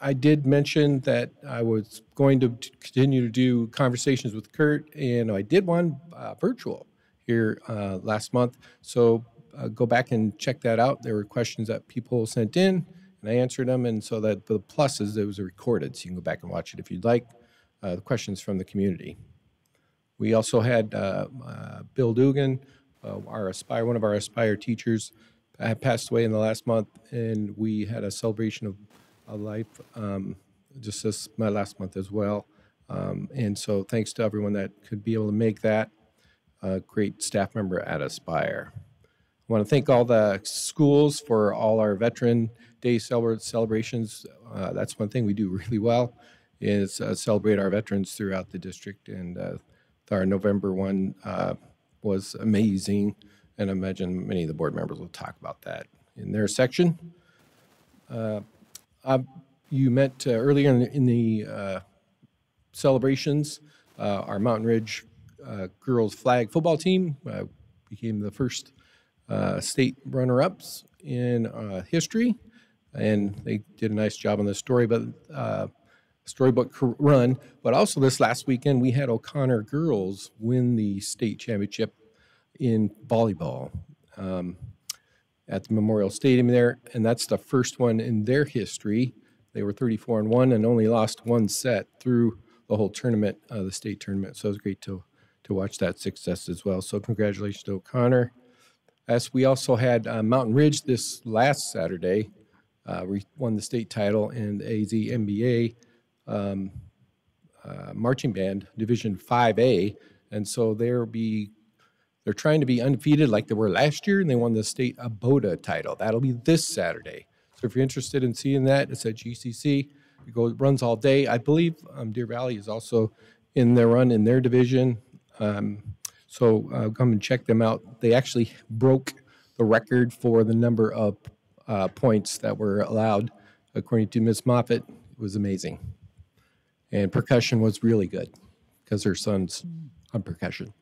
I did mention that I was going to continue to do conversations with Kurt, and I did one uh, virtual here uh, last month. So uh, go back and check that out. There were questions that people sent in, and I answered them. And so that the plus is it was recorded, so you can go back and watch it if you'd like. Uh, the questions from the community. We also had uh, uh, Bill Dugan, uh, our Aspire, one of our Aspire teachers, had passed away in the last month, and we had a celebration of a life um, just this my last month as well. Um, and so, thanks to everyone that could be able to make that. A great staff member at Aspire. I want to thank all the schools for all our Veteran Day celebra- celebrations. Uh, that's one thing we do *laughs* really well is uh, celebrate our veterans throughout the district. And uh, our November one uh, was amazing. And I imagine many of the board members will talk about that in their section. Uh, uh, you met uh, earlier in the, in the uh, celebrations. Uh, our Mountain Ridge uh, girls flag football team became the first state runner-ups in history, and they did a nice job on the story, but storybook run. But also this last weekend, we had O'Connor girls win the state championship in volleyball. Um, at the Memorial Stadium there, and that's the first one in their history. They were 34 and one and only lost one set through the whole tournament, uh, the state tournament. So it was great to to watch that success as well. So congratulations to O'Connor. As we also had uh, Mountain Ridge this last Saturday, uh, we won the state title in the AZ um, uh, marching band Division 5A, and so they'll be they're trying to be undefeated like they were last year, and they won the state ABODA title. That'll be this Saturday. So if you're interested in seeing that, it's at GCC. It goes runs all day. I believe um, Deer Valley is also in their run in their division. Um, so uh, come and check them out. They actually broke the record for the number of uh, points that were allowed, according to Ms. Moffett. It was amazing, and percussion was really good because her son's on percussion.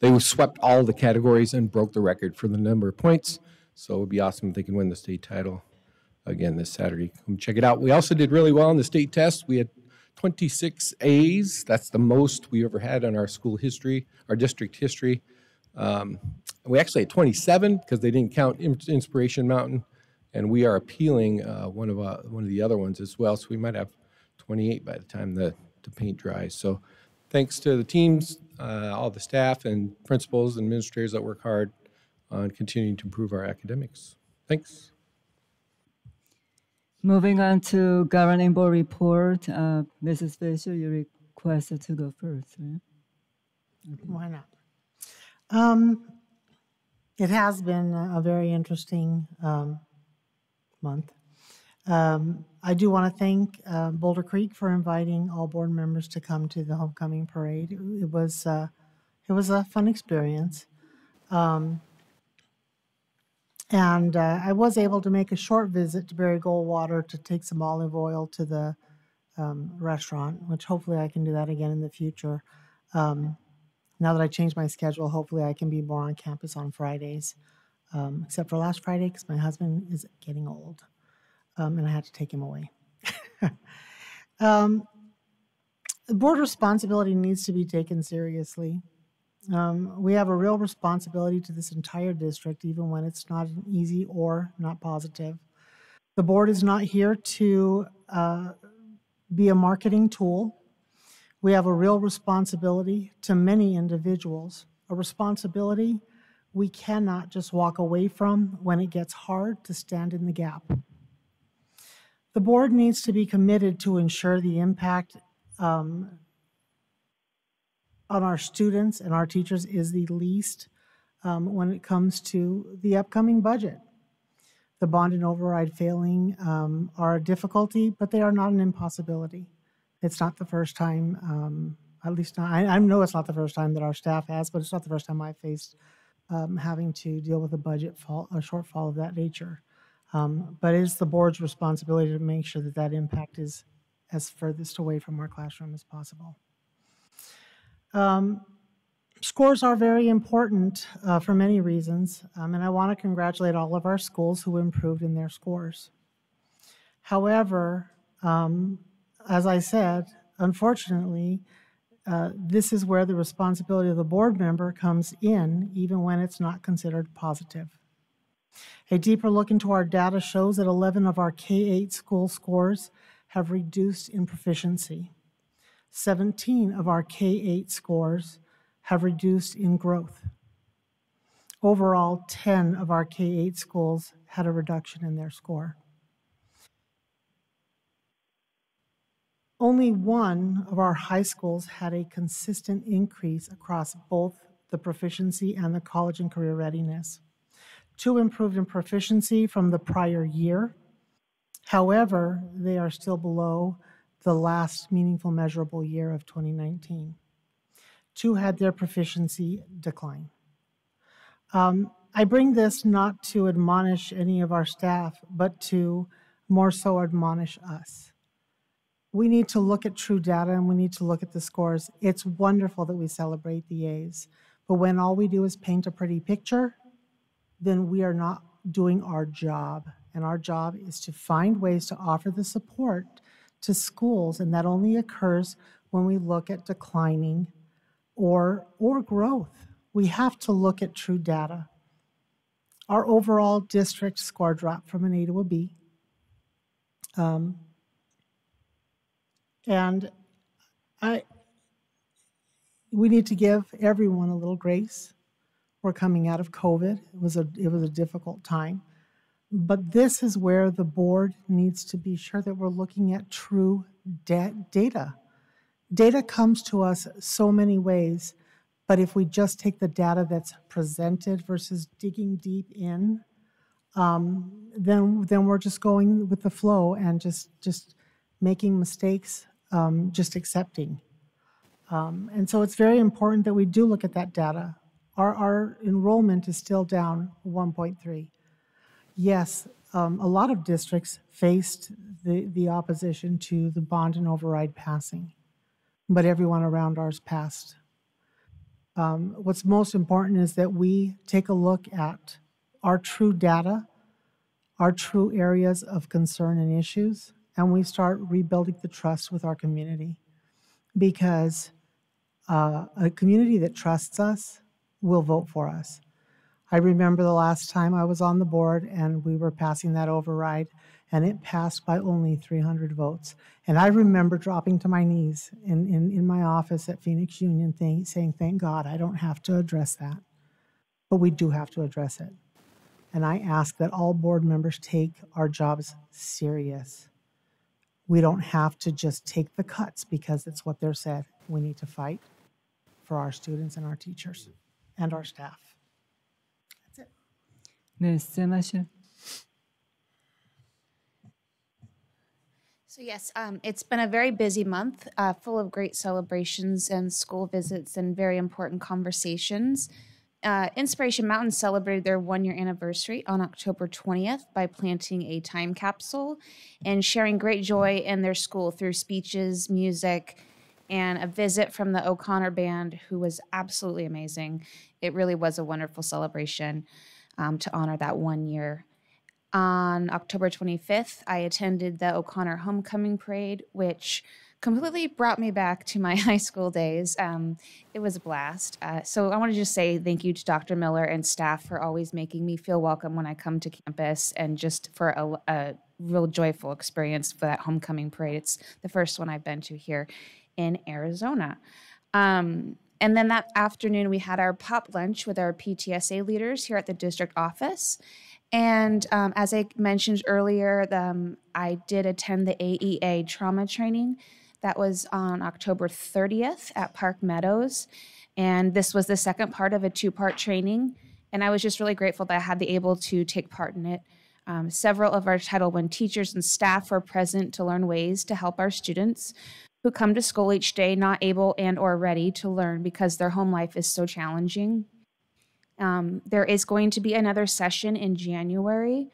They swept all the categories and broke the record for the number of points. So it would be awesome if they can win the state title again this Saturday. Come check it out. We also did really well on the state test. We had 26 A's. That's the most we ever had in our school history, our district history. Um, we actually had 27 because they didn't count Inspiration Mountain, and we are appealing uh, one of uh, one of the other ones as well. So we might have 28 by the time the, the paint dries. So thanks to the teams, uh, all the staff and principals and administrators that work hard on continuing to improve our academics. Thanks. Moving on to governing board report, uh, Mrs. Fisher, you requested to go first, right? Why not? Um, it has been a very interesting um, month. Um, I do want to thank uh, Boulder Creek for inviting all board members to come to the homecoming parade. It was uh, it was a fun experience, um, and uh, I was able to make a short visit to Barry Goldwater to take some olive oil to the um, restaurant, which hopefully I can do that again in the future. Um, now that I changed my schedule, hopefully I can be more on campus on Fridays, um, except for last Friday because my husband is getting old um, and I had to take him away. *laughs* um, board responsibility needs to be taken seriously. Um, we have a real responsibility to this entire district, even when it's not easy or not positive. The board is not here to uh, be a marketing tool. We have a real responsibility to many individuals, a responsibility we cannot just walk away from when it gets hard to stand in the gap. The board needs to be committed to ensure the impact um, on our students and our teachers is the least um, when it comes to the upcoming budget. The bond and override failing um, are a difficulty, but they are not an impossibility. It's not the first time, um, at least not, I, I know it's not the first time that our staff has, but it's not the first time I've faced um, having to deal with a budget fall, a shortfall of that nature. Um, but it is the board's responsibility to make sure that that impact is as furthest away from our classroom as possible. Um, scores are very important uh, for many reasons, um, and I want to congratulate all of our schools who improved in their scores. However, um, as I said, unfortunately, uh, this is where the responsibility of the board member comes in, even when it's not considered positive. A deeper look into our data shows that 11 of our K 8 school scores have reduced in proficiency. 17 of our K 8 scores have reduced in growth. Overall, 10 of our K 8 schools had a reduction in their score. Only one of our high schools had a consistent increase across both the proficiency and the college and career readiness. Two improved in proficiency from the prior year. However, they are still below the last meaningful measurable year of 2019. Two had their proficiency decline. Um, I bring this not to admonish any of our staff, but to more so admonish us we need to look at true data and we need to look at the scores. It's wonderful that we celebrate the A's, but when all we do is paint a pretty picture, then we are not doing our job. And our job is to find ways to offer the support to schools, and that only occurs when we look at declining or, or growth. We have to look at true data. Our overall district score dropped from an A to a B. Um, and I, we need to give everyone a little grace. We're coming out of COVID. It was a, it was a difficult time. But this is where the board needs to be sure that we're looking at true da- data. Data comes to us so many ways, but if we just take the data that's presented versus digging deep in, um, then then we're just going with the flow and just just making mistakes um, just accepting. Um, and so it's very important that we do look at that data. Our, our enrollment is still down 1.3. Yes, um, a lot of districts faced the, the opposition to the bond and override passing, but everyone around ours passed. Um, what's most important is that we take a look at our true data, our true areas of concern and issues, and we start rebuilding the trust with our community because uh, a community that trusts us will vote for us. I remember the last time I was on the board and we were passing that override, and it passed by only 300 votes. And I remember dropping to my knees in, in, in my office at Phoenix Union thing, saying, Thank God I don't have to address that. But we do have to address it. And I ask that all board members take our jobs serious. We don't have to just take the cuts because it's what they're said. We need to fight for our students and our teachers and our staff. That's it. Ms. Masha. So yes, um, it's been a very busy month, uh, full of great celebrations and school visits and very important conversations uh, Inspiration Mountain celebrated their one year anniversary on October 20th by planting a time capsule and sharing great joy in their school through speeches, music, and a visit from the O'Connor Band, who was absolutely amazing. It really was a wonderful celebration um, to honor that one year. On October 25th, I attended the O'Connor Homecoming Parade, which completely brought me back to my *laughs* high school days. Um, it was a blast. Uh, so I want to just say thank you to Dr. Miller and staff for always making me feel welcome when I come to campus and just for a, a real joyful experience for that homecoming parade. It's the first one I've been to here in Arizona. Um, and then that afternoon, we had our pop lunch with our PTSA leaders here at the district office. And um, as I mentioned earlier, um, I did attend the AEA trauma training that was on October 30th at Park Meadows. And this was the second part of a two part training. And I was just really grateful that I had the able to take part in it. Um, several of our Title I teachers and staff were present to learn ways to help our students who come to school each day not able and or ready to learn because their home life is so challenging. Um, there is going to be another session in January,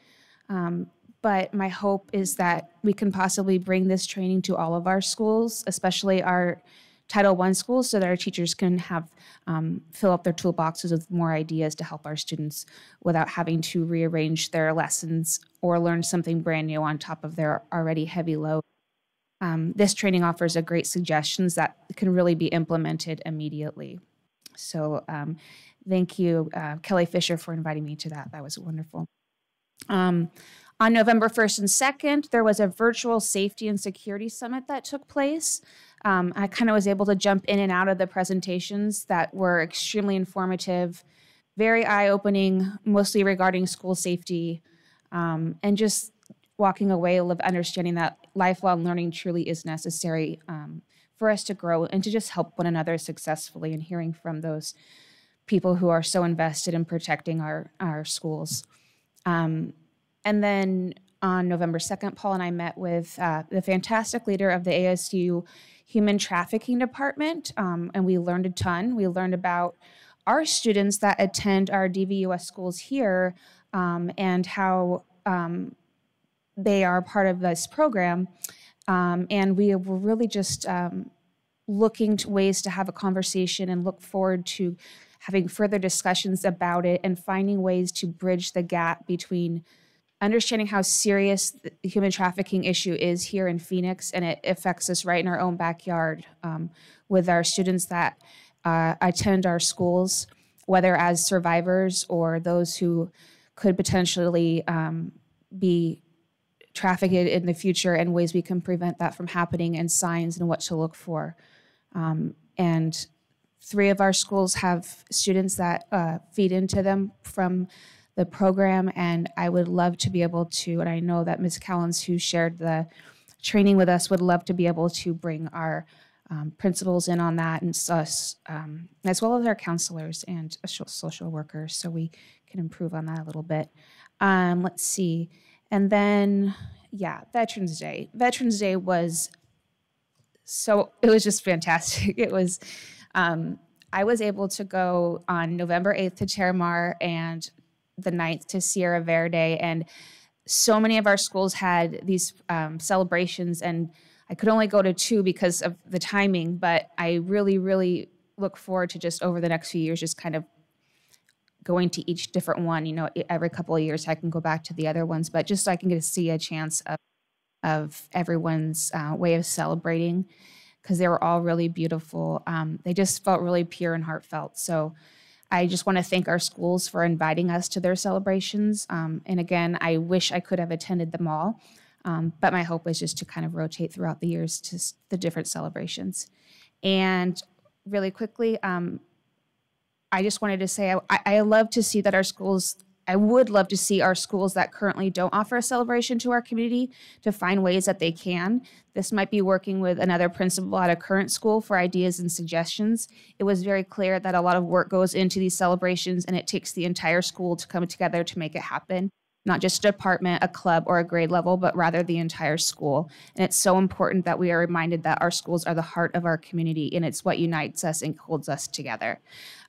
um, but my hope is that we can possibly bring this training to all of our schools, especially our Title I schools, so that our teachers can have um, fill up their toolboxes with more ideas to help our students without having to rearrange their lessons or learn something brand new on top of their already heavy load. Um, this training offers a great suggestions that can really be implemented immediately. So um, thank you, uh, Kelly Fisher, for inviting me to that. That was wonderful. Um, on November 1st and 2nd, there was a virtual safety and security summit that took place. Um, I kind of was able to jump in and out of the presentations that were extremely informative, very eye opening, mostly regarding school safety, um, and just walking away of understanding that lifelong learning truly is necessary um, for us to grow and to just help one another successfully and hearing from those people who are so invested in protecting our, our schools. Um, and then on November 2nd, Paul and I met with uh, the fantastic leader of the ASU Human Trafficking Department, um, and we learned a ton. We learned about our students that attend our DVUS schools here um, and how um, they are part of this program. Um, and we were really just um, looking to ways to have a conversation and look forward to having further discussions about it and finding ways to bridge the gap between understanding how serious the human trafficking issue is here in Phoenix and it affects us right in our own backyard um, with our students that uh, attend our schools, whether as survivors or those who could potentially um, be trafficked in the future and ways we can prevent that from happening and signs and what to look for. Um, and three of our schools have students that uh, feed into them from the program, and I would love to be able to, and I know that Ms. Callens, who shared the training with us, would love to be able to bring our um, principals in on that and us, um, as well as our counselors and social workers, so we can improve on that a little bit. Um, let's see. And then, yeah, Veterans Day. Veterans Day was so, it was just fantastic. *laughs* It was, um, I was able to go on November 8th to Terramar and the 9th to Sierra Verde. And so many of our schools had these um, celebrations, and I could only go to two because of the timing, but I really, really look forward to just over the next few years just kind of going to each different one. You know, every couple of years I can go back to the other ones, but just so I can get to see a chance of of everyone's uh, way of celebrating because they were all really beautiful. Um, they just felt really pure and heartfelt. So I just want to thank our schools for inviting us to their celebrations. Um, and again, I wish I could have attended them all. Um, but my hope is just to kind of rotate throughout the years to the different celebrations. And really quickly, um, I just wanted to say I, I love to see that our schools I would love to see our schools that currently don't offer a celebration to our community to find ways that they can. This might be working with another principal at a current school for ideas and suggestions. It was very clear that a lot of work goes into these celebrations and it takes the entire school to come together to make it happen. Not just a department, a club, or a grade level, but rather the entire school. And it's so important that we are reminded that our schools are the heart of our community and it's what unites us and holds us together.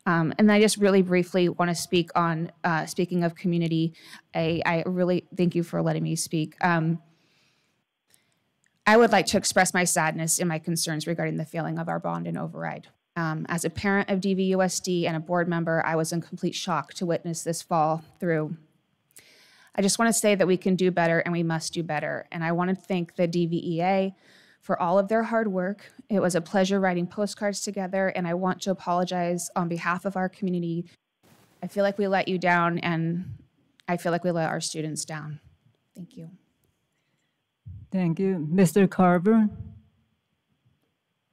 Um, and I just really briefly want to speak on, uh, speaking of community, I, I, really thank you for letting me speak. Um, I would like to express my sadness and my concerns regarding the failing of our bond and override. Um, as a parent of DVUSD and a board member, I was in complete shock to witness this fall through. I just want to say that we can do better and we must do better. And I want to thank the DVEA, for all of their hard work. It was a pleasure writing postcards together, and I want to apologize on behalf of our community. I feel like we let you down, and I feel like we let our students down. Thank you. Thank you. Mr. Carver?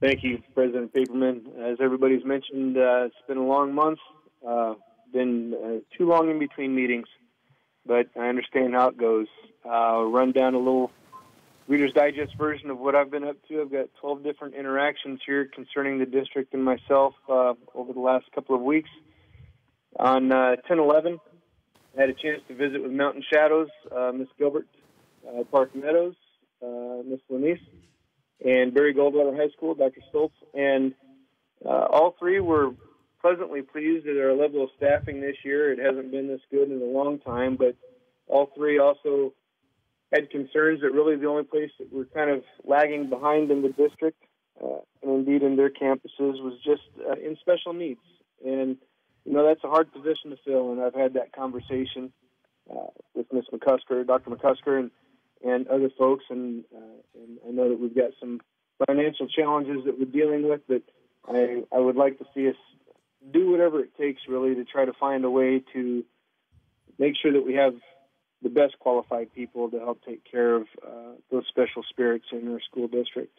Thank you, President Paperman. As everybody's mentioned, uh, it's been a long month, uh, been uh, too long in between meetings, but I understand how it goes. I'll run down a little Reader's Digest version of what I've been up to. I've got 12 different interactions here concerning the district and myself uh, over the last couple of weeks. On uh, 10 11, I had a chance to visit with Mountain Shadows, uh, Miss Gilbert, uh, Park Meadows, uh, Miss Lanice, and Barry Goldwater High School, Dr. Stoltz. And uh, all three were pleasantly pleased at our level of staffing this year. It hasn't been this good in a long time, but all three also had concerns that really the only place that we're kind of lagging behind in the district, uh, and indeed in their campuses, was just uh, in special needs. And you know that's a hard position to fill, and I've had that conversation uh, with Miss McCusker, Dr. McCusker, and and other folks, and, uh, and I know that we've got some financial challenges that we're dealing with, but I I would like to see us do whatever it takes really to try to find a way to make sure that we have the best qualified people to help take care of uh, those special spirits in our school district.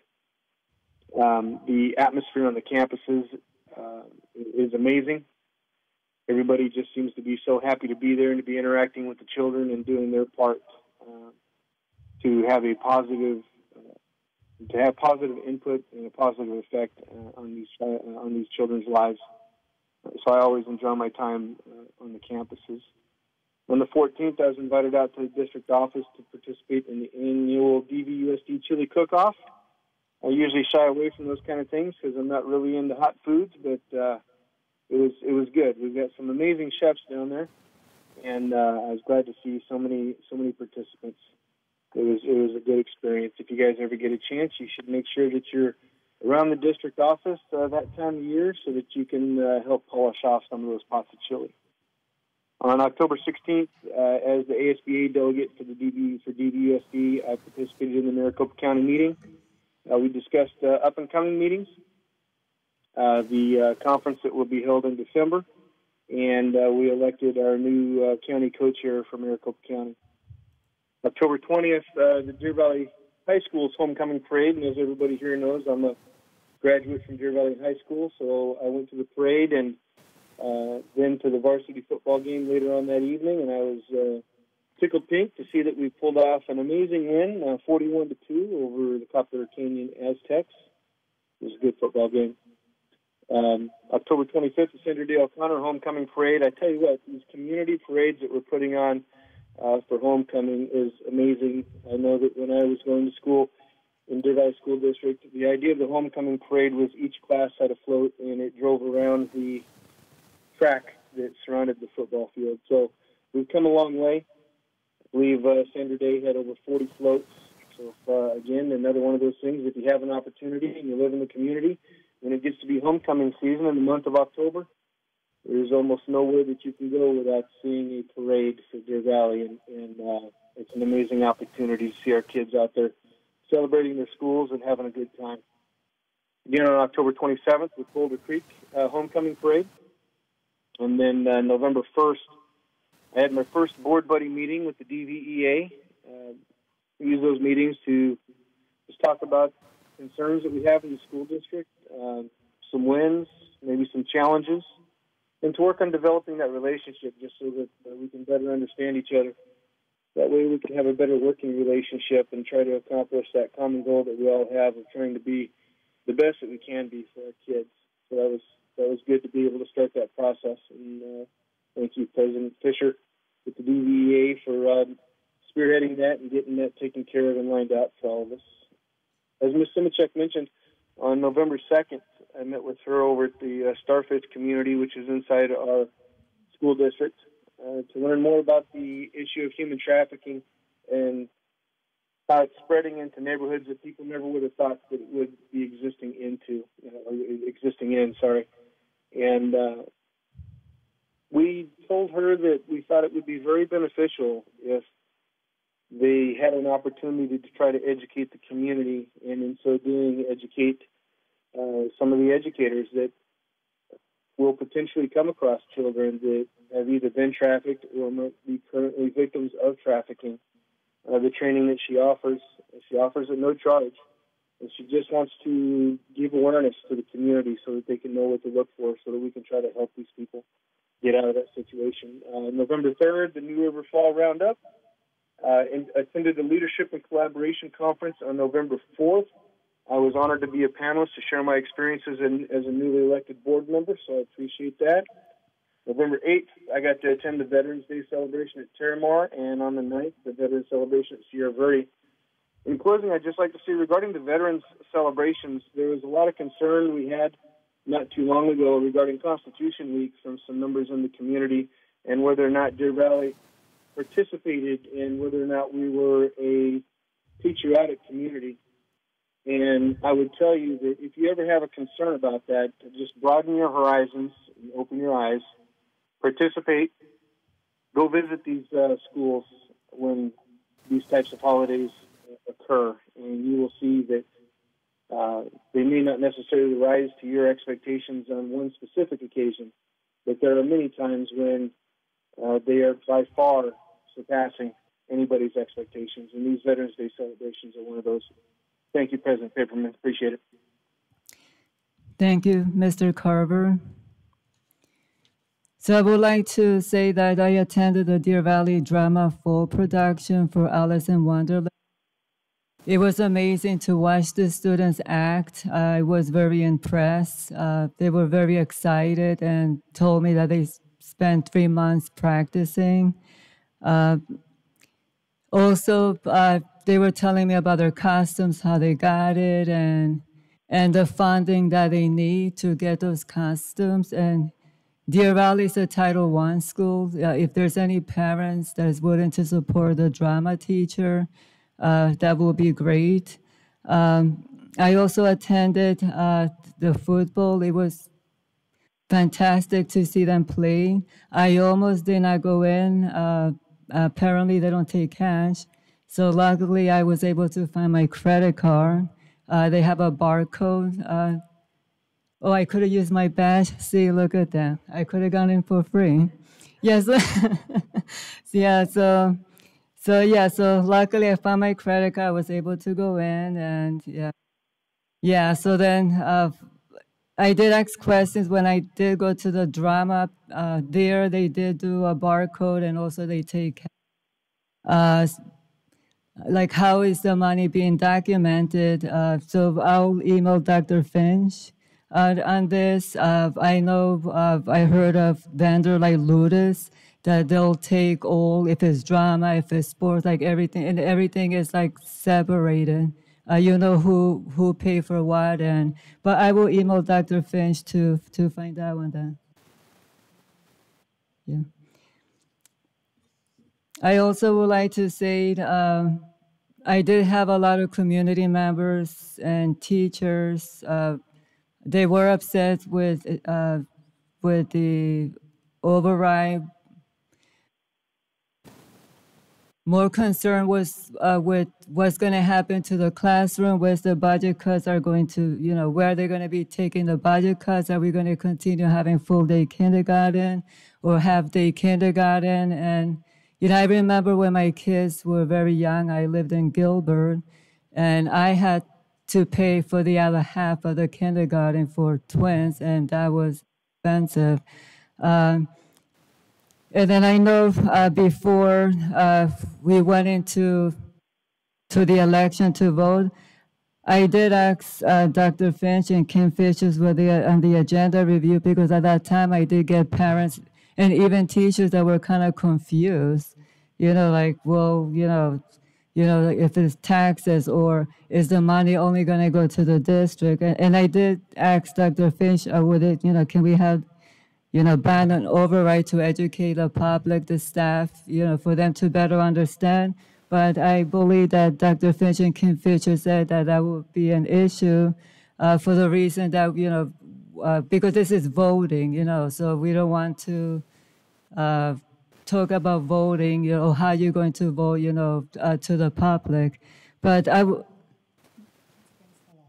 Um, the atmosphere on the campuses uh, is amazing. Everybody just seems to be so happy to be there and to be interacting with the children and doing their part uh, to have a positive, uh, to have positive input and a positive effect uh, on these uh, on these children's lives. So I always enjoy my time on the campuses. On the 14th, I was invited out to the district office to participate in the annual DVUSD chili cook-off. I usually shy away from those kind of things because I'm not really into hot foods, but uh, it was it was good. We've got some amazing chefs down there, and uh, I was glad to see so many so many participants. It was it was a good experience. If you guys ever get a chance, you should make sure that you're around the district office uh, that time of year so that you can uh, help polish off some of those pots of chili. On October 16th, uh, as the ASBA delegate for the DB for DVUSD, I participated in the Maricopa County meeting. Uh, we discussed uh, up and coming meetings, uh, the uh, conference that will be held in December, and uh, we elected our new county co-chair for Maricopa County. October 20th, the Deer Valley High School's homecoming parade, and as everybody here knows, I'm a graduate from Deer Valley High School, so I went to the parade and uh, then to the varsity football game later on that evening, and I was uh, tickled pink to see that we pulled off an amazing win, uh, 41 to two over the Copper Canyon Aztecs. It was a good football game. Um, October 25th, the Sandra Day O'Connor Homecoming Parade. I tell you what, these community parades that we're putting on uh, for homecoming is amazing. I know that when I was going to school in Deer School District, the idea of the homecoming parade was each class had a float and it drove around the track that surrounded the football field. So we've come a long way. I believe uh, Sandra Day had over 40 floats. So uh, again, another one of those things. If you have an opportunity and you live in the community, when it gets to be homecoming season in the month of October, there's almost nowhere that you can go without seeing a parade for Deer Valley, and, and uh, it's an amazing opportunity to see our kids out there celebrating their schools and having a good time. Again, on October 27th with Boulder Creek uh, Homecoming Parade. And then uh, November 1st, I had my first board buddy meeting with the DVEA. Uh, we use those meetings to just talk about concerns that we have in the school district, uh, some wins, maybe some challenges, and to work on developing that relationship just so that uh, we can better understand each other. That way we can have a better working relationship and try to accomplish that common goal that we all have of trying to be the best that we can be for our kids. So that was that was good to be able to start that process. And uh, thank you, President Fisher, with the DVEA for um, spearheading that and getting that taken care of and lined out for all of us. As Ms. Simacek mentioned, on November 2nd, I met with her over at the uh, Starfish community, which is inside our school district, uh, to learn more about the issue of human trafficking and how it's spreading into neighborhoods that people never would have thought that it would be existing into, uh, existing in. Sorry, and uh, we told her that we thought it would be very beneficial if they had an opportunity to try to educate the community, and in so doing, educate uh, some of the educators that will potentially come across children that have either been trafficked or might be currently victims of trafficking. Uh, the training that she offers, she offers at no charge. And she just wants to give awareness to the community so that they can know what to look for, so that we can try to help these people get out of that situation. Uh, November 3rd, the New River Fall Roundup. Uh, and attended the Leadership and Collaboration Conference on November 4th. I was honored to be a panelist to share my experiences in, as a newly elected board member, so I appreciate that. November 8th, I got to attend the Veterans Day celebration at Terramar, and on the 9th, the Veterans celebration at Sierra Verde. In closing, I'd just like to say regarding the Veterans celebrations, there was a lot of concern we had not too long ago regarding Constitution Week from some members in the community and whether or not Deer Valley participated and whether or not we were a patriotic community. And I would tell you that if you ever have a concern about that, just broaden your horizons, open your eyes, participate, go visit these uh, schools when these types of holidays occur, and you will see that uh, they may not necessarily rise to your expectations on one specific occasion, but there are many times when uh, they are by far surpassing anybody's expectations. And these Veterans Day celebrations are one of those. Thank you, President Paperman. Appreciate it. Thank you, Mr. Carver. So I would like to say that I attended the Deer Valley Drama Fall production for Alice in Wonderland. It was amazing to watch the students act. I was very impressed. Uh, they were very excited and told me that they spent three months practicing. Uh, also, uh, they were telling me about their costumes, how they got it, and and the funding that they need to get those costumes. And Deer Valley is a Title One school. Uh, if there's any parents that is willing to support the drama teacher, uh, that would be great. Um, I also attended uh, the football. It was fantastic to see them play. I almost did not go in. Uh, apparently, they don't take cash. So luckily, I was able to find my credit card. Uh, they have a barcode. Uh, oh, I could have used my badge. See, look at that. I could have gone in for free. Yes. *laughs* yeah. So, so yeah. So luckily, I found my credit card. I was able to go in, and yeah, yeah. So then, uh, I did ask questions when I did go to the drama. Uh, there, they did do a barcode, and also they take. Uh, like how is the money being documented? Uh, so I'll email Dr. Finch uh, on this. Uh, I know I heard of vendor like Ludus that they'll take all if it's drama, if it's sports, like everything, and everything is like separated. Uh, you know who who pay for what, and but I will email Dr. Finch to to find out on that. Yeah. I also would like to say um, I did have a lot of community members and teachers. Uh, they were upset with uh, with the override. More concern was uh, with what's going to happen to the classroom, where the budget cuts are going to, you know, where they're going to be taking the budget cuts. Are we going to continue having full day kindergarten or half day kindergarten? And you know, I remember when my kids were very young, I lived in Gilbert, and I had to pay for the other half of the kindergarten for twins, and that was expensive. Um, and then I know uh, before uh, we went into to the election to vote, I did ask uh, Dr. Finch and Kim Fishers were the, on the agenda review because at that time I did get parents and even teachers that were kind of confused. You know, like, well, you know, you know, if it's taxes or is the money only going to go to the district? And, and I did ask Dr. Finch, uh, would it, you know, can we have you know, ban an override to educate the public, the staff, you know, for them to better understand. But I believe that Dr. Finch and Kim Fisher said that that would be an issue uh, for the reason that, you know, uh, because this is voting, you know, so we don't want to uh, talk about voting, you know, how you're going to vote, you know, uh, to the public. But I, w-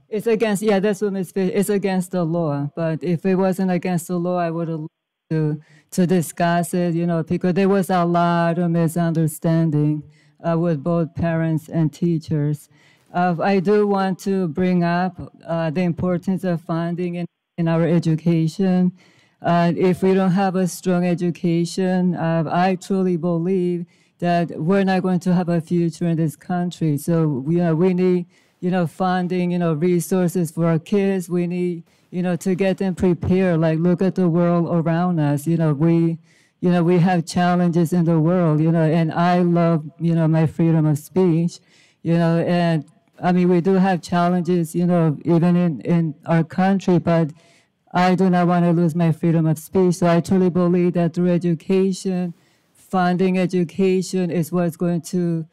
it's against, yeah, that's what Ms. Fish, it's against the law. But if it wasn't against the law, I would have to to discuss it, you know, because there was a lot of misunderstanding uh, with both parents and teachers. Uh, I do want to bring up uh, the importance of funding in, in our education. Uh, if we don't have a strong education, uh, I truly believe that we're not going to have a future in this country. So we, we need, you know, funding, you know, resources for our kids. We need, you know, to get them prepared. Like look at the world around us. You know, we, you know, we have challenges in the world. You know, and I love, you know, my freedom of speech. You know, and I mean, we do have challenges, you know, even in in our country, but I do not want to lose my freedom of speech. So I truly believe that through education, funding education is what's going to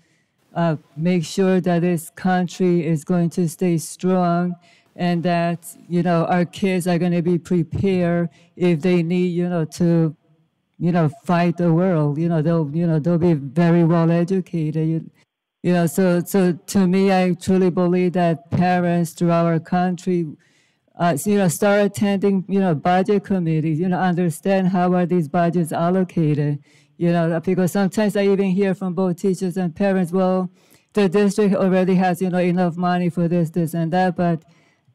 uh, make sure that this country is going to stay strong and that, you know, our kids are going to be prepared if they need, you know, to, you know, fight the world. You know, they'll, you know, they'll be very well educated. You, you know, so, so to me, I truly believe that parents throughout our country uh, you know, start attending, you know, budget committees, you know, understand how are these budgets allocated, you know, because sometimes I even hear from both teachers and parents, well, the district already has, you know, enough money for this, this, and that, but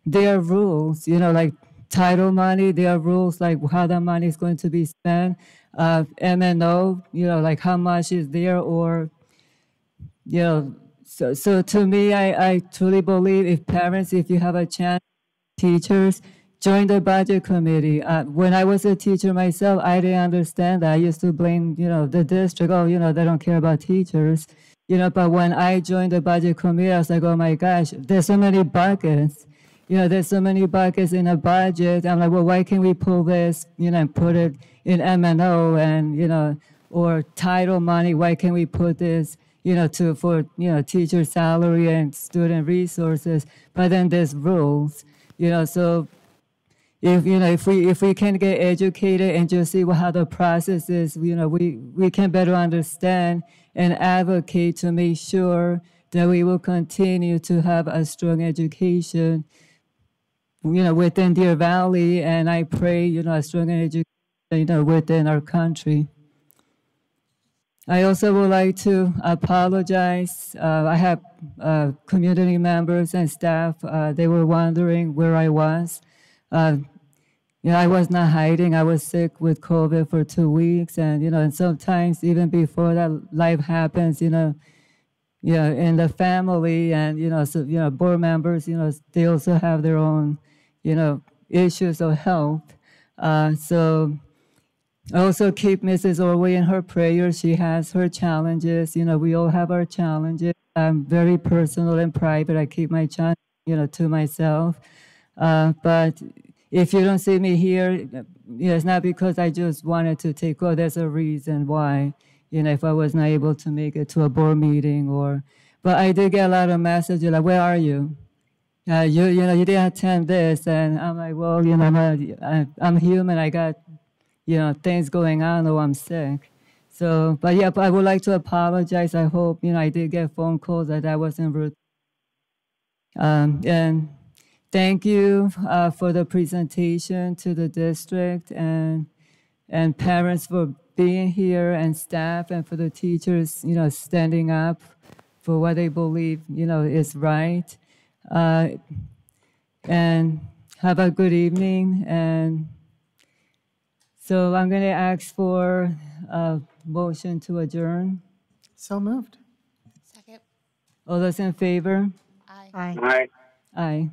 there are rules, you know, like title money, there are rules like how that money is going to be spent, uh, MNO, you know, like how much is there, or, you know, so, so to me, I, I truly believe if parents, if you have a chance, teachers join the budget committee. Uh, when I was a teacher myself, I didn't understand that. I used to blame, you know, the district. Oh, you know, they don't care about teachers. You know, but when I joined the budget committee, I was like, oh my gosh, there's so many buckets. You know, there's so many buckets in a budget. I'm like, well, why can't we pull this, you know, and put it in MNO and, you know, or title money? Why can't we put this, you know, to for, you know, teacher salary and student resources? But then there's rules you know so if you know if we if we can get educated and just see what, how the process is you know we we can better understand and advocate to make sure that we will continue to have a strong education you know within deer valley and i pray you know a strong education you know within our country I also would like to apologize. Uh, I have uh, community members and staff. Uh, they were wondering where I was. Uh, you know, I was not hiding. I was sick with COVID for two weeks, and you know, and sometimes even before that life happens, you know, you know, in the family, and you know, so you know, board members, you know, they also have their own, you know, issues of health. Uh, so I also keep Mrs. Ordway in her prayers. She has her challenges. You know, we all have our challenges. I'm very personal and private. I keep my challenge, you know, to myself. Uh, but if you don't see me here, you know, it's not because I just wanted to take. Oh, there's a reason why. You know, if I was not able to make it to a board meeting or, but I did get a lot of messages like, "Where are you?" Uh, you, you know, you didn't attend this, and I'm like, well, you know, I'm, a, I'm human. I got you know, things going on or I'm sick. So, but yeah, but I would like to apologize. I hope, you know, I did get phone calls that I wasn't rude. Um, and thank you uh, for the presentation to the district and, and parents for being here and staff and for the teachers, you know, standing up for what they believe, you know, is right. Uh, and have a good evening and so I'm going to ask for a motion to adjourn. So moved. Second. All those in favor? Aye. Aye. Aye. Aye.